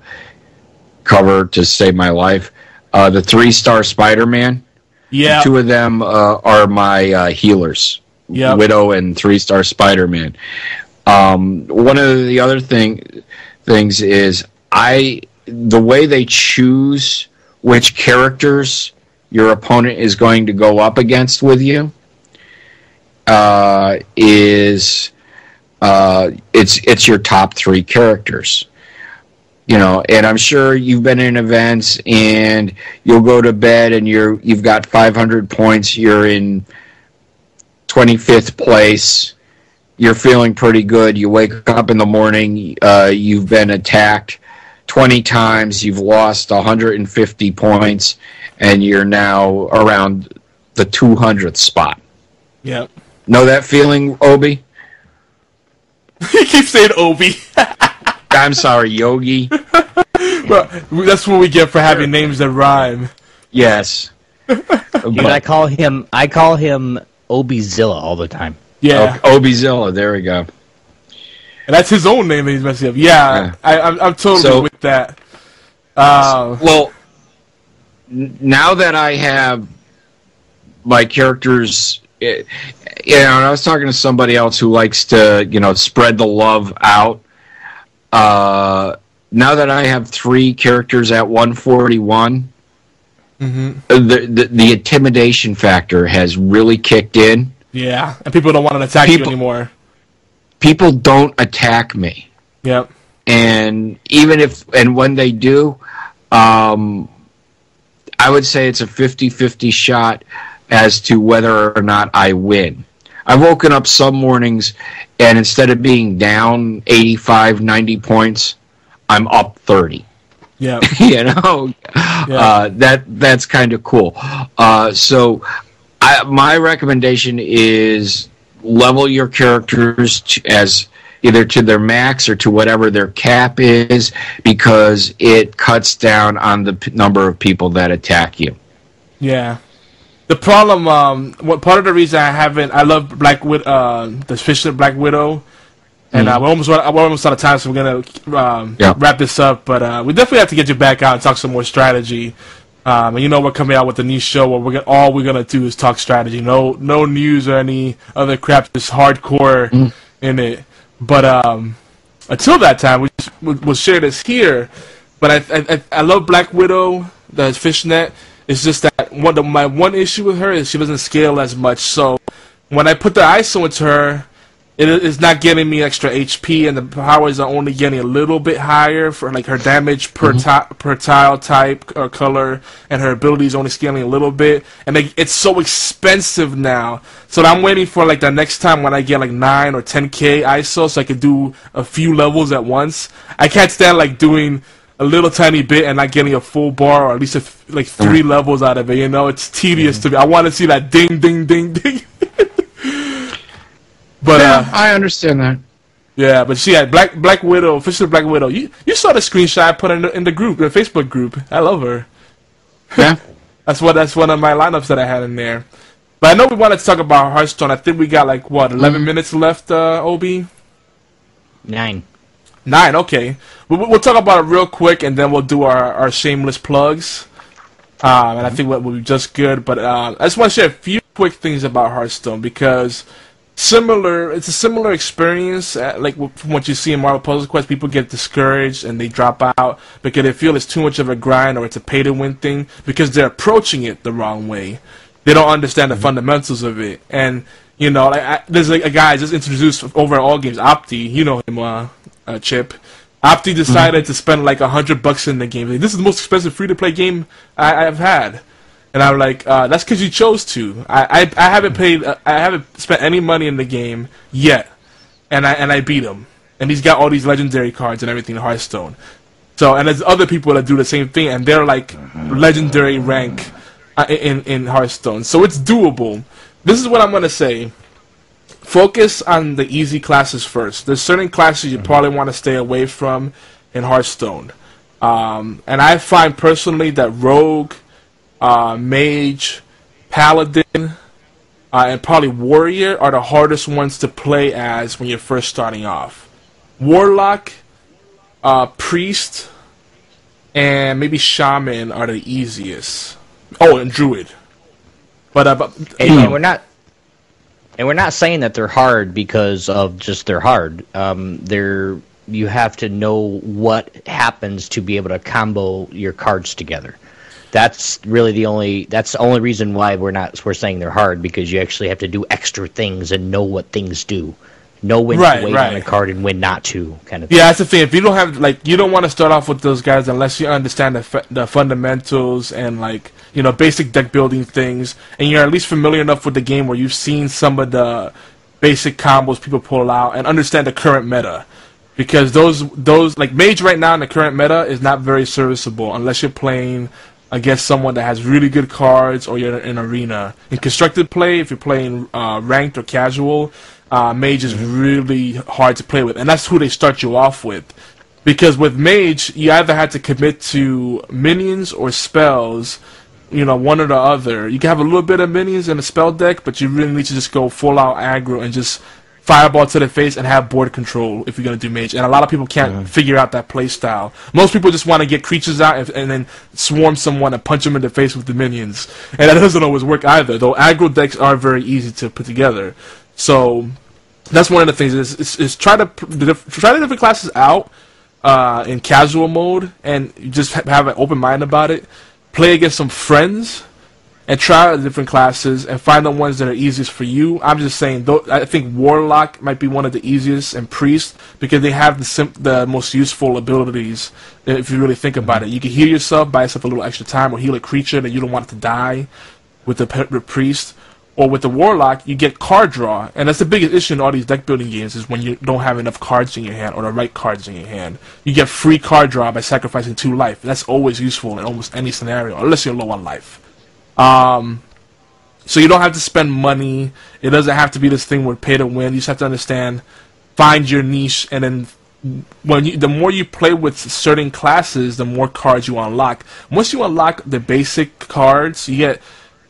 cover to save my life. Uh, the three star Spider Man, yeah, two of them uh, are my uh, healers. Yep. Widow and three star Spider Man. Um, one of the other thing things is I the way they choose which characters your opponent is going to go up against with you uh, is uh, it's it's your top three characters. You know, and I'm sure you've been in events and you'll go to bed and you're you've got 500 points. You're in 25th place. You're feeling pretty good. You wake up in the morning. Uh, you've been attacked 20 times. You've lost 150 points, and you're now around the 200th spot. yeah. Know that feeling, Obi? he keeps saying Obi. I'm sorry, Yogi. But that's what we get for having names that rhyme. Yes. Dude, I call him I call him Obizilla all the time. Yeah, Obi Zilla, there we go. and that's his own name that he's messing up. Yeah, Yeah. I, I'm, I'm totally So- with that. Uh, Well, now that I have my characters, eh, you know, and I was talking to somebody else who likes to, you know, spread the love out. uh, now that I have three characters at 141, hmm the, the the intimidation factor has really kicked in. Yeah, and people don't want to attack People- you anymore. People don't attack me. Yep. and even if and when they do um i would say it's a 50-50 shot as to whether or not i win. I've woken up some mornings and instead of being down 85 90 points i'm up 30 Yeah. you know? Uh, that that's kind of cool. Uh, so I, my recommendation is level your characters to, as either to their max or to whatever their cap is because it cuts down on the p- number of people that attack you. Yeah. The problem, um, what part of the reason I haven't, I love Black Widow, uh, the Fisher Black Widow, and uh, we're almost we're almost out of time, so we're gonna um, Yeah. wrap this up. But uh, we definitely have to get you back out and talk some more strategy. Um, and you know we're coming out with a new show where we're gonna, all we're gonna do is talk strategy. No, no news or any other crap. Just hardcore in it. But um, until that time, we we'll, we'll share this here. But I, I I- I love Black Widow, the fishnet. It's just that one of my one issue with her is she doesn't scale as much. So when I put the ISO into her, it is not getting me extra HP, and the powers are only getting a little bit higher for like her damage per mm-hmm. ti- per tile type or color, and her ability is only scaling a little bit. And like, it's so expensive now, so I'm waiting for like the next time when I get like nine or 10k ISO, so I can do a few levels at once. I can't stand like doing a little tiny bit and not getting a full bar or at least a f like three levels out of it. You know, it's tedious to me. I want to see that ding, ding, ding, ding. but uh, i understand that yeah, but she had Black Black Widow, official Black Widow. You you saw the screenshot I put in the, in the group, the Facebook group. I love her. yeah That's what that's one of my lineups that I had in there. But I know we wanted to talk about Hearthstone. I think we got like what 11 minutes left. Uh, Ob Nine. Nine. Okay, we'll, we'll talk about it real quick, and then we'll do our, our shameless plugs. Um, and I think that will be just good. But uh, I just want to share a few quick things about Hearthstone because similar, it's a similar experience. Uh, like from what you see in Marvel Puzzle Quest, people get discouraged and they drop out because they feel it's too much of a grind or it's a pay to win thing because they're approaching it the wrong way. They don't understand the fundamentals of it, and you know, like I, there's like a guy I just introduced over at All Games, Opti. You know him, uh, uh, Chip. Opti decided to spend like a hundred bucks in the game. Like, this is the most expensive free to play game I, I've had, and I'm like, uh, that's because you chose to. I, I, I haven't paid, uh, I haven't spent any money in the game yet, and I and I beat him, and he's got all these legendary cards and everything in Hearthstone. So and there's other people that do the same thing, and they're like legendary rank uh, in in Hearthstone. So it's doable. This is what I'm gonna say. Focus on the easy classes first. There's certain classes you probably want to stay away from in Hearthstone, um, and I find personally that Rogue, uh, Mage, Paladin, uh, and probably Warrior are the hardest ones to play as when you're first starting off. Warlock, uh, Priest, and maybe Shaman are the easiest. Oh, and Druid. But, uh, but And, you we're not, and we're not saying that they're hard because of just they're hard. Um, they're you have to know what happens to be able to combo your cards together. That's really the only. That's the only reason why we're not we're saying they're hard because you actually have to do extra things and know what things do, know when Right, to wait right. on a card and when not to, kind of. thing. Yeah, that's the thing. If you don't have like, you don't want to start off with those guys unless you understand the fu- the fundamentals and like you know basic deck building things, and you're at least familiar enough with the game where you've seen some of the basic combos people pull out and understand the current meta. Because those those like mage right now in the current meta is not very serviceable unless you're playing against someone that has really good cards or you're in an arena. In constructed play, if you're playing uh, ranked or casual, uh, mage is really hard to play with, and that's who they start you off with. Because with mage, you either had to commit to minions or spells, you know, one or the other. You can have a little bit of minions in a spell deck, but you really need to just go full out aggro and just fireball to the face and have board control if you're gonna do mage. And a lot of people can't figure out that play style. Most people just want to get creatures out and, and then swarm someone and punch them in the face with the minions, and that doesn't always work either. Though aggro decks are very easy to put together. So that's one of the things is, is, is try to try the different classes out uh, in casual mode and just ha- have an open mind about it. Play against some friends and try out different classes and find the ones that are easiest for you. I'm just saying, though, I think Warlock might be one of the easiest and Priest because they have the the most useful abilities. If you really think about it, you can heal yourself, buy yourself a little extra time, or heal a creature that you don't want it to die with the Priest. Or with the Warlock, you get card draw, and that's the biggest issue in all these deck building games is when you don't have enough cards in your hand or the right cards in your hand. You get free card draw by sacrificing two life. That's always useful in almost any scenario, unless you're low on life. Um, so you don't have to spend money. It doesn't have to be this thing where pay to win. You just have to understand, find your niche, and then when you, the more you play with certain classes, the more cards you unlock. Once you unlock the basic cards, you get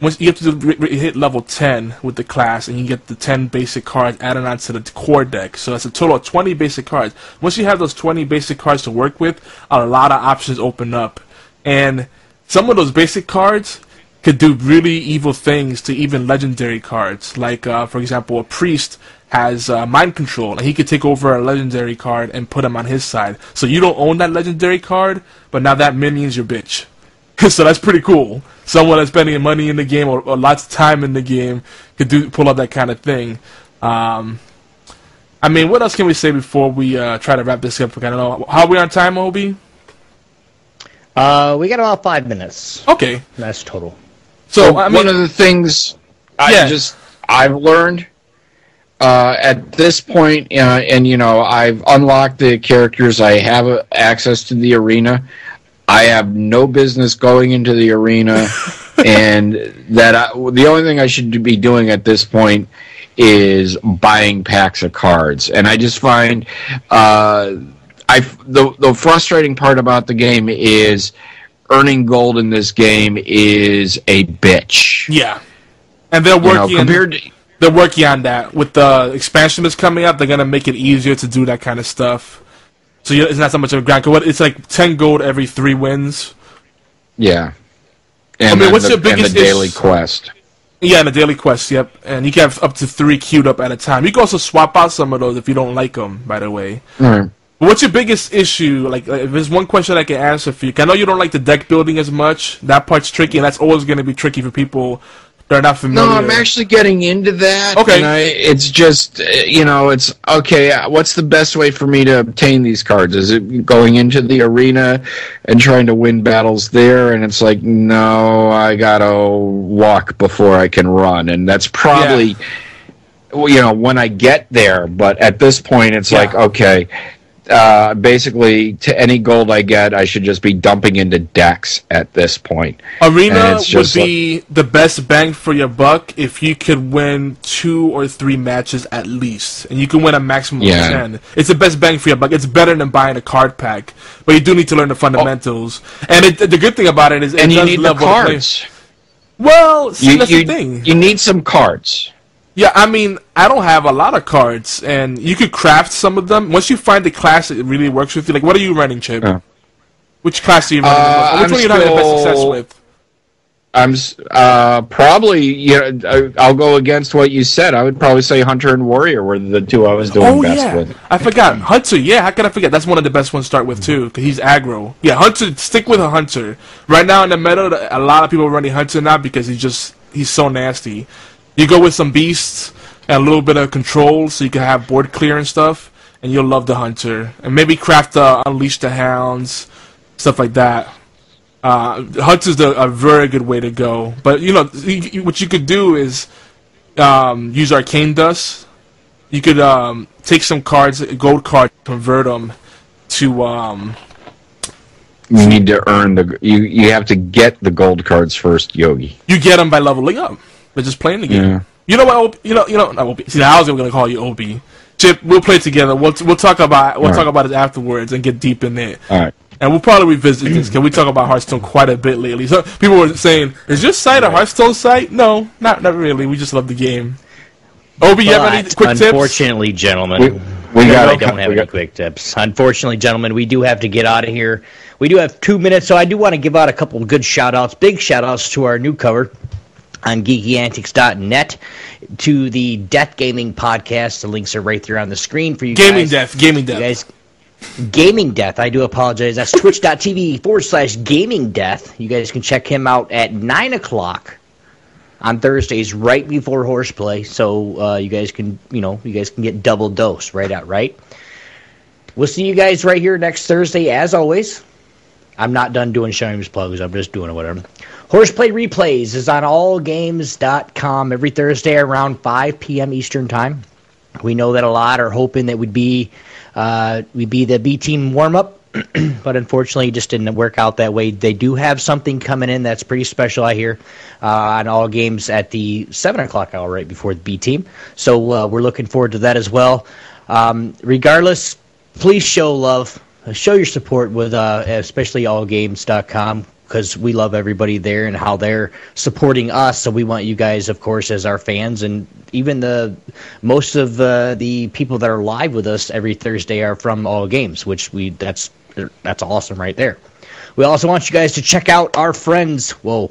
once you have to re- hit level 10 with the class and you get the 10 basic cards added onto the core deck. So that's a total of 20 basic cards. Once you have those 20 basic cards to work with a lot of options open up. And some of those basic cards could do really evil things to even legendary cards. Like uh, for example a priest has uh, mind control and he could take over a legendary card and put him on his side. So you don't own that legendary card but now that minion's your bitch so that's pretty cool. Someone that's spending money in the game or, or lots of time in the game could do pull up that kind of thing. Um, I mean, what else can we say before we uh, try to wrap this up? I don't know how are we on time, Obi. Uh, we got about five minutes. Okay, That's total. so Well, I mean, one of the things I Yeah. just I've learned uh, at this point, uh, and you know, I've unlocked the characters. I have uh, access to the arena. I have no business going into the arena, and that I, the only thing I should be doing at this point is buying packs of cards. And I just find uh, I the the frustrating part about the game is earning gold in this game is a bitch. yeah, and they're You know, working. compared to they're working on that with the expansion that's coming up. They're gonna make it easier to do that kind of stuff. So you, it's not so much of a grind. what- It's like ten gold every three wins. yeah. And I mean, what's the, your and biggest the daily quest? Yeah, in the daily quest, yep. And you can have up to three queued up at a time. You can also swap out some of those if you don't like them, by the way. Right. But what's your biggest issue? Like, like, if there's one question I can answer for you, I know you don't like the deck building as much. That part's tricky, and that's always going to be tricky for people that are not familiar. No, I'm actually getting into that. Okay. And I, it's just, uh, you know, it's okay. uh, What's the best way for me to obtain these cards? Is it going into the arena and trying to win battles there? And it's like, no, I gotta walk before I can run, and that's probably. well, You know, when I get there, but at this point, it's Yeah. like okay, uh, basically, to any gold I get, I should just be dumping into decks at this point. Arena would be the best bang for your buck if you could win two or three matches at least, and you can win a maximum Yeah. of ten. It's the best bang for your buck. It's better than buying a card pack, but you do need to learn the fundamentals. And it, the good thing about it is, it And you need the cards. Well, see, You, that's you, the thing. you need some cards. Yeah, I mean, I don't have a lot of cards, and you could craft some of them. Once you find the class that really works with you, like, what are you running, Chip? Yeah. Which class are you running? Uh, Which I'm one are you having the best success with? I'm uh, probably you know I- I'll go against what you said. I would probably say Hunter and Warrior were the two I was doing Oh best yeah, with. I forgot Hunter. Yeah, how could I forget? That's one of the best ones to start with too, because he's aggro. Yeah, Hunter. Stick with a Hunter. Right now in the meta, a lot of people are running Hunter now because he's just he's so nasty. You go with some beasts and a little bit of control, so you can have board clear and stuff, and you'll love the Hunter. And maybe craft uh, Unleash the Hounds, stuff like that. Uh, Hunter's the, a very good way to go. But you know, you, what you could do is um, use Arcane Dust. You could um, take some cards, gold cards, convert them to. Um, You need to earn the you you have to get the gold cards first, Yogi. you get them by leveling up, by just playing the game. Yeah. You know what? Ob- You know, you know. Not Ob. See, now I was going to call you OB. Chip, we'll play together. We'll we'll talk about we'll All talk right. about it afterwards and get deep in it. All right. And we'll probably revisit this because we talk about Hearthstone quite a bit lately. So people were saying, "Is your site a Hearthstone site?" No, not not really. We just love the game. Obi, you have any quick tips? unfortunately, gentlemen, We, we got I don't have any quick tips. Unfortunately, gentlemen, we do have to get out of here. We do have two minutes, so I do want to give out a couple of good shout outs, big shout outs to our new cover on geekyantics.net, to the Death Gaming podcast. The links are right there on the screen for you Gaming guys. death, gaming You death. guys, Gaming Death. I do apologize. That's twitch.tv forward slash gaming death. You guys can check him out at 9 o'clock on Thursdays right before horseplay. So uh, you guys can, you know, you guys can get double dose right out, right? We'll see you guys right here next Thursday, as always. I'm not done doing Shames plugs. I'm just doing whatever. Horseplay Replays is on allgames.com every Thursday around 5 p.m. Eastern Time. We know that a lot are hoping that we'd be uh, we'd be the B team warm up, but unfortunately, it just didn't work out that way. They do have something coming in that's pretty special, I hear, uh, on all games at the 7 o'clock hour right before the B team. So uh, we're looking forward to that as well. Um, regardless, please show love, show your support with uh, especially allgames.com because we love everybody there and how they're supporting us. So we want you guys, of course, as our fans, and even the most of uh, the people that are live with us every Thursday are from All Games, which we that's that's awesome right there. We also want you guys to check out our friends. Whoa.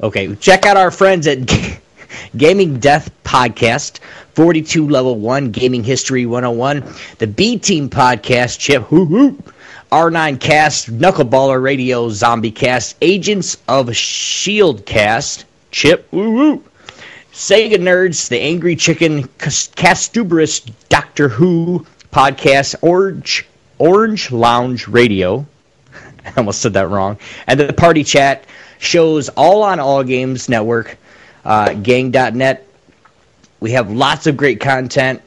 Okay, check out our friends at Gaming Death Podcast, 42 Level 1, Gaming History 101, the B Team Podcast, Chip Hoo Hoo, R9 Cast, Knuckleballer Radio, Zombie Cast, Agents of Shield Cast, Chip Woo Woo, Sega Nerds, The Angry Chicken, Castuberous Doctor Who Podcast, Orange Orange Lounge Radio. I almost said that wrong. And the Party Chat shows all on All Games Network, uh, gang.net. We have lots of great content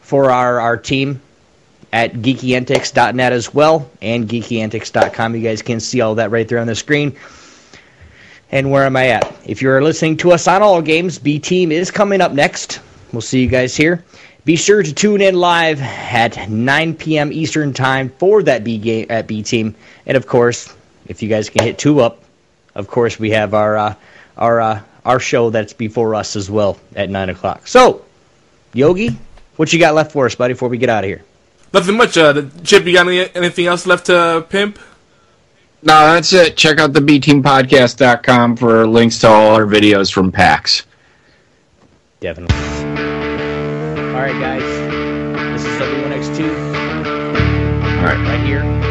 for our, our team at geekyantics.net as well and geekyantics.com. You guys can see all that right there on the screen. And where am I at? If you're listening to us on all games, B Team is coming up next. We'll see you guys here. Be sure to tune in live at 9 p.m. Eastern Time for that B game at B Team. And of course, if you guys can hit two up, of course we have our uh, our uh, our show that's before us as well at nine o'clock. So, Yogi, what you got left for us, buddy? Before we get out of here. Nothing much. Uh, Chip, you got any, anything else left to pimp? No, that's it. Check out the bteampodcast.com for links to all our videos from PAX. Definitely. All right, guys. This is W1X2. All right. Right here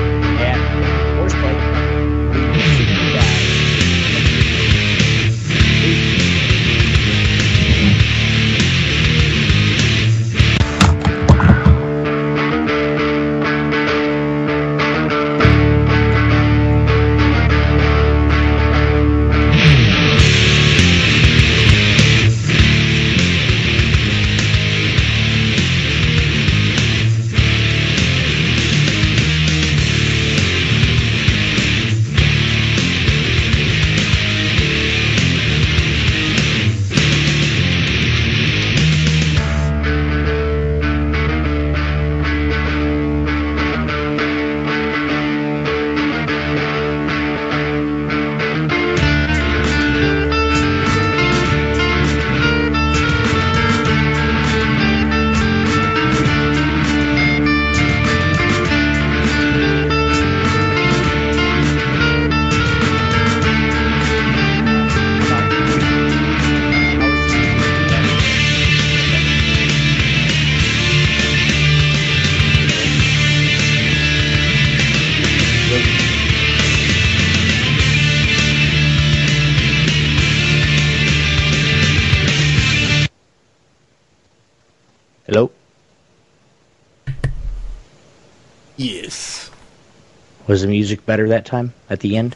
Was the music better that time at the end?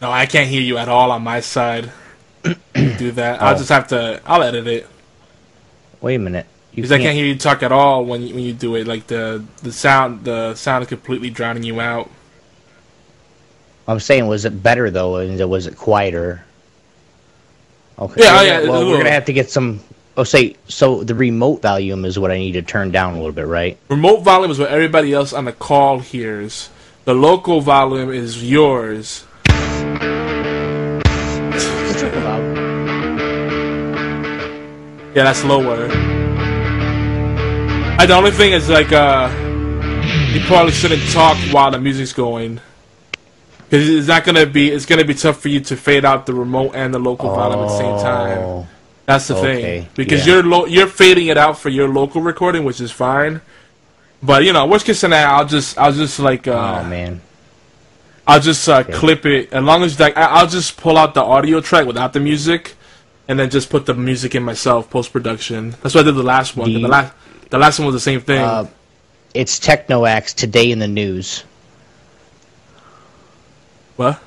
No, I can't hear you at all on my side. Do that. I'll Oh. just have to. I'll edit it Wait a minute. Because I can't hear you talk at all when you, when you do it. Like the the sound the sound is completely drowning you out. I'm saying, was it better though, and was it quieter? Okay. Yeah, oh, yeah, Well, we're gonna have to get some. Oh, say so. The remote volume is what I need to turn down a little bit, right? Remote volume is what everybody else on the call hears. The local volume is yours. Yeah, that's lower. The only thing is like uh, you probably shouldn't talk while the music's going. Because it's not gonna be. It's gonna be tough for you to fade out the remote and the local volume at the same time. Oh, That's the Okay, thing. Because yeah. you're lo- you're fading it out for your local recording, which is fine. But you know, worst case scenario, I'll just I'll just like uh, oh man. I'll just uh, clip it as long as like I- I'll just pull out the audio track without the music, and then just put the music in myself post production. That's what I did the last one. Do The last the last one was the same thing. Uh, it's Technoax today in the news. what?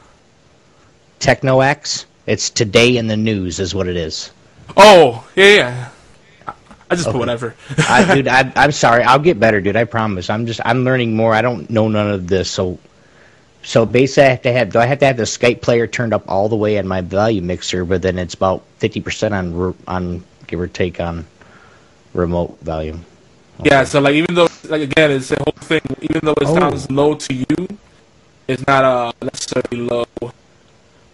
Technoax. It's today in the news is what it is. Oh yeah yeah. I- just put whatever. I, dude, I, I'm sorry. I'll get better, dude. I promise. I'm just I'm learning more. I don't know none of this, so so basically, I have to have do I have to have the Skype player turned up all the way on my volume mixer, but then it's about fifty percent on on give or take on remote volume. Yeah, so like even though like again it's the whole thing. Even though it Oh. sounds low to you, it's not uh necessarily low.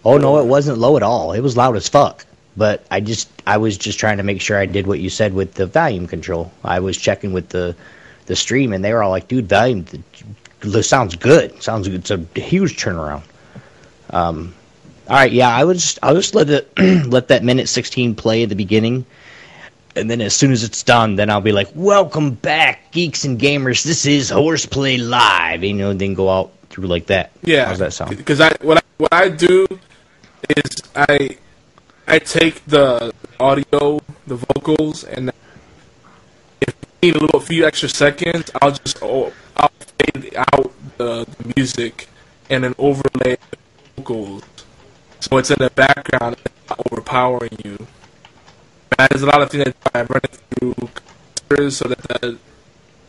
Oh no, it wasn't low at all. It was loud as fuck. But I just I was just trying to make sure I did what you said with the volume control. I was checking with the the stream, and they were all like, "Dude, volume sounds good. Sounds good. It's a huge turnaround." Um, all right, yeah, I would just I'll just let it let that minute sixteen play at the beginning, and then as soon as it's done, then I'll be like, "Welcome back, geeks and gamers. This is Horseplay Live." You know, and then go out through like that. Yeah. how's that sound? Because I what I what I do is I I take the audio, the vocals, and if I need a little few extra seconds, I'll just oh, I'll fade out the, the music and then overlay the vocals, so it's in the background, and not overpowering you. And there's a lot of things that I run it through so that the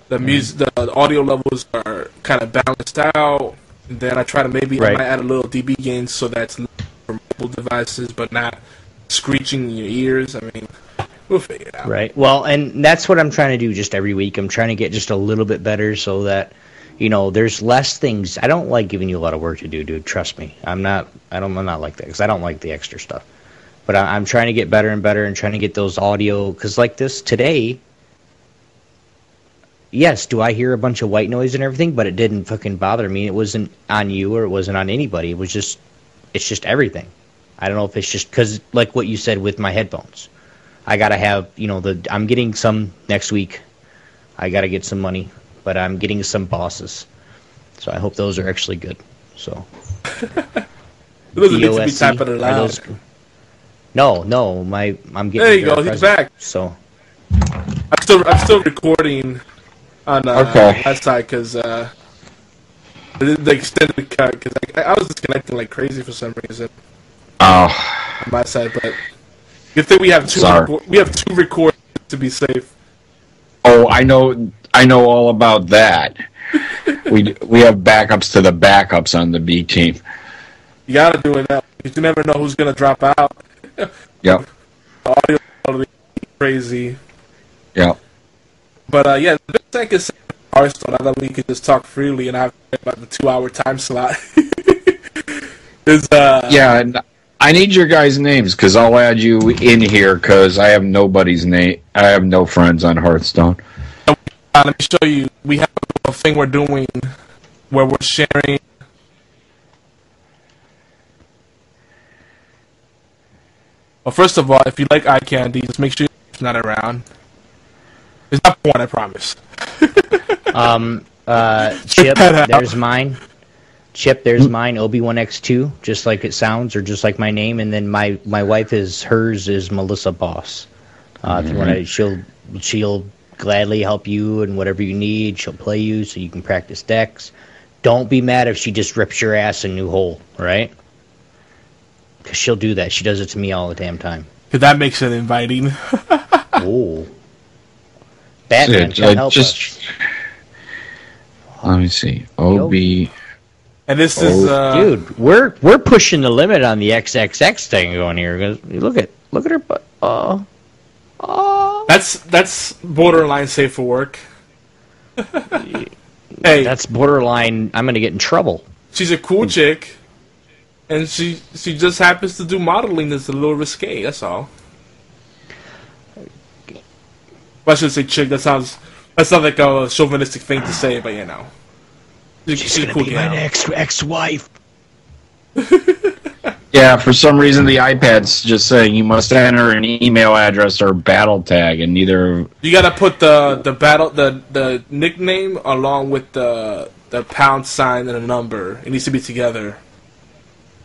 the mm-hmm. music, the audio levels are kind of balanced out. And then I try to maybe I might add a little dB gain so that's for mobile devices, but not screeching in your ears. I mean, we'll figure it out. Right. Well, and that's what I'm trying to do just every week. I'm trying to get just a little bit better so that you know there's less things. I don't like giving you a lot of work to do, dude. Trust me. I'm not. I don't. I'm not like that because I don't like the extra stuff. But I, I'm trying to get better and better and trying to get those audio because like this today. Yes, do I hear a bunch of white noise and everything? But it didn't fucking bother me. It wasn't on you or it wasn't on anybody. It was just, it's just everything. I don't know if it's just because, like what you said with my headphones. I gotta have you know the I'm getting some next week. I gotta get some money, but I'm getting some bosses, so I hope those are actually good. So It doesn't need to be Bose, typing it are loud. those- No, no, my I'm getting. There you their go, he's back. So I'm still I'm still recording on uh, Okay. that side because uh, the, the extended cut because I, I was disconnecting like crazy for some reason Oh, on my side, but good thing we have two Sorry. we have two records to be safe. oh, I know, I know all about that. we we have backups to the backups on the B team. You gotta do it now you never know who's gonna drop out. Yep, Audio quality crazy. yep. But uh, yeah, the thing is Hearthstone. Now that we can just talk freely and I have about the two-hour time slot. is uh Yeah, and I need your guys' names because I'll add you in here because I have nobody's name. I have no friends on Hearthstone. Uh, let me show you. We have a thing we're doing where we're sharing. Well, first of all, if you like eye candy, just make sure it's not around. It's not porn, I promise. um uh Chip, there's mine. Chip, there's mine. Obi One X Two, just like it sounds, or just like my name. And then my my wife is hers is Melissa Boss. Uh, if you want to, she'll she'll gladly help you and whatever you need. She'll play you so you can practice decks. Don't be mad if she just rips your ass a new hole, right? Because she'll do that. She does it to me all the damn time. Because that makes it inviting. Oh, Batman Sid, can't I help just let me see. OB. And this is Oh, uh, dude. We're we're pushing the limit on the XXX thing going here. Look at look at her butt. Oh, oh. That's that's borderline safe for work. hey, That's borderline. I'm gonna get in trouble. she's a cool chick, and she she just happens to do modeling that's a little risque. That's all. I should say chick. That sounds that sounds like a chauvinistic thing to say, but you know, she's, She's she's gonna cool be my gal. next ex-wife. Yeah, for some reason the iPad's just saying you must enter an email address or battle tag, and neither. You gotta put the the battle the the nickname along with the the pound sign and a number. It needs to be together.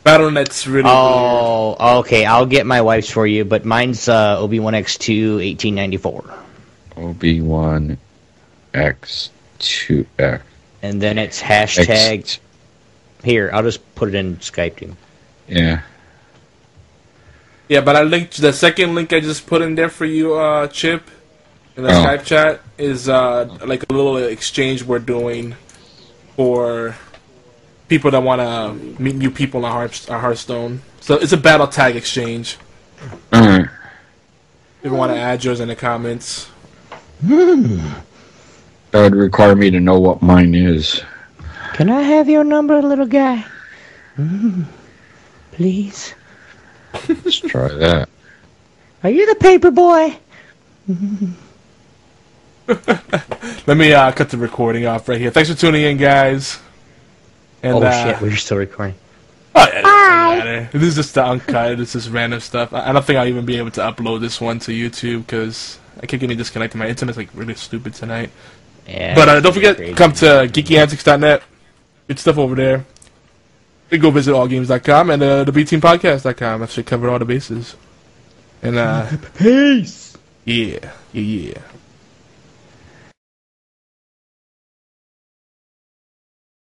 Battle.net's really weird. Oh, okay. I'll get my wife's for you, but mine's uh, OB1X2 1894. OB1 X2X. And then it's hashtag. Here, I'll just put it in Skype to you. Yeah. Yeah, but I linked the second link I just put in there for you, uh, Chip, in the Oh. Skype chat is uh, like a little exchange we're doing for people that want to meet new people on Hearth- on Hearthstone. So it's a battle tag exchange. Alright. If you want to add yours in the comments. That would require me to know what mine is. Can I have your number, little guy? Mm, please. Let's try that. Are you the paper boy? Let me uh, cut the recording off right here. Thanks for tuning in, guys. And, oh uh, shit, we're still recording. Oh, yeah, it. This is just the uncut. It's just random stuff. I I don't think I'll even be able to upload this one to YouTube because I keep getting disconnected. My internet's like really stupid tonight. Yeah, But uh, don't forget, crazy. come to geekyantics.net. Good stuff over there. You can go visit allgames.com and uh, the bteampodcast.com. That should cover all the bases. And uh, Peace. yeah, yeah, yeah.